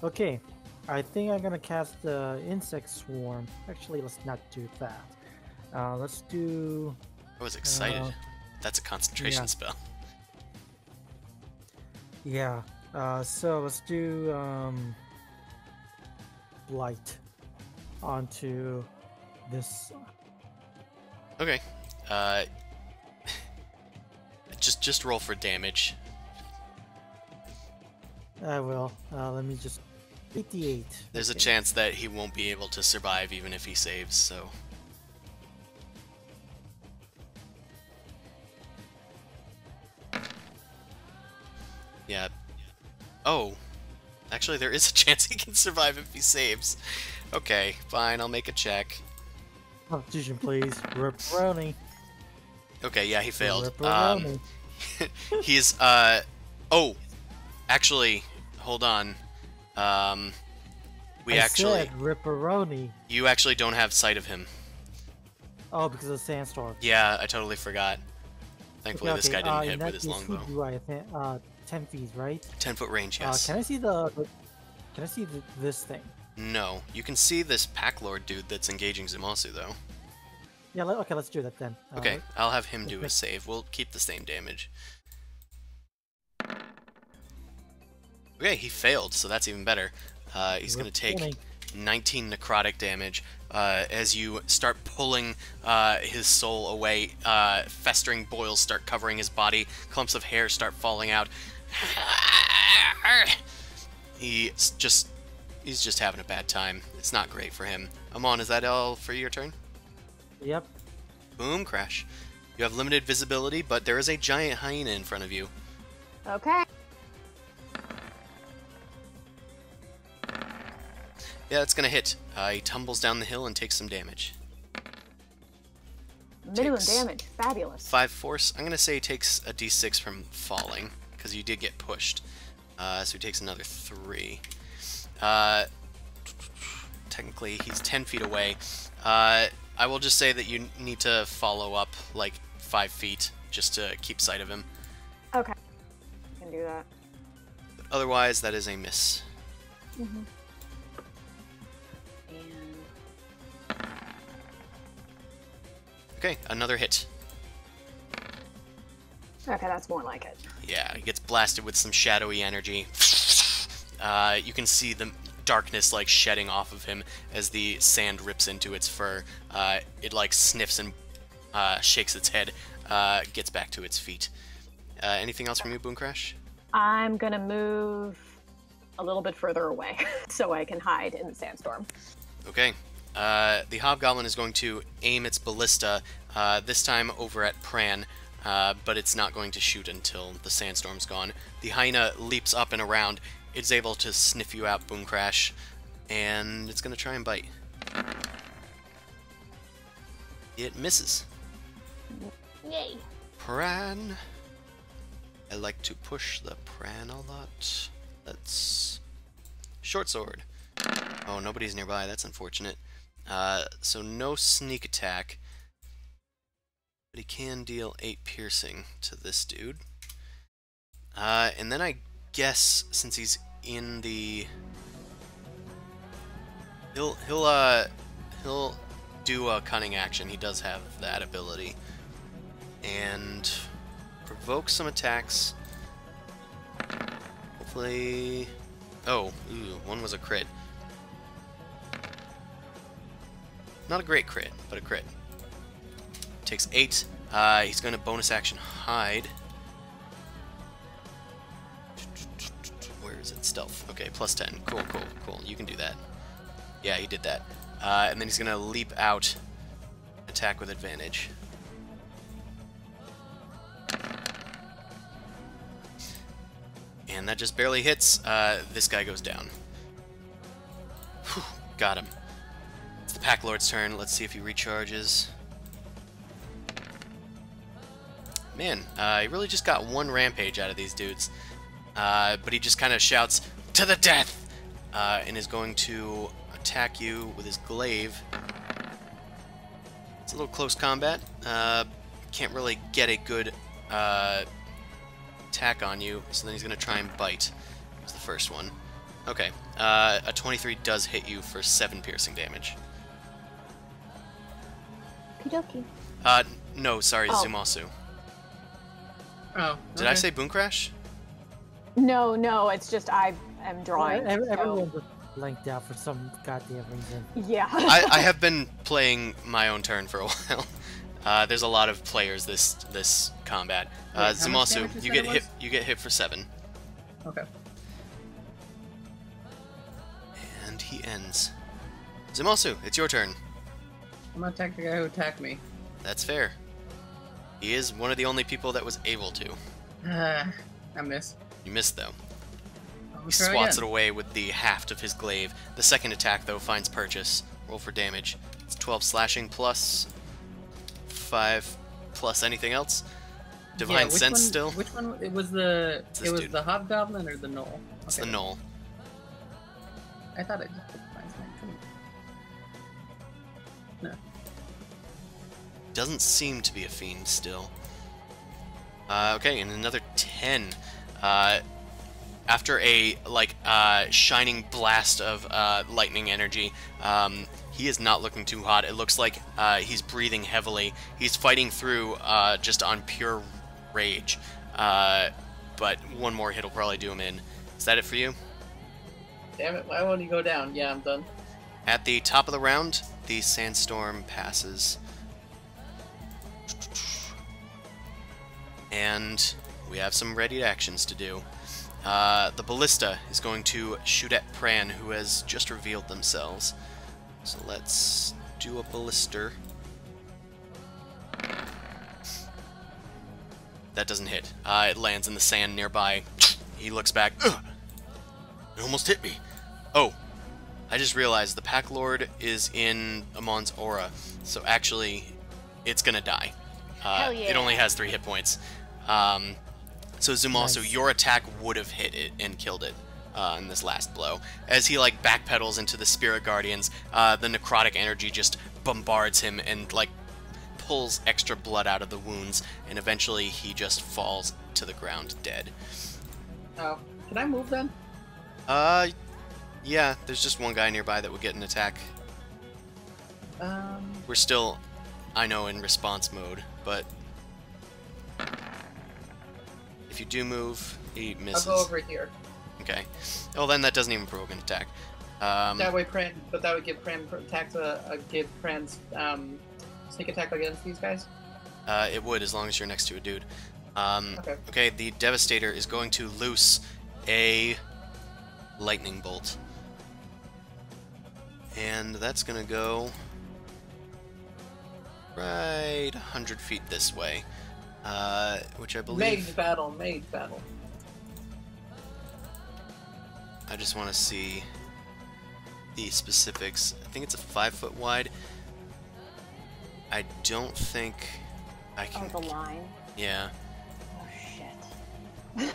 okay, I think I'm gonna cast the insect swarm. Actually, let's not do that. Uh, let's do I was excited. uh, That's a concentration yeah. spell. yeah. Uh, so let's do um, blight onto this. Okay. Uh, just just roll for damage. I will. Uh, let me just 58. There's a chance that he won't be able to survive even if he saves. So. Yeah. Oh. Actually, there is a chance he can survive if he saves. Okay, fine, I'll make a check. Constitution, please. Ripperoni. Okay, yeah, he failed. Um, he's, uh. Oh! Actually, hold on. Um. We I actually. said Ripperoni. You actually don't have sight of him. Oh, because of the sandstorm. Yeah, I totally forgot. Thankfully, Okay, this guy didn't uh, hit with his longbow. do I think? Uh, 10 feet, right? 10 foot range, Uh, yes. can I see the, the- Can I see the, this thing? No. You can see this Pack Lord dude that's engaging Zumasu, though. Yeah. Let, okay, let's do that then. Uh, Okay, I'll have him do a save. We'll keep the same damage. Okay, he failed, so that's even better. Uh, he's going to take Ripperoni. 19 necrotic damage uh, as you start pulling uh, his soul away. Uh, festering boils start covering his body. Clumps of hair start falling out. He just he's just having a bad time. It's not great for him. Amon, is that all for your turn? Yep. Boom, crash. You have limited visibility, but there is a giant hyena in front of you. Okay. Yeah, it's gonna hit. Uh, he tumbles down the hill and takes some damage. Minimum Takes- damage. Fabulous. Five force. I'm gonna say he takes a d6 from falling because you did get pushed. Uh, so he takes another three. Uh, technically, he's 10 feet away. Uh, I will just say that you need to follow up like five feet just to keep sight of him. Okay. I can do that. Otherwise, that is a miss. And Okay, another hit. okay, that's more like it. Yeah, he gets blasted with some shadowy energy. Uh, you can see the darkness like shedding off of him as the sand rips into its fur. Uh, it like sniffs and uh, shakes its head, uh, gets back to its feet. Uh, anything else from you, Boom Crash? I'm gonna move a little bit further away so I can hide in the sandstorm. Okay. Uh, the Hobgoblin is going to aim its ballista, uh, this time over at Pran, uh, but it's not going to shoot until the sandstorm's gone. The hyena leaps up and around. It's able to sniff you out, Boom Crash, and it's going to try and bite. It misses. Yay! Pran. I like to push the Pran a lot. Let's. Short sword. Oh, nobody's nearby. That's unfortunate. Uh, so no sneak attack. But he can deal 8 piercing to this dude. Uh, and then I guess since he's in the. He'll, he'll, uh, he'll do a cunning action. He does have that ability. And provoke some attacks. Hopefully. Oh, ooh, one was a crit. Not a great crit, but a crit. Takes eight. Uh, he's going to bonus action hide. Is it? Stealth. Okay, plus 10. Cool, cool, cool. You can do that. Yeah, he did that. Uh, and then he's going to leap out, attack with advantage. And that just barely hits. Uh, this guy goes down. Whew, got him. It's the Pack Lord's turn. Let's see if he recharges. Man, uh, he really just got one rampage out of these dudes. Uh, but he just kind of shouts, To the death! Uh, and is going to attack you with his glaive. It's a little close combat. Uh, can't really get a good uh, attack on you, so then he's going to try and bite. It's the first one. Okay, uh, a 23 does hit you for 7 piercing damage. Okie Uh, no, sorry, Oh. Zumasu. Oh, Did I say Boom Crash? No, no, it's just I am drawing. Every, so- everyone was blanked out for some goddamn reason. Yeah. I, I have been playing my own turn for a while. Uh, there's a lot of players this this combat. Uh, Wait, how Zumasu, you you get hit. You get hit for seven, Okay. and he ends. Zumasu, it's your turn. I'm gonna attack the guy who attacked me. That's fair. He is one of the only people that was able to. Ah, I miss. You missed though. He swats it away with the haft of his glaive. The second attack, though, finds purchase. Roll for damage. It's 12 slashing plus 5 plus anything else. Divine Yeah, Sense one- still. Which one? It was the. It was dude. the hobgoblin or the gnoll. It's the Gnoll. I thought I just divine sense. On. Doesn't seem to be a fiend still. Uh, okay, and another 10. Uh, after a like uh, shining blast of uh, lightning energy, um, he is not looking too hot. It looks like uh, he's breathing heavily. He's fighting through uh, just on pure rage. Uh, but one more hit will probably do him in. Is that it for you? Damn it! Why won't he go down? Yeah, I'm done. At the top of the round, the sandstorm passes. And we have some ready actions to do. Uh, the ballista is going to shoot at Pran, who has just revealed themselves. So let's do a ballista. That doesn't hit. Uh, it lands in the sand nearby. He looks back. Ugh! It almost hit me. Oh, I just realized the Pack Lord is in Amon's aura, so actually, it's gonna die. Uh, Hell It only has three hit points. Um, so Zumasu, Nice. your attack would have hit it and killed it uh, in this last blow. As he like backpedals into the Spirit Guardians, uh, the necrotic energy just bombards him and like pulls extra blood out of the wounds, and eventually he just falls to the ground dead. Oh, can I move then? Uh, yeah, there's just one guy nearby that would get an attack. Um, We're still, I know, in response mode, but if you do move, he misses. I'll go over here. Okay. Oh, then that doesn't even provoke an attack. Um, that way, Pran, but that would give Pran attack to uh, give Pran's um, sneak attack against these guys. uh, it would, as long as you're next to a dude. Um, Okay. okay, the Devastator is going to loose a lightning bolt. And that's gonna go right 100 feet this way. Uh, which I believe. Mage battle, mage battle. I just want to see the specifics. I think it's a five foot wide. I don't think I can. Oh, can. the line. Yeah. Oh shit.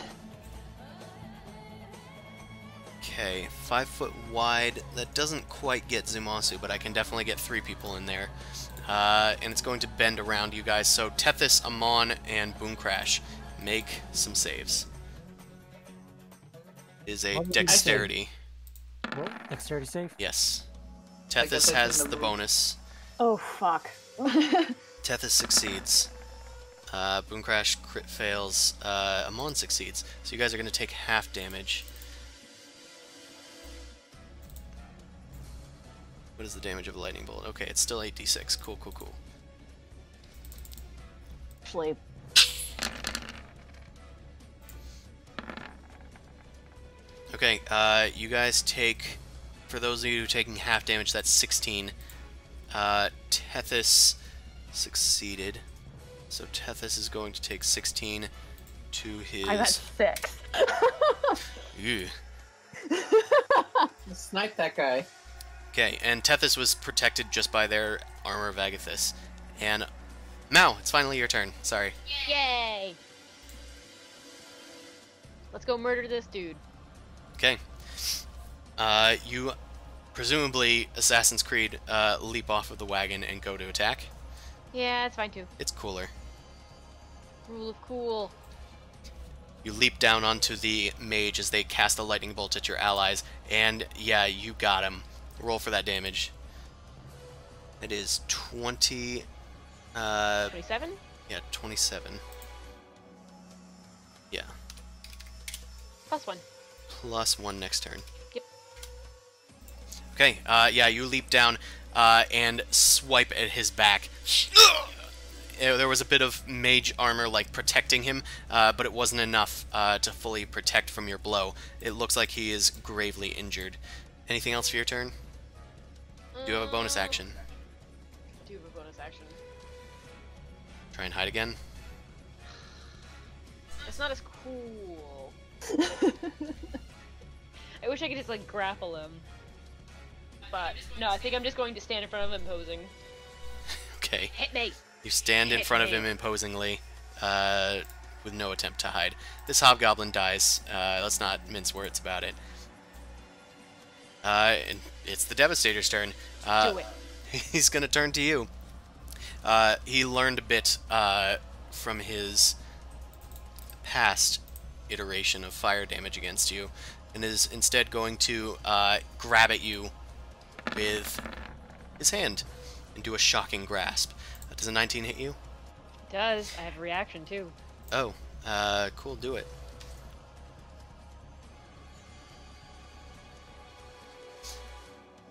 Okay, five foot wide. That doesn't quite get Zumasu, but I can definitely get three people in there. Uh, and it's going to bend around you guys. So Tethys, Amon, and Boom Crash, make some saves. Is a What would you say? dexterity. What? Dexterity save? Yes. I Tethys has the bonus. Oh fuck. Tethys succeeds. Uh, Boom Crash crit fails. Uh, Amon succeeds. So you guys are going to take half damage. What is the damage of a lightning bolt? Okay, it's still 8d6. Cool, cool, cool. Actually, Okay, uh, you guys take, for those of you taking half damage, that's 16. Uh, Tethys succeeded. So Tethys is going to take 16 to his... I got six. Ew. Snipe that guy. Okay, and Tethys was protected just by their armor of Agathys. And Mao, it's finally your turn. Sorry. Yay! Let's go murder this dude. Okay. Uh, you presumably Assassin's Creed uh, leap off of the wagon and go to attack. Yeah, it's fine too. It's cooler. Rule of cool. You leap down onto the mage as they cast a lightning bolt at your allies, and yeah, you got him. Roll for that damage. It is 20. Uh, 27? yeah, 27. Yeah, Plus one. plus one next turn. Yep. Okay, uh, yeah, you leap down uh, and swipe at his back. Uh, There was a bit of mage armor, like protecting him, uh, but it wasn't enough uh, to fully protect from your blow. It looks like he is gravely injured. Anything else for your turn? Do you have a bonus action? I do have a bonus action. Try and hide again. It's not as cool. I wish I could just like grapple him. But no, I think I'm just going to stand in front of him posing. Okay. Hit me! You stand in Hit front of him imposingly, uh, with no attempt to hide. This hobgoblin dies. Uh, let's not mince words about it. Uh, and it's the Devastator's turn. Uh, Do it. he's going to turn to you. Uh, he learned a bit uh, from his past iteration of fire damage against you, and is instead going to uh, grab at you with his hand and do a shocking grasp. Uh, does a 19 hit you? It does. I have a reaction too. Oh, uh, cool, do it.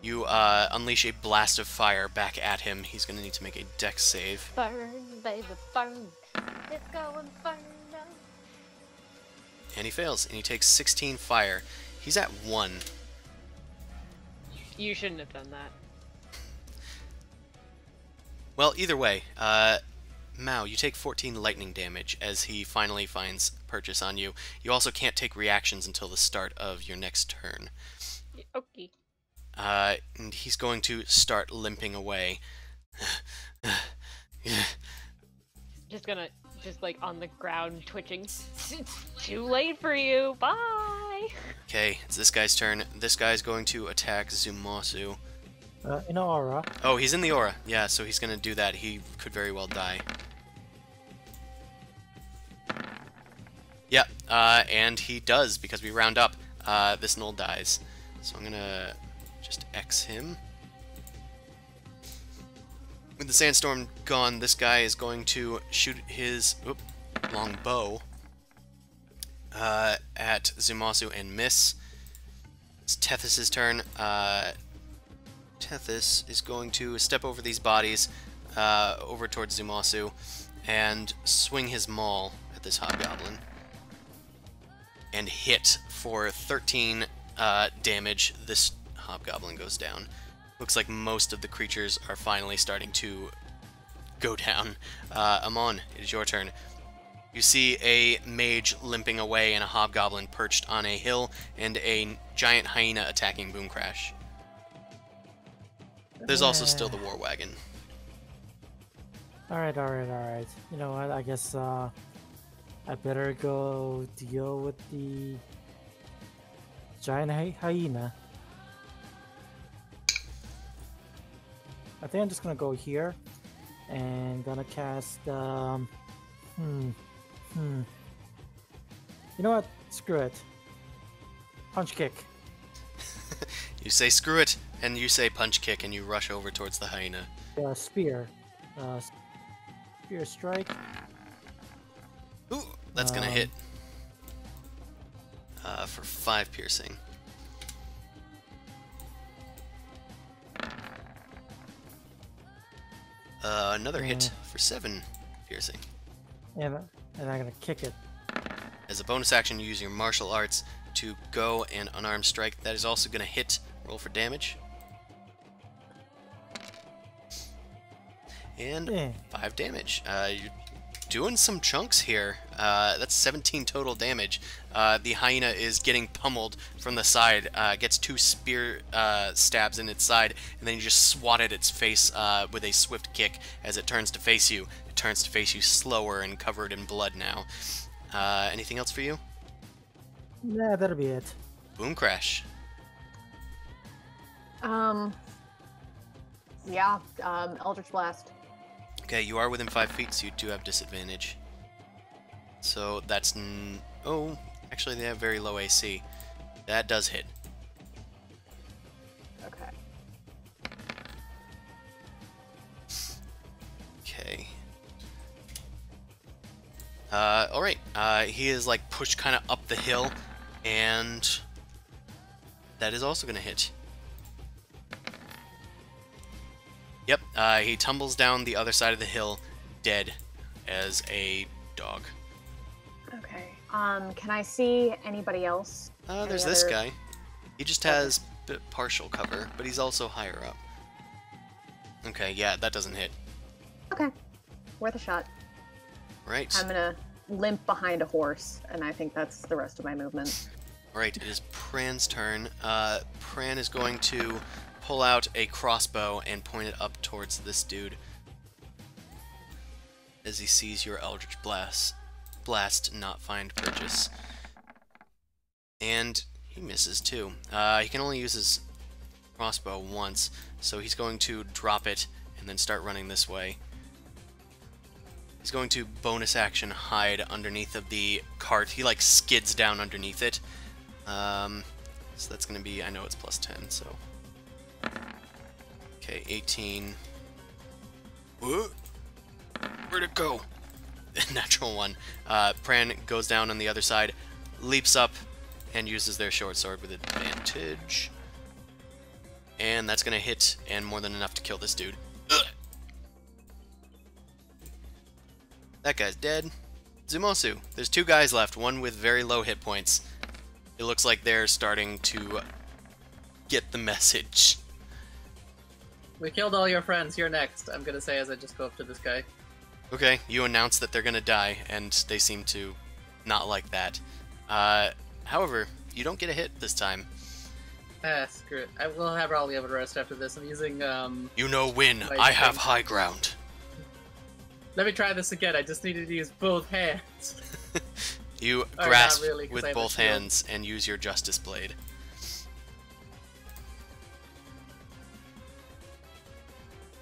You uh, unleash a blast of fire back at him. He's going to need to make a dex save. Burn, baby, burn. It's going burn. And he fails, and he takes 16 fire. He's at 1. You shouldn't have done that. Well, either way, uh, Mao, you take 14 lightning damage as he finally finds purchase on you. You also can't take reactions until the start of your next turn. Okay. Uh, and he's going to start limping away. Just gonna, just like on the ground twitching. It's too late for you. Bye. Okay, it's this guy's turn. This guy's going to attack Zumasu. Uh, in aura. Oh, he's in the aura. Yeah, so he's going to do that. He could very well die. Yeah, uh, and he does because we round up. Uh, this gnoll dies. So I'm going to just X him. With the sandstorm gone, this guy is going to shoot his long bow uh, at Zumasu and miss. It's Tethys' turn. Uh, Tethys is going to step over these bodies uh, over towards Zumasu and swing his maul at this hobgoblin and hit for 13 uh, damage. This hobgoblin goes down. Looks like most of the creatures are finally starting to go down. Uh, Amon, it is your turn. You see a mage limping away and a hobgoblin perched on a hill and a giant hyena attacking Boom Crash. There's also still the war wagon. All right, all right, all right. You know what? I guess uh, I better go deal with the giant hy- hyena. I think I'm just gonna go here and gonna cast. Um, hmm, hmm. You know what? Screw it. Punch kick. You say screw it, and you say punch kick, and you rush over towards the hyena. Uh, spear. Uh, spear strike. Ooh, that's gonna Um, hit. Uh, for five piercing. Uh, another hit for seven piercing. And, and I'm gonna kick it. As a bonus action, you use your martial arts to go and unarmed strike. That is also going to hit. Roll for damage. And Yeah. five damage. Uh, you're doing some chunks here. Uh, that's 17 total damage. Uh, the hyena is getting pummeled from the side. Uh, gets two spear uh, stabs in its side, and then you just swat at its face uh, with a swift kick as it turns to face you. It turns to face you slower and covered in blood now. Uh, anything else for you? Yeah, that'll be it. Boom crash. Um. Yeah. Um. Eldritch Blast. Okay, you are within five feet, so you do have disadvantage. So that's n- oh, actually they have very low AC. That does hit. Okay. Okay. Uh, all right. Uh, he is like pushed kind of up the hill, and that is also gonna hit. Yep. Uh, he tumbles down the other side of the hill, dead, as a dog. Okay. Um. Can I see anybody else? Uh, Any there's this guy. He just has bit partial cover, but he's also higher up. Okay, yeah, that doesn't hit. Okay. Worth a shot. Right. I'm gonna limp behind a horse, and I think that's the rest of my movement. Right, it is Pran's turn. Uh, Pran is going to pull out a crossbow and point it up towards this dude as he sees your Eldritch Blast, blast not find purchase. And he misses too. Uh, he can only use his crossbow once, so he's going to drop it and then start running this way. He's going to bonus action hide underneath of the cart. He like skids down underneath it. Um, so that's going to be, I know it's plus 10, so. Okay, 18. Whoa. Where'd it go? Natural one. Uh, Pran goes down on the other side, leaps up, and uses their short sword with advantage. And that's to hit, and more than enough to kill this dude. That guy's dead. Zumasu, there's two guys left, one with very low hit points. It looks like they're starting to get the message. We killed all your friends. You're next. I'm gonna say as I just go up to this guy. Okay, you announce that they're gonna die, and they seem to not like that. Uh, however, you don't get a hit this time. Ah, screw it. I will have all the other rest after this. I'm using um. You know when I have high ground. Let me try this again. I just needed to use both hands. You grasp really, with both hands and use your Justice Blade.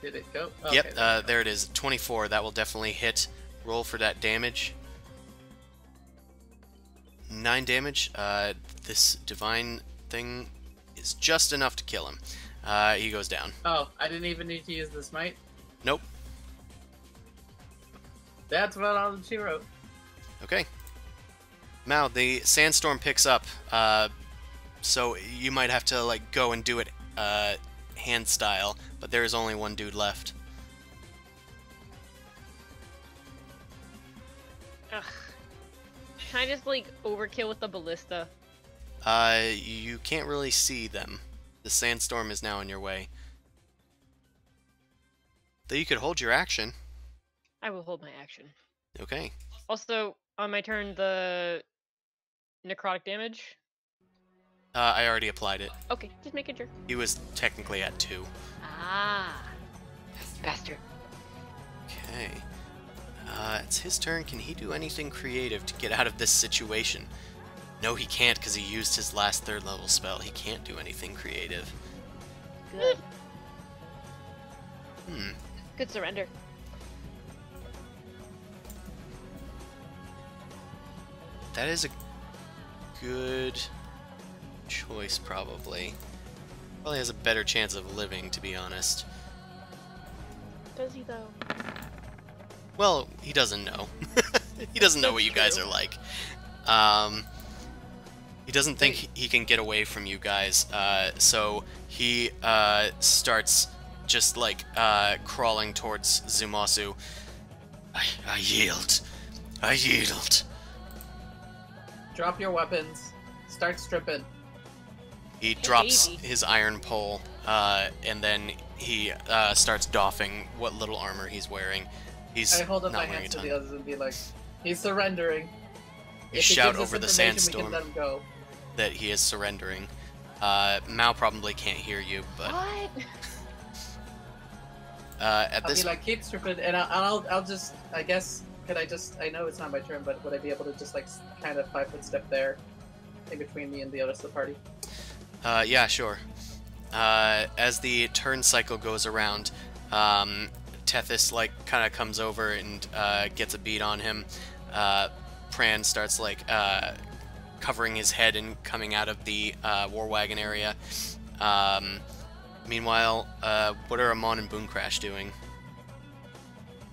Did it go? yep, Okay, uh, there it is. 24. That will definitely hit. Roll for that damage. 9 damage. Uh, this divine thing is just enough to kill him. Uh, he goes down. Oh, I didn't even need to use the smite. Nope. That's what all she wrote. Okay. Now the sandstorm picks up, uh, so you might have to like go and do it uh, hand style. But there is only one dude left. Ugh. Can I just like overkill with the ballista? Uh, you can't really see them. The sandstorm is now in your way. Though you could hold your action. I will hold my action. Okay. Also, on my turn, the necrotic damage. Uh, I already applied it. Okay, just making sure. He was technically at two. Ah, bastard. Okay. Uh, it's his turn. Can he do anything creative to get out of this situation? No, he can't because he used his last third level spell. He can't do anything creative. Good. Hmm. Good surrender. That is a good choice, probably. Probably has a better chance of living, to be honest. Does he though? Well, he doesn't know. he doesn't know what you guys are like. Um, he doesn't think he- he can get away from you guys, uh, so he uh, starts just like uh, crawling towards Zumasu. I, I yield. I yield. Drop your weapons. Start stripping. He drops baby. his iron pole, uh, and then he uh, starts doffing what little armor he's wearing. He's I hold up not my wearing a hands to ton. the others and be like, "He's surrendering." You If shout over the information, we sandstorm can let him go. that he is surrendering. Uh, Mao probably can't hear you, but What? uh, at I'll this be like, "Keep stripping," and I'll, I'll, I'll just, I guess, could I just? I know it's not my turn, but would I be able to just like kind of five foot step there, in between me and the rest of the party? Uh, yeah, sure. Uh, as the turn cycle goes around, um, Tethys like kind of comes over and uh, gets a beat on him. Uh, Pran starts like uh, covering his head and coming out of the uh, war wagon area. Um, meanwhile, uh, what are Amon and Boom Crash doing?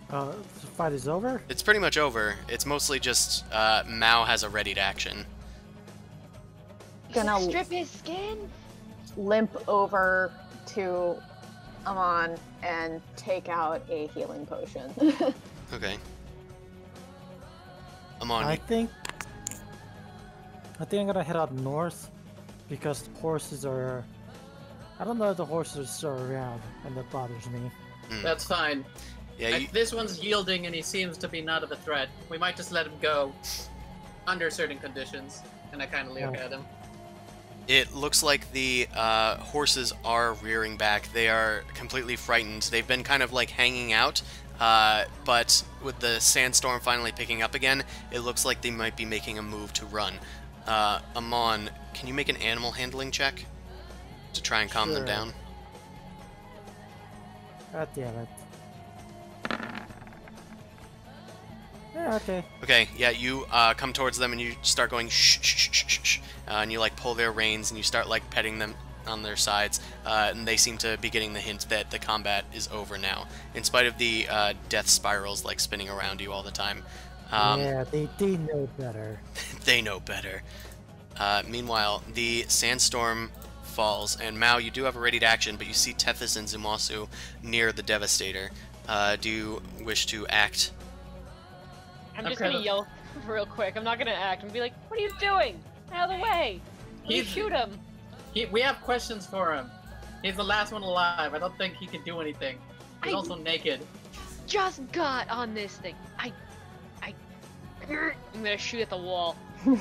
Uh, the fight is over. It's pretty much over. It's mostly just uh, Mao has a readied action. Gonna strip his skin. limp over to Amon and take out a healing potion. Okay. Amon, I think. I think I'm gonna head out north because the horses are. I don't know if the horses are still around, and that bothers me. mm, That's fine. yeah, I- you, this one's yielding, and he seems to be not of a threat. We might just let him go, under certain conditions. And I kind of look Oh. at him. It looks like the uh, horses are rearing back. They are completely frightened. They've been kind of like hanging out, uh, but with the sandstorm finally picking up again, it looks like they might be making a move to run. Uh, Amon, can you make an animal handling check to try and calm them down? God damn it. Okay. Okay, yeah, you uh, come towards them and you start going shh, shh, shh, shh, shh, uh, and you like pull their reins and you start like petting them on their sides, uh, and they seem to be getting the hint that the combat is over now, in spite of the uh, death spirals like spinning around you all the time. Um, yeah, they, they know better. they know better. Uh, meanwhile, the sandstorm falls, and Mao, you do have a ready to action, but you see Tethys and Zumasu near the Devastator. Uh, do you wish to act? I'm I'm just gonna yell real quick. I'm not gonna act. I'm gonna be like, "What are you doing? Out of the way! You shoot him!" He, we have questions for him. He's the last one alive. I don't think he can do anything. He's I- also naked. Just got on this thing. I, I, I'm gonna shoot at the wall.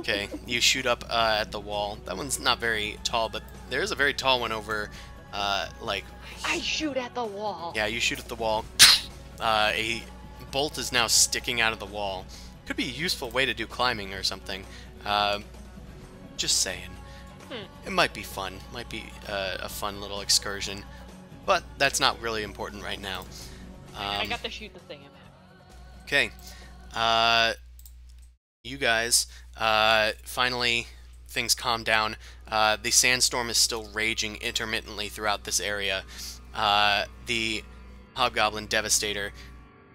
Okay, you shoot up uh, at the wall. That one's not very tall, but there is a very tall one over, uh, like, I shoot at the wall. yeah, you shoot at the wall. Uh, a bolt is now sticking out of the wall. Could be a useful way to do climbing or something. Uh, just saying. Hmm. It might be fun. Might be uh, a fun little excursion. But that's not really important right now. I Um, got to shoot the thing. Okay. Uh, you guys, uh, finally, things calm down. Uh, the sandstorm is still raging intermittently throughout this area. Uh, the Hobgoblin Devastator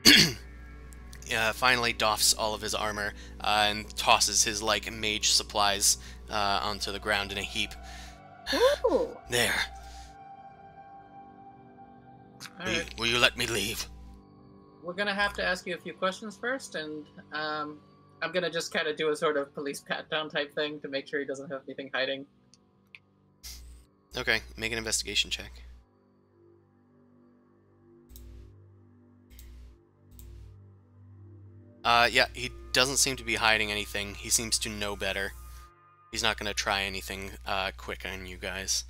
uh, finally doffs all of his armor uh, and tosses his, like, mage supplies uh, onto the ground in a heap. Ooh. There. Will you, will you let me leave? We're gonna have to ask you a few questions first, and um, I'm gonna just kind of do a sort of police pat down type thing to make sure he doesn't have anything hiding. Okay, make an investigation check. Uh, yeah, he doesn't seem to be hiding anything. He seems to know better. He's not gonna try anything uh, quick on you guys.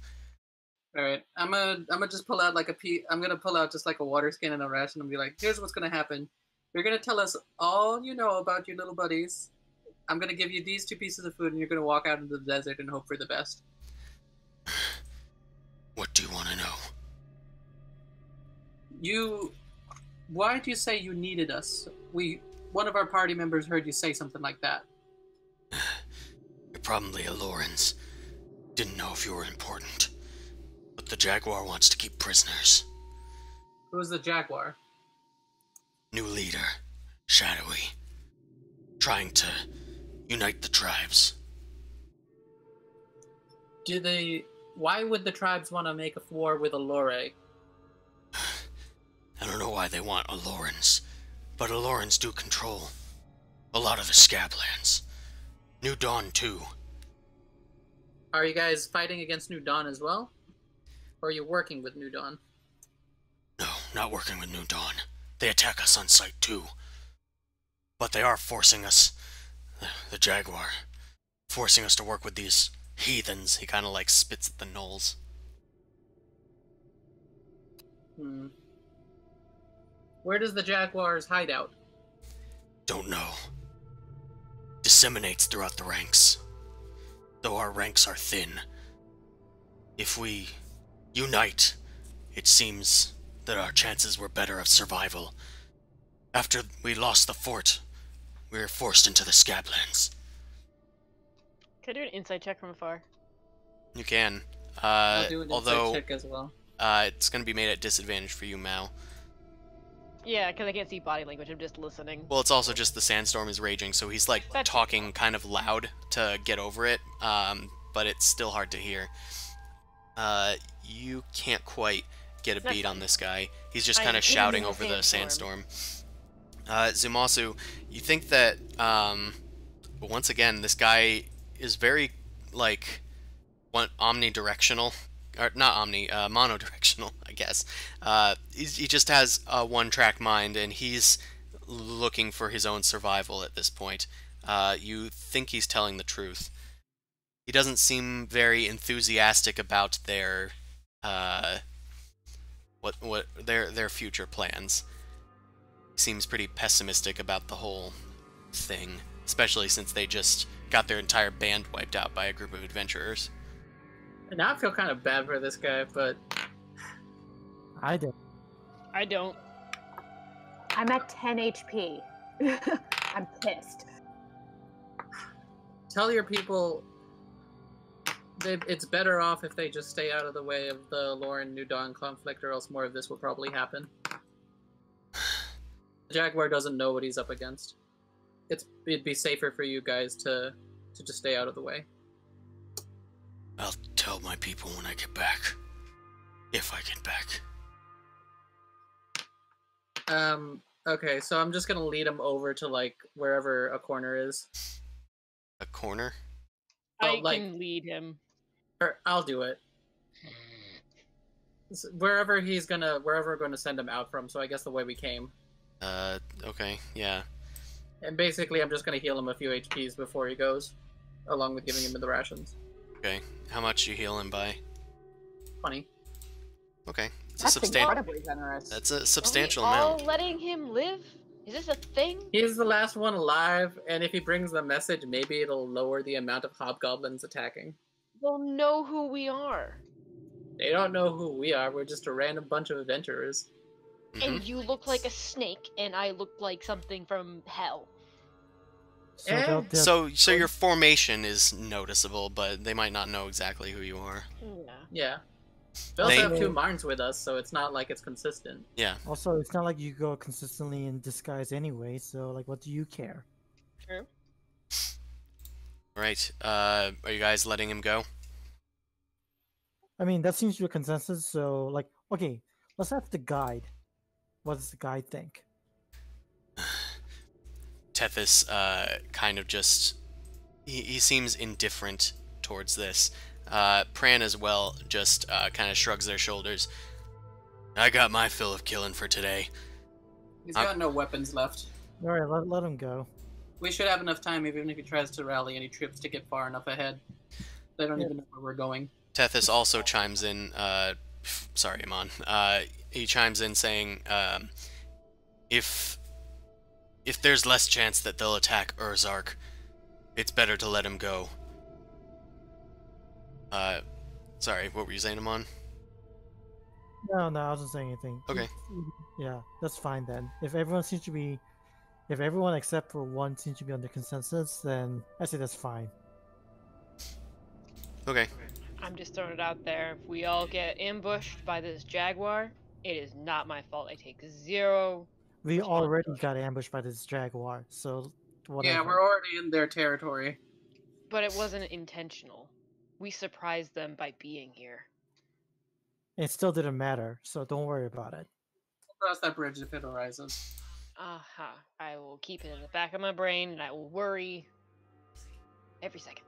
All right, I'm gonna I'm gonna just pull out like a pe- I'm gonna pull out just like a water skin and a ration and be like, here's what's gonna happen. You're gonna tell us all you know about your little buddies. I'm gonna give you these two pieces of food, and you're gonna walk out into the desert and hope for the best. What do you want to know? You, why do you say you needed us? We, one of our party members heard you say something like that. You're probably a Lawrence. Didn't know if you were important. But the Jaguar wants to keep prisoners. Who's the jaguar? New leader, Shadowy. trying to unite the tribes. Do they? Why would the tribes want to make a war with Allure? I don't know why they want Alorans, but Alorans do control a lot of the Scablands. New Dawn, too. Are you guys fighting against New Dawn as well, or are you working with New Dawn? No, not working with New Dawn. They attack us on sight, too. But they are forcing us, the, Jaguar, forcing us to work with these heathens. He kind of like spits at the gnolls. Hmm. Where does the Jaguars hide out? Don't know. Disseminates throughout the ranks. Though our ranks are thin. If we unite, it seems that our chances were better of survival. After we lost the fort, we were forced into the Scablands. Can I do an insight check from afar? You can. Uh, I'll do an insight although check as well. uh, it's going to be made at disadvantage for you, Mal. Yeah, because I can't see body language. I'm just listening. Well, it's also just the sandstorm is raging, so he's like That's- talking kind of loud to get over it, um, but it's still hard to hear. Uh, you can't quite get a beat on this guy. He's just kind of shouting over the sandstorm. sandstorm. Uh, Zumasu, you think that um, once again this guy is very like omnidirectional or not omni uh, monodirectional i guess. Uh, he's, he just has a one track mind and he's looking for his own survival at this point. Uh, you think he's telling the truth. He doesn't seem very enthusiastic about their uh, what what their their future plans. He seems pretty pessimistic about the whole thing especially since they just got their entire band wiped out by a group of adventurers And now I feel kind of bad for this guy, but I did. I don't. I'm at 10 HP. I'm pissed. tell your people they, it's better off if they just stay out of the way of the Aloran New Dawn conflict, or else more of this will probably happen. The Jaguar doesn't know what he's up against. It's it'd be safer for you guys to to just stay out of the way. I'll tell my people when I get back. If I get back. Um. Okay, so I'm just gonna lead him over to like wherever a corner is. A corner? Oh, I like- can lead him. Or I'll do it. S- Wherever he's gonna, wherever we're gonna send him out from. So I guess the way we came. Uh, okay, yeah. And basically, I'm just gonna heal him a few HPs before he goes, along with giving him the rations. Okay. How much you heal him by? Funny. Okay. It's a That's substantial. incredibly generous. That's a Are we substantial all amount. letting him live? Is this a thing? He's the last one alive, and if he brings the message, maybe it'll lower the amount of hobgoblins attacking. They'll know who we are. They don't know who we are. We're just a random bunch of adventurers. Mhm. And you look like a snake, and I look like something from hell. So Eh. they'll, they'll- So, so your formation is noticeable, but they might not know exactly who you are. Yeah. Yeah. We also They- have two Marns with us, so it's not like it's consistent. Yeah. also, it's not like you go consistently in disguise anyway. So, like, what do you care? True. Right. Uh, are you guys letting him go? I mean, that seems to be a consensus. So, like, okay, let's have the guide. What does the guide think? Tethys uh, kind of just he, he seems indifferent towards this. Uh, Pran as well just uh, kind of shrugs their shoulders. I got my fill of killing for today. He's I'm- got no weapons left. All right, let, let him go. We should have enough time, even if he tries to rally any troops, to get far enough ahead. They don't Yeah. even know where we're going. Tethys also chimes in. Uh, sorry, Amon. Uh, he chimes in saying, um, "If if there's less chance that they'll attack Urzark, it's better to let him go." Uh, sorry, what were you saying, Amon? No, no, I wasn't saying anything. Okay. Yeah, that's fine then. If everyone seems to be, if everyone except for one seems to be under consensus, then I say that's fine. Okay. I'm just throwing it out there. If we all get ambushed by this jaguar, it is not my fault. I take zero. We already got ambushed by this jaguar, so whatever. Yeah, we're already in their territory. But it wasn't intentional. We surprised them by being here. It still didn't matter, so don't worry about it. We'll cross that bridge if it arises. Aha. I will keep it in the back of my brain and I will worry every second.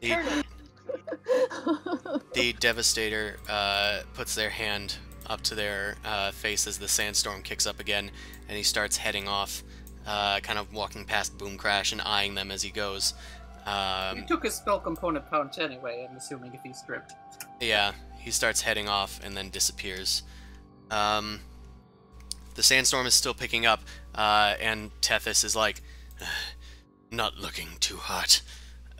The, the Devastator uh, puts their hand up to their uh, face as the sandstorm kicks up again, and he starts heading off, uh, kind of walking past Boom Crash and eyeing them as he goes. he Um, took his spell component punch anyway, I'm assuming if he's stripped. yeah, he starts heading off and then disappears. Um, the sandstorm is still picking up, uh, and Tethys is like, not looking too hot.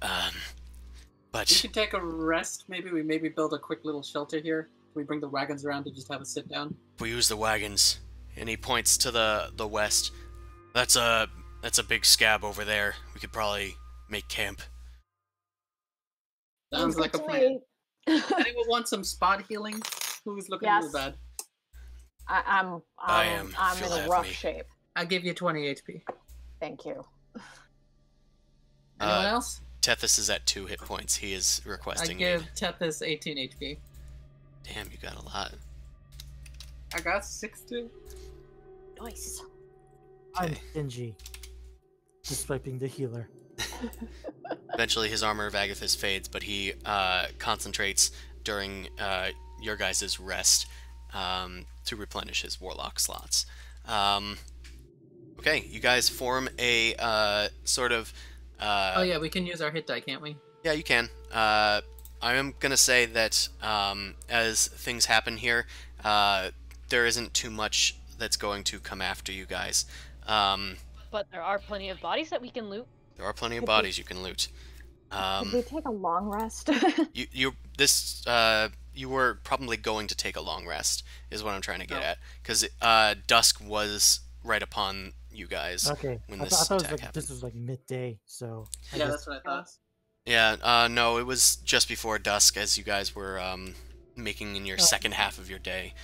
Um, We but could take a rest. Maybe we maybe build a quick little shelter here. We bring the wagons around to just have a sit down. we use the wagons, and he points to the the west. That's a that's a big scab over there. We could probably make camp. Sounds like a plan. Anyone want some spot healing? Who's looking Yes. real bad? I, I'm I'm, I am. I'm Feel in a rough me. shape. I give you 20 HP. Thank you. Anyone Uh, else? Tethys is at two hit points. He is requesting. I requesting give aid. Tethys 18 HP. Damn, you got a lot. I got 60. Nice. I'm Okay. stingy. Despite being the healer. Eventually, his armor of Agathys fades, but he uh, concentrates during uh, your guys' rest um, to replenish his warlock slots. Um, okay, you guys form a uh, sort of. Uh, oh yeah, we can use our hit die, can't we? Yeah, you can. I am gonna say that um, as things happen here, uh, there isn't too much that's going to come after you guys. Um, But there are plenty of bodies that we can loot. there are plenty of Could we- bodies you can loot. Could Um, we take a long rest? you, you, this, uh, you were probably going to take a long rest, is what I'm trying to get Oh. at, because uh, dusk was right upon you guys. Okay. when I, th- this I thought it was attack like happened. this was like midday, so I Yeah, guess- that's what I thought. Yeah, uh, no, it was just before dusk as you guys were um, making in your Oh. second half of your day.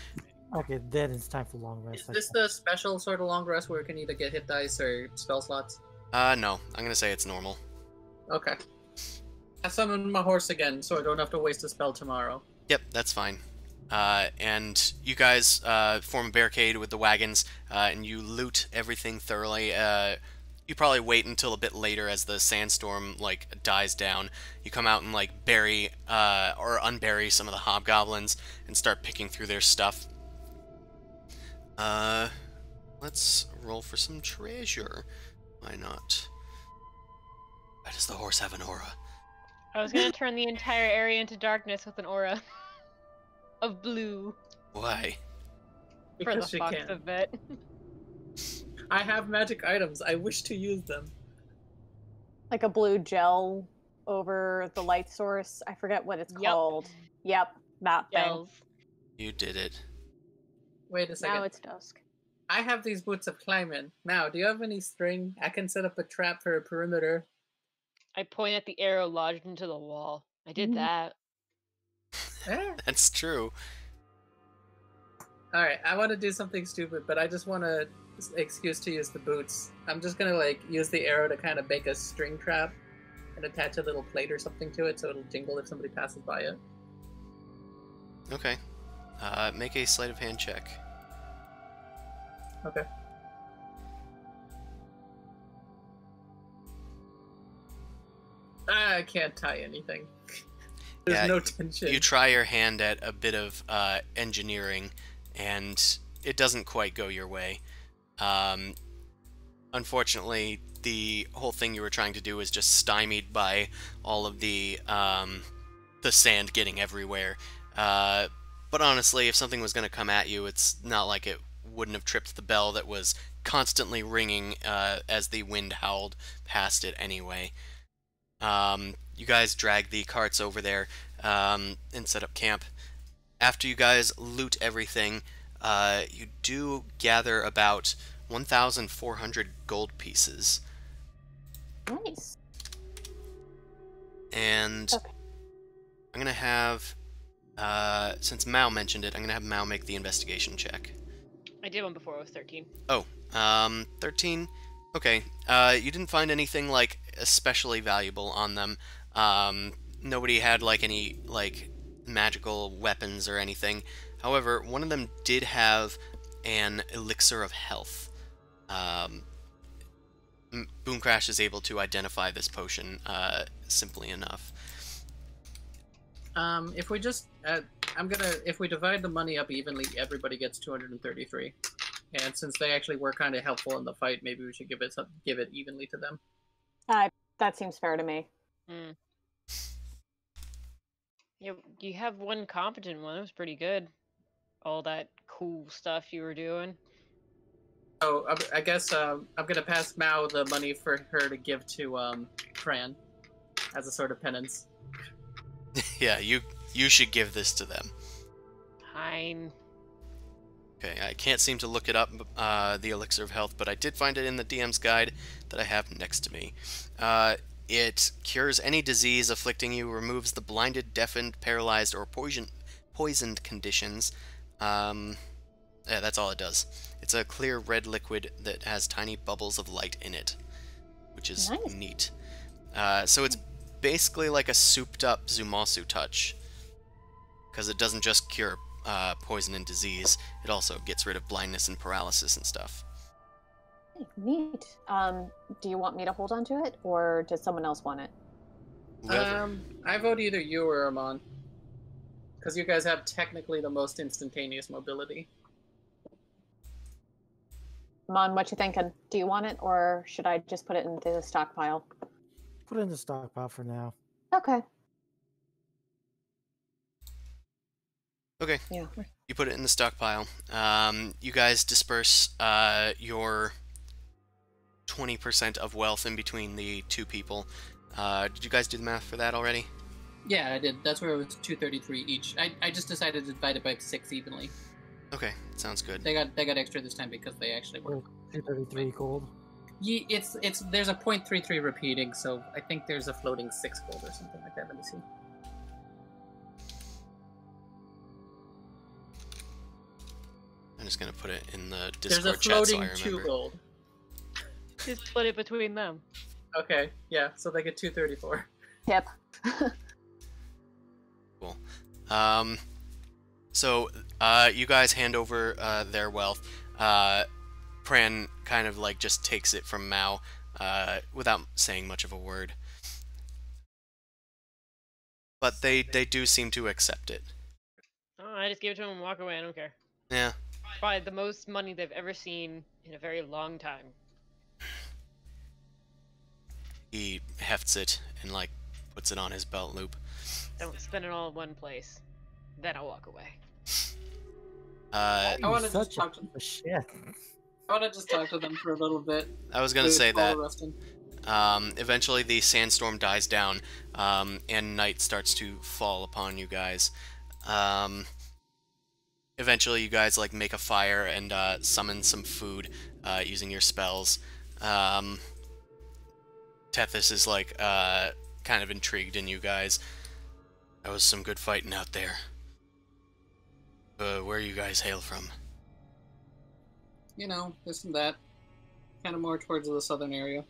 okay. Then it's time for long rest. Is this guess. the special sort of long rest where you can either get hit dice or spell slots? Uh, no, I'm gonna say it's normal. Okay. I summon my horse again, so I don't have to waste a spell tomorrow. Yep, that's fine. Uh, and you guys uh, form a barricade with the wagons, uh, and you loot everything thoroughly. You probably wait until a bit later as the sandstorm like dies down. You come out and like bury uh, or unbury some of the hobgoblins and start picking through their stuff. Uh, let's roll for some treasure. Why not? Why does the horse have an aura? I was gonna turn the entire area into darkness with an aura of blue Why? for the Because she fucks can. of it. I have magic items. I wish to use them. like a blue gel over the light source. I forget what it's Yep. called. Yep, that thing. You did it. Wait a second. Now it's dusk. I have these boots of climbing. Now, do you have any string? I can set up a trap for a perimeter. I point at the arrow lodged into the wall. I did Mhm. that. Eh. That's true. All right, I want to do something stupid, but I just want to excuse to use the boots. I'm just gonna like use the arrow to kind of make a string trap and attach a little plate or something to it so it'll jingle if somebody passes by it. Okay. Uh, make a sleight of hand check. Okay. I can't tie anything. There's Yeah, no tension. You try your hand at a bit of uh, engineering, and it doesn't quite go your way. Um, unfortunately, the whole thing you were trying to do was just stymied by all of the um, the sand getting everywhere. Uh, but honestly, if something was going to come at you, it's not like it wouldn't have tripped the bell that was constantly ringing uh, as the wind howled past it anyway. Um, you guys drag the carts over there um, and set up camp. After you guys loot everything, uh, you do gather about 1,400 gold pieces. Nice. And Okay. I'm gonna have, uh, since Mao mentioned it, I'm gonna have Mao make the investigation check. I did one before. I was 13. Oh, um, 13. Okay. Uh, you didn't find anything like especially valuable on them. Um, nobody had like any like magical weapons or anything. However, one of them did have an elixir of health. Um, M- Boom Crash is able to identify this potion uh, simply enough. Um, if we just, uh, I'm gonna, if we divide the money up evenly, everybody gets 233. And since they actually were kind of helpful in the fight, maybe we should give it some, give it evenly to them. Uh, that seems fair to me. Hmm. You you have one competent one. That was pretty good. All that cool stuff you were doing. Oh, I, I guess um, I'm gonna pass Mao the money for her to give to um, Pran as a sort of penance. yeah, you you should give this to them. Fine. Okay, I can't seem to look it up, uh, the elixir of health, but I did find it in the DM's guide that I have next to me. Uh, it cures any disease afflicting you, removes the blinded, deafened, paralyzed, or poisoned, poisoned conditions. Um, yeah, that's all it does. It's a clear red liquid that has tiny bubbles of light in it, which is Nice. neat. Uh, so it's basically like a souped-up Zumasu touch, because it doesn't just cure uh, poison and disease. It also gets rid of blindness and paralysis and stuff. Neat. Um, do you want me to hold on to it, or does someone else want it? Whoever- Um, I vote either you or Amon, because you guys have technically the most instantaneous mobility. Mon, what you thinking? Do you want it, or should I just put it into the stockpile? Put it in the stockpile for now. Okay. Okay. Yeah. You put it in the stockpile. Um, you guys disperse uh, your 20% of wealth in between the two people. Uh, did you guys do the math for that already? Yeah, I did. That's where it was 233 each. I, I just decided to divide it by six evenly. Okay, sounds good. They got they got extra this time because they actually were. Oh, 233 gold. Ye it's it's there's a 0.33 repeating, so I think there's a floating six gold or something like that. Let me see. I'm just gonna put it in the There's a Discord chat so floating I two gold. Just split it between them. Okay, yeah, so they get 234. Yep. Um, so uh, you guys hand over uh, their wealth. Uh, Pran kind of like just takes it from Mao uh, without saying much of a word. But they, they do seem to accept it. Oh, I just give it to him and walk away. I don't care. Yeah. Probably the most money they've ever seen in a very long time. He hefts it and like puts it on his belt loop. Don't spend it all in one place. Then I'll walk away. Uh, I wanna just talk to- a shit. I want to just talk to them for a little bit. I was gonna to say that. Um, eventually, the sandstorm dies down, um, and night starts to fall upon you guys. Um, eventually, you guys like make a fire and uh, summon some food uh, using your spells. Um, Tethys is like uh, kind of intrigued in you guys. That was some good fighting out there. Uh, where you guys hail from? You know, this and that. Kind of more towards the southern area.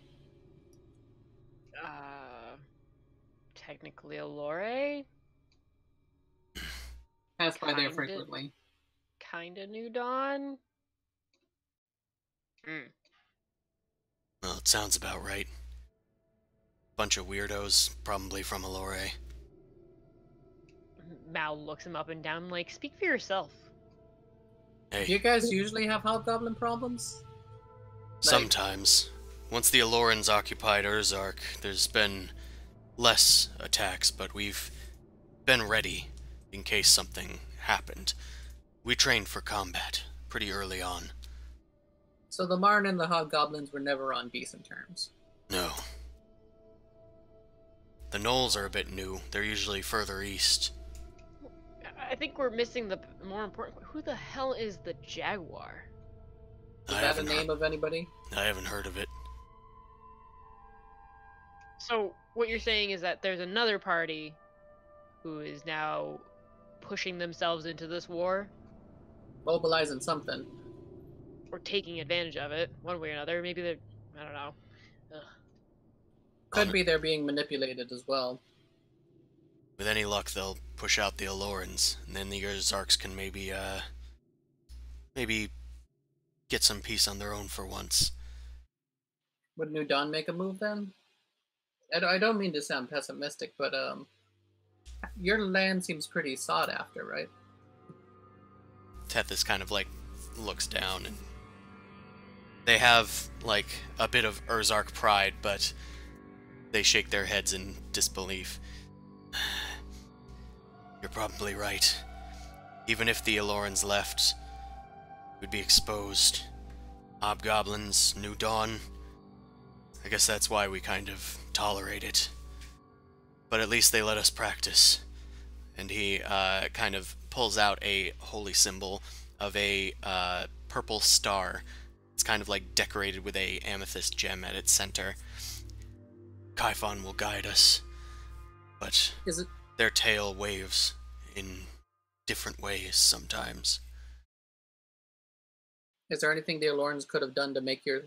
Uh, technically Alore. Pass by there frequently. Kinda New Dawn. Hmm. Well, it sounds about right. Bunch of weirdos, probably from Alore. Mal looks him up and down like, speak for yourself. Hey. Do you guys usually have hobgoblin problems? Sometimes. Once the Alorans occupied Urzark, there's been less attacks, but we've been ready in case something happened. We trained for combat pretty early on. So the Marn and the hobgoblins were never on decent terms. No. The Gnolls are a bit new. They're usually further east. I- I think we're missing the more important. Who the hell is the Jaguar? Is I that a haven't, name heard, of anybody? I haven't heard of it. So what you're saying is that there's another party who is now pushing themselves into this war Mobilizing something. or taking advantage of it one way or another. Maybe they're I don't know. Ugh. Could be they're being manipulated as well. With any luck, they'll push out the Alorans, and then the Urzarks can maybe, uh, maybe get some peace on their own for once. Would New Dawn make a move then? I don't, mean to sound pessimistic, but um, your land seems pretty sought after, right? Tethys kind of like looks down and they have like a bit of Urzark pride, but they shake their heads in disbelief. You're probably right. Even if the Alorans left, we'd be exposed. Hobgoblins, New Dawn. I guess that's why we kind of tolerate it. But at least they let us practice. And he uh, kind of pulls out a holy symbol of a uh, purple star. It's kind of like decorated with a amethyst gem at its center. Kaifon will guide us, but Is it their tail waves in different ways sometimes. is there anything the Alorans could have done to make your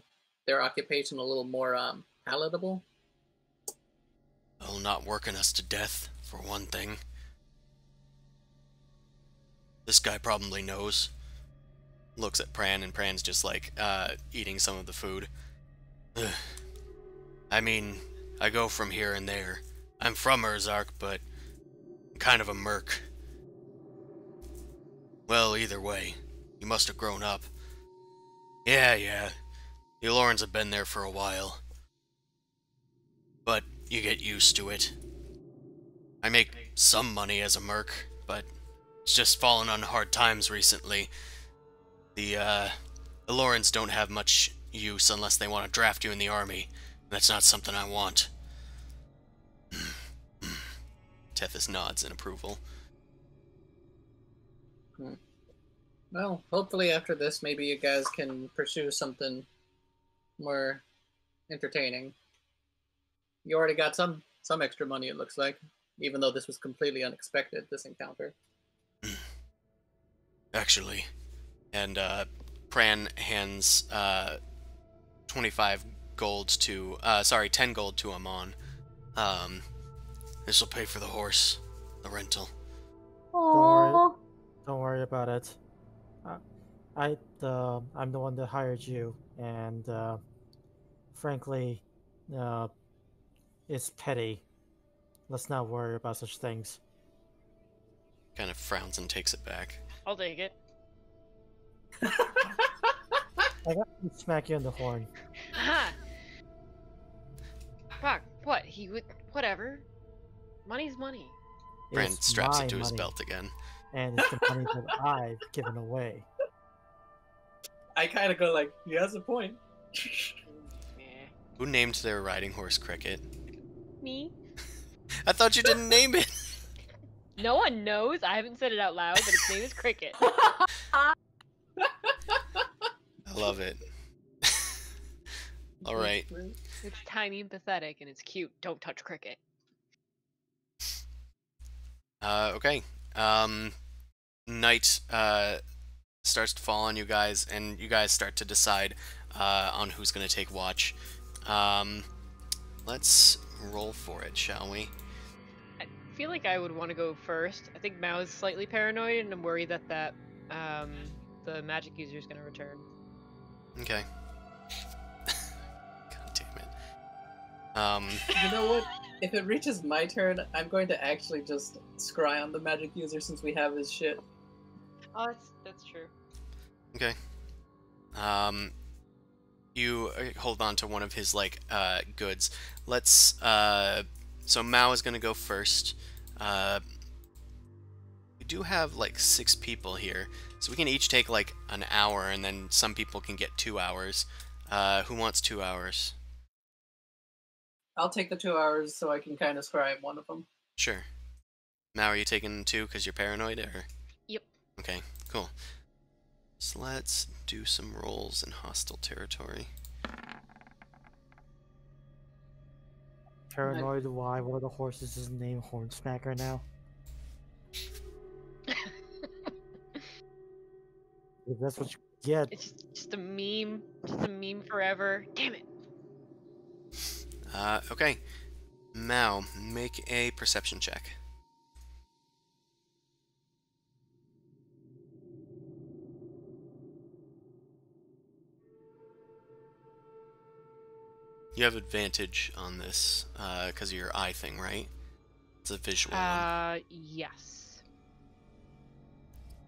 their occupation a little more um, palatable? They'll not working us to death, for one thing. This guy probably knows. Looks at Pran, and Pran's just like, uh, eating some of the food. Ugh. I mean, I go from here and there. I'm from Urzark, but I'm kind of a merc. Well, either way, you must have grown up. Yeah, yeah. The Alorans have been there for a while. But you get used to it. I make some money as a merc, but it's just fallen on hard times recently. The, uh, don't have much use unless they want to draft you in the army. That's not something I want. Tethys nods in approval. Well, hopefully after this, maybe you guys can pursue something more entertaining. You already got some some extra money, it looks like, even though this was completely unexpected. This encounter. Actually. And, uh, Pran hands, uh, 25 gold to, uh, sorry, 10 gold to Amon. Um, this will pay for the horse, the rental. worry. Don't worry about it. I uh, I'm the one that hired you, and uh, frankly, uh, it's petty. Let's not worry about such things. Kind of frowns and takes it back. I'll take it. I got to smack you in the horn. Aha! Fuck, what? He would. Whatever. Money's money. Pran It's straps it to his money, belt again. and it's the money that I've given away. I kind of go like, he has a point. Who named their riding horse Cricket? Me? I thought you didn't name it! No one knows. I haven't said it out loud, but its name is Cricket. I love it. Alright. It's tiny and pathetic, and it's cute. Don't touch Cricket. Uh, okay. Um, night uh, starts to fall on you guys, and you guys start to decide uh, on who's going to take watch. Um, let's roll for it, shall we? I feel like I would want to go first. I think Mao is slightly paranoid, and I'm worried that that um, the magic user is going to return. Okay. God damn it. Um, You know what? If it reaches my turn, I'm going to actually just scry on the magic user since we have his shit. Oh, that's that's true. Okay. Um, you uh, hold on to one of his like uh, goods. Let's. Uh, so Mao is gonna go first. Uh, we do have like six people here, so we can each take like an hour, and then some people can get two hours. Uh, who wants two hours? I'll take the two hours so I can kind of scribe one of them. Sure. Mao, are you taking two because you're paranoid, or? Yep. Okay, cool. So let's do some rolls in hostile territory. Paranoid why one of the horses is named Hornsmacker now? If that's what you get. It's just, just a meme. Just a meme forever. Damn it. Uh, okay. Mao, make a perception check. You have advantage on this because of your eye thing, right? It's a visual one. Uh, yes.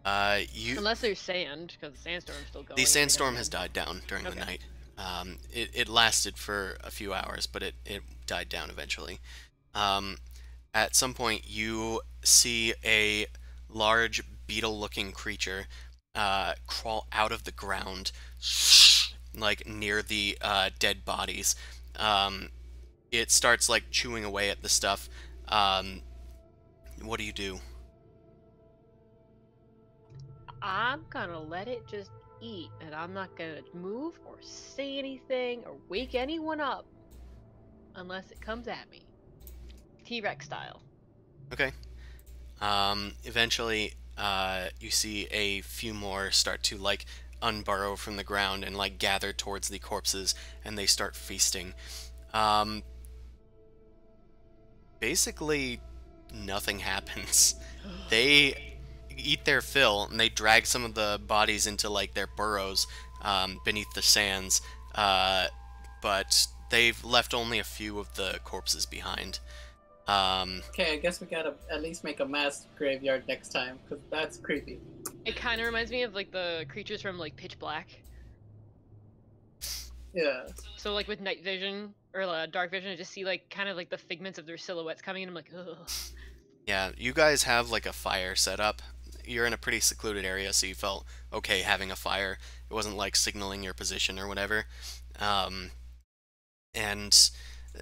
Uh, you Unless there's sand, because the sandstorm's still going. the sandstorm has died down during the Okay. night. Um, it, it lasted for a few hours, but it, it died down eventually. Um, at some point, you see a large beetle looking creature uh, crawl out of the ground, like near the uh, dead bodies. Um, it starts like chewing away at the stuff. Um, what do you do? I'm gonna let it just eat, and I'm not gonna move or say anything or wake anyone up unless it comes at me. T Rex style. Okay. Um, eventually, uh, you see a few more start to like unburrow from the ground and like gather towards the corpses, and they start feasting. Um, basically, nothing happens. They eat their fill, and they drag some of the bodies into like their burrows um, beneath the sands. Uh, but they've left only a few of the corpses behind. Um, Okay, I guess we gotta at least make a mass graveyard next time, because that's creepy. It kind of reminds me of like the creatures from like Pitch Black. Yeah. So like with night vision or uh, dark vision, I just see like kind of like the figments of their silhouettes coming, and I'm like, ugh. Yeah, you guys have like a fire set up. You're in a pretty secluded area, so you felt okay having a fire. It wasn't like signaling your position or whatever. Um, and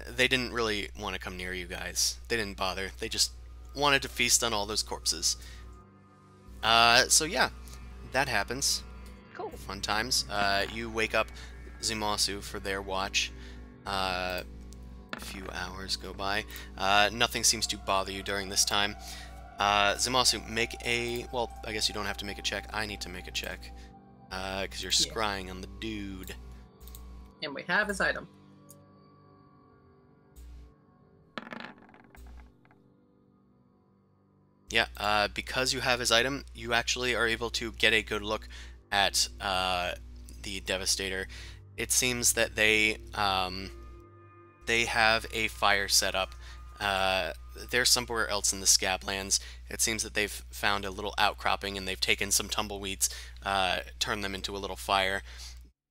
they didn't really want to come near you guys. They didn't bother. They just wanted to feast on all those corpses. Uh, so yeah, that happens. Cool. Fun times. Uh, you wake up Zumasu for their watch. Uh, a few hours go by. Uh, nothing seems to bother you during this time. Uh, Zumasu, make a. Well, I guess you don't have to make a check. I need to make a check. Because you're Yeah. scrying on the dude. And we have his item. Yeah, uh, because you have his item, you actually are able to get a good look at uh, the Devastator. It seems that they um, they have a fire set up. Uh, they're somewhere else in the Scablands. It seems that they've found a little outcropping and they've taken some tumbleweeds, uh, turned them into a little fire.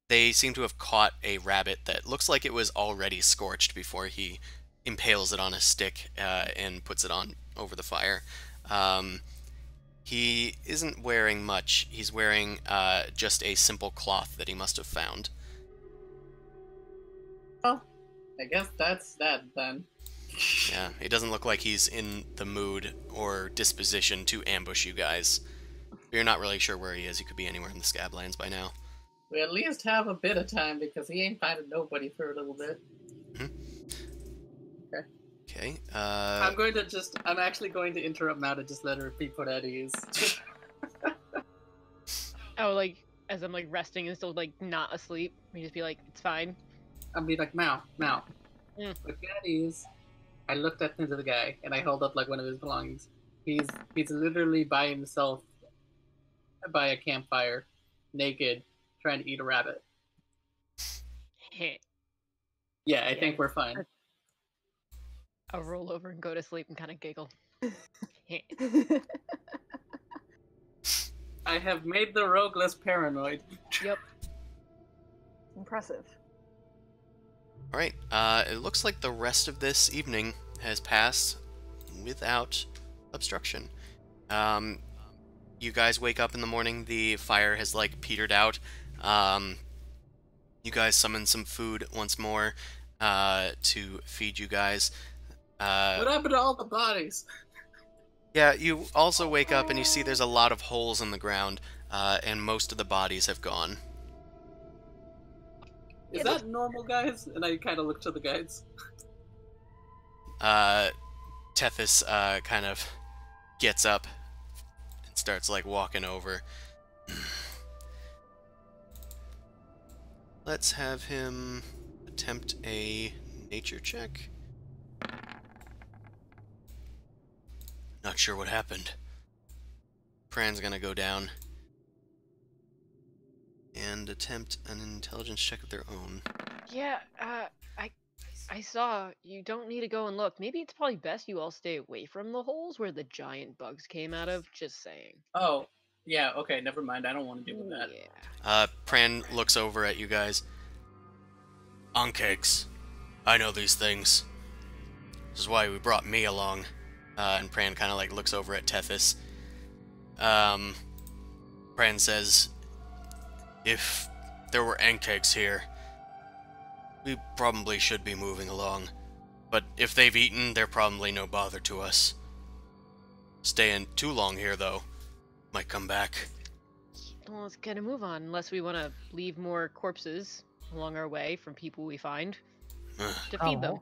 They seem to have caught a rabbit that looks like it was already scorched before he impales it on a stick uh, and puts it on over the fire. Um, he isn't wearing much. He's wearing uh, just a simple cloth that he must have found. Well, I guess that's that then. Yeah, it doesn't look like he's in the mood or disposition to ambush you guys. You're not really sure where he is. He could be anywhere in the Scablands by now. We at least have a bit of time because he ain't finding nobody for a little bit. Okay. Uh, I'm going to just. I'm actually going to interrupt now to just let her be put at ease. Oh, like as I'm like resting and still like not asleep, we just be like, it's fine. I'll be like, Mao, Mao. Mm. Put you at ease. I looked at into the guy and I held up like one of his belongings. He's he's literally by himself by a campfire, naked, trying to eat a rabbit. Heh. Yeah, I Yeah. think we're fine. I'll roll over and go to sleep and kind of giggle. Heh. I have made the rogue less paranoid. Yep. Impressive. all right. Uh, it looks like the rest of this evening has passed without obstruction. Um, you guys wake up in the morning. The fire has like petered out. Um, you guys summon some food once more uh, to feed you guys. Uh, what happened to all the bodies? Yeah, you also wake up and you see there's a lot of holes in the ground, uh, and most of the bodies have gone. Is that normal, guys? And I kind of look to the guides. Uh, Tethys uh, kind of gets up and starts like walking over. Let's have him attempt a nature check. Not sure what happened. Pran's gonna go down and attempt an intelligence check of their own. Yeah, uh, I, I saw. You don't need to go and look. Maybe it's probably best you all stay away from the holes where the giant bugs came out of. Just saying. Oh, yeah. Okay, never mind. I don't want to deal with that. Yeah. Uh, Pran looks over at you guys. Ankhegs. I know these things. This is why we brought me along. Uh, and Pran kind of like looks over at Tethys. Um, Pran says, if there were Ankhegs here, we probably should be moving along. But if they've eaten, they're probably no bother to us. Staying too long here, though, might come back. Well, let's get a move on. Unless we want to leave more corpses along our way from people we find to Come feed them. on,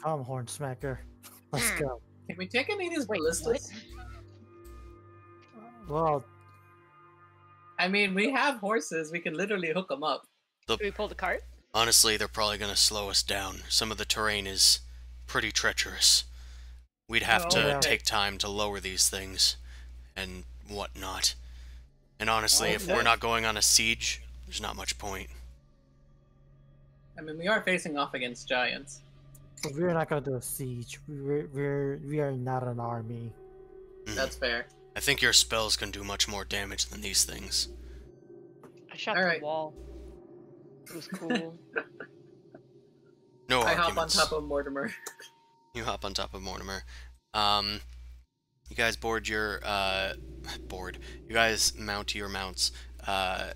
come Horn Smacker. Let's Hmm. go. Can we take any of these Wait, ballistas? Well, I mean, we have horses. We can literally hook them up. Should we pull the cart? Honestly, they're probably gonna slow us down. Some of the terrain is pretty treacherous. We'd have to Oh, yeah. take time to lower these things and whatnot. And honestly, Oh, if we're not going on a siege, there's not much point. I mean, we are facing off against giants. But we're not gonna do a siege. We're we're we are not an army. Mm. That's fair. I think your spells can do much more damage than these things. I shot Alright. the wall. It was cool. No I hop on top of Mortimer. You hop on top of Mortimer. Um, you guys board your uh, board. You guys mount your mounts. Uh,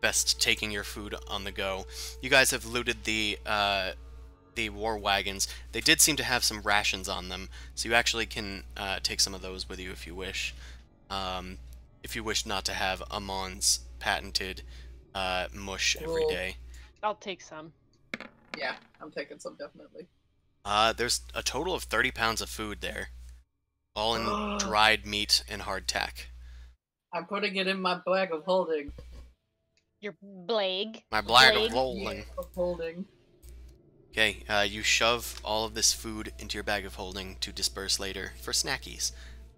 best taking your food on the go. You guys have looted the uh, the war wagons. They did seem to have some rations on them, so you actually can uh, take some of those with you if you wish. Um, if you wish not to have Amon's patented uh, mush every Cool. day. I'll take some. Yeah, I'm taking some definitely. Uh, there's a total of 30 pounds of food there. All in dried meat and hardtack. I'm putting it in my bag of holding. Your blag. My blag Blade? of rolling. Yeah, of holding. Okay, uh, you shove all of this food into your bag of holding to disperse later for snackies.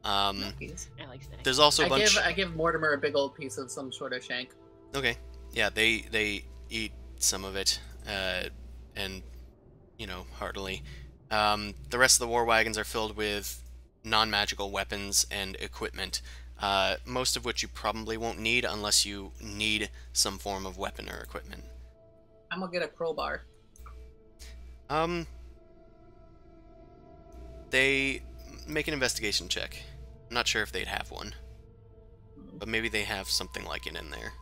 Um, Jeez. I like snacks. there's also a I bunch. give I give Mortimer a big old piece of some sort of shank. Okay, yeah, they they eat some of it, uh, and you know heartily. Um, the rest of the war wagons are filled with non-magical weapons and equipment, uh, most of which you probably won't need unless you need some form of weapon or equipment. I'm gonna get a crowbar. Um, they make an investigation check. I'm not sure if they'd have one, but maybe they have something like it in there.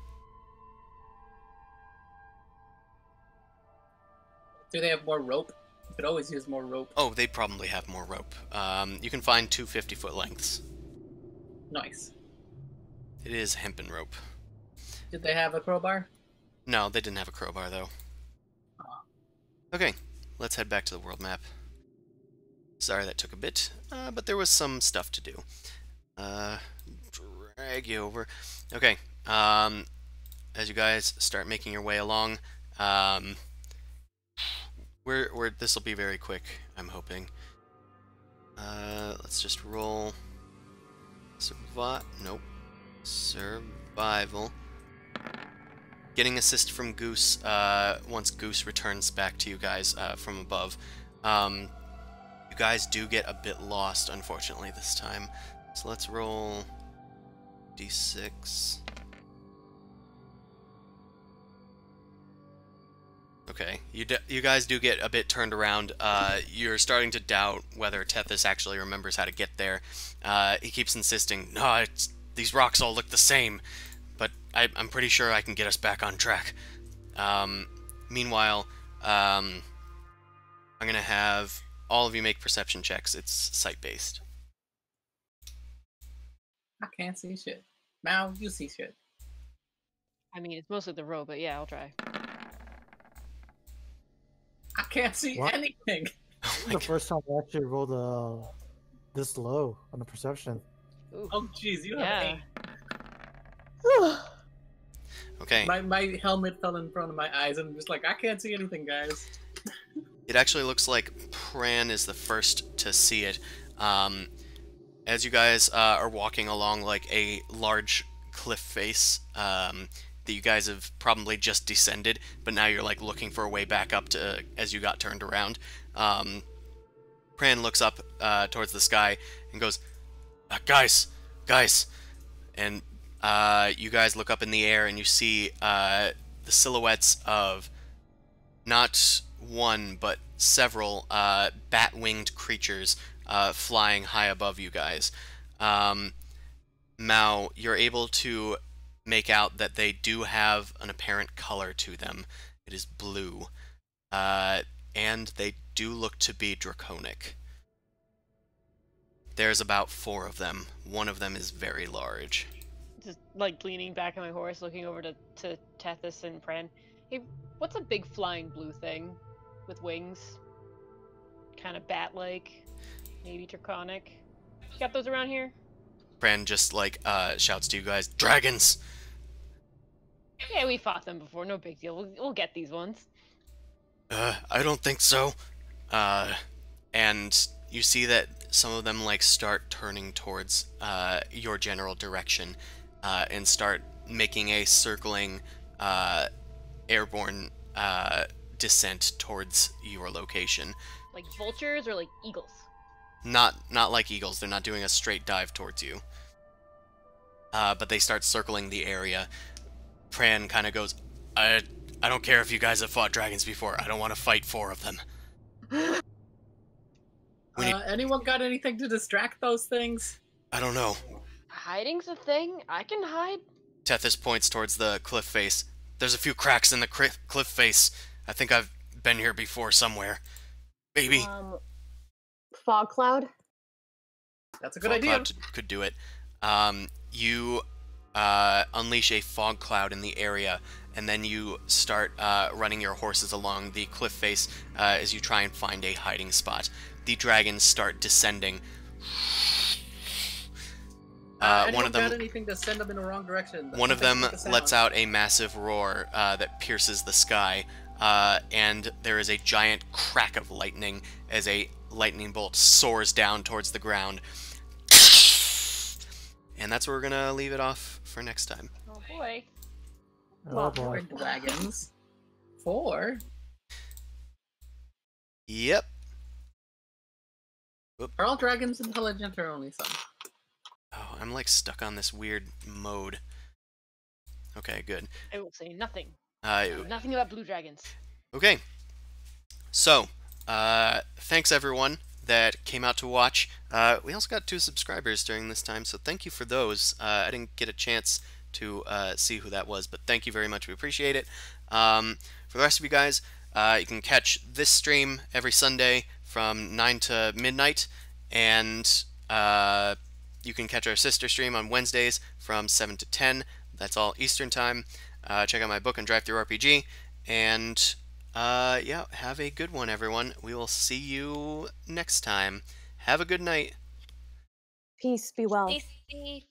Do they have more rope? You could always use more rope. Oh, they probably have more rope. Um, you can find two 50 foot lengths. Nice. It is hempen rope. Did they have a crowbar? No, they didn't have a crowbar though. Okay, let's head back to the world map. Sorry that took a bit, uh, but there was some stuff to do. Uh, drag you over. Okay, um, as you guys start making your way along, um, we're, we're, this will be very quick, I'm hoping. Uh, let's just roll. Survive. Nope. Survival. Getting assist from Goose uh, once Goose returns back to you guys uh, from above. Um, you guys do get a bit lost, unfortunately, this time. So let's roll d6. Okay, you you guys do get a bit turned around. Uh, you're starting to doubt whether Tethys actually remembers how to get there. Uh, he keeps insisting, "No, these rocks all look the same," I, I'm pretty sure I can get us back on track. Um, meanwhile, um, I'm gonna have all of you make perception checks. It's sight based. I can't see shit. Mal, you see shit. I mean, it's mostly the row, but yeah, I'll try. I can't see What? anything. Oh This is the God. first time I actually rolled uh, this low on the perception. Ooh. Oh jeez, you have yeah. eight. Okay. My my helmet fell in front of my eyes, and I'm just like, I can't see anything, guys. It actually looks like Pran is the first to see it. Um, as you guys uh, are walking along like a large cliff face um, that you guys have probably just descended, but now you're like looking for a way back up to as you got turned around. Um, Pran looks up uh, towards the sky and goes, uh, "Guys, guys!" And uh, you guys look up in the air and you see uh, the silhouettes of not one but several uh, bat-winged creatures uh, flying high above you guys. Um, Mao, you're able to make out that they do have an apparent color to them. It is blue. Uh, and they do look to be draconic. There's about four of them. One of them is very large. Just like leaning back on my horse, looking over to, to Tethys and Pran. Hey, what's a big flying blue thing with wings? Kind of bat like, maybe draconic. You got those around here? Pran just like uh, shouts to you guys, "Dragons!" Yeah, we fought them before. No big deal. We'll, we'll get these ones. Uh, I don't think so. Uh, and you see that some of them like start turning towards uh, your general direction uh, and start making a circling uh, airborne uh, descent towards your location. Like vultures or like eagles? Not not like eagles. They're not doing a straight dive towards you. Uh, but they start circling the area. Pran kind of goes, I, I don't care if you guys have fought dragons before. I don't want to fight four of them. We need- Uh, anyone got anything to distract those things? I don't know. Hiding's a thing. I can hide. Tethys points towards the cliff face. There's a few cracks in the cri- cliff face. I think I've been here before somewhere. Maybe. Um, fog cloud. That's a good fog idea. cloud could do it. Um, you uh, unleash a fog cloud in the area, and then you start uh, running your horses along the cliff face uh, as you try and find a hiding spot. The dragons start descending. Uh, one of them anything to send them in the wrong direction? One of them Make lets out a massive roar uh, that pierces the sky, uh, and there is a giant crack of lightning as a lightning bolt soars down towards the ground. And that's where we're gonna leave it off for next time. Oh boy. Oh boy. dragons. Four. Yep. Are all dragons intelligent or only some? Oh, I'm like stuck on this weird mode. Okay, good. I will say nothing. Uh, Nothing about blue dragons. Okay. So, uh, thanks everyone that came out to watch. Uh, we also got two subscribers during this time, so thank you for those. Uh, I didn't get a chance to uh, see who that was, but thank you very much. We appreciate it. Um, for the rest of you guys, uh, you can catch this stream every Sunday from 9 to midnight, and uh, you can catch our sister stream on Wednesdays from 7 to 10. That's all Eastern Time. Uh, check out my book on DriveThruRPG. And uh, yeah, have a good one, everyone. We will see you next time. Have a good night. Peace. Be well. Stay safe.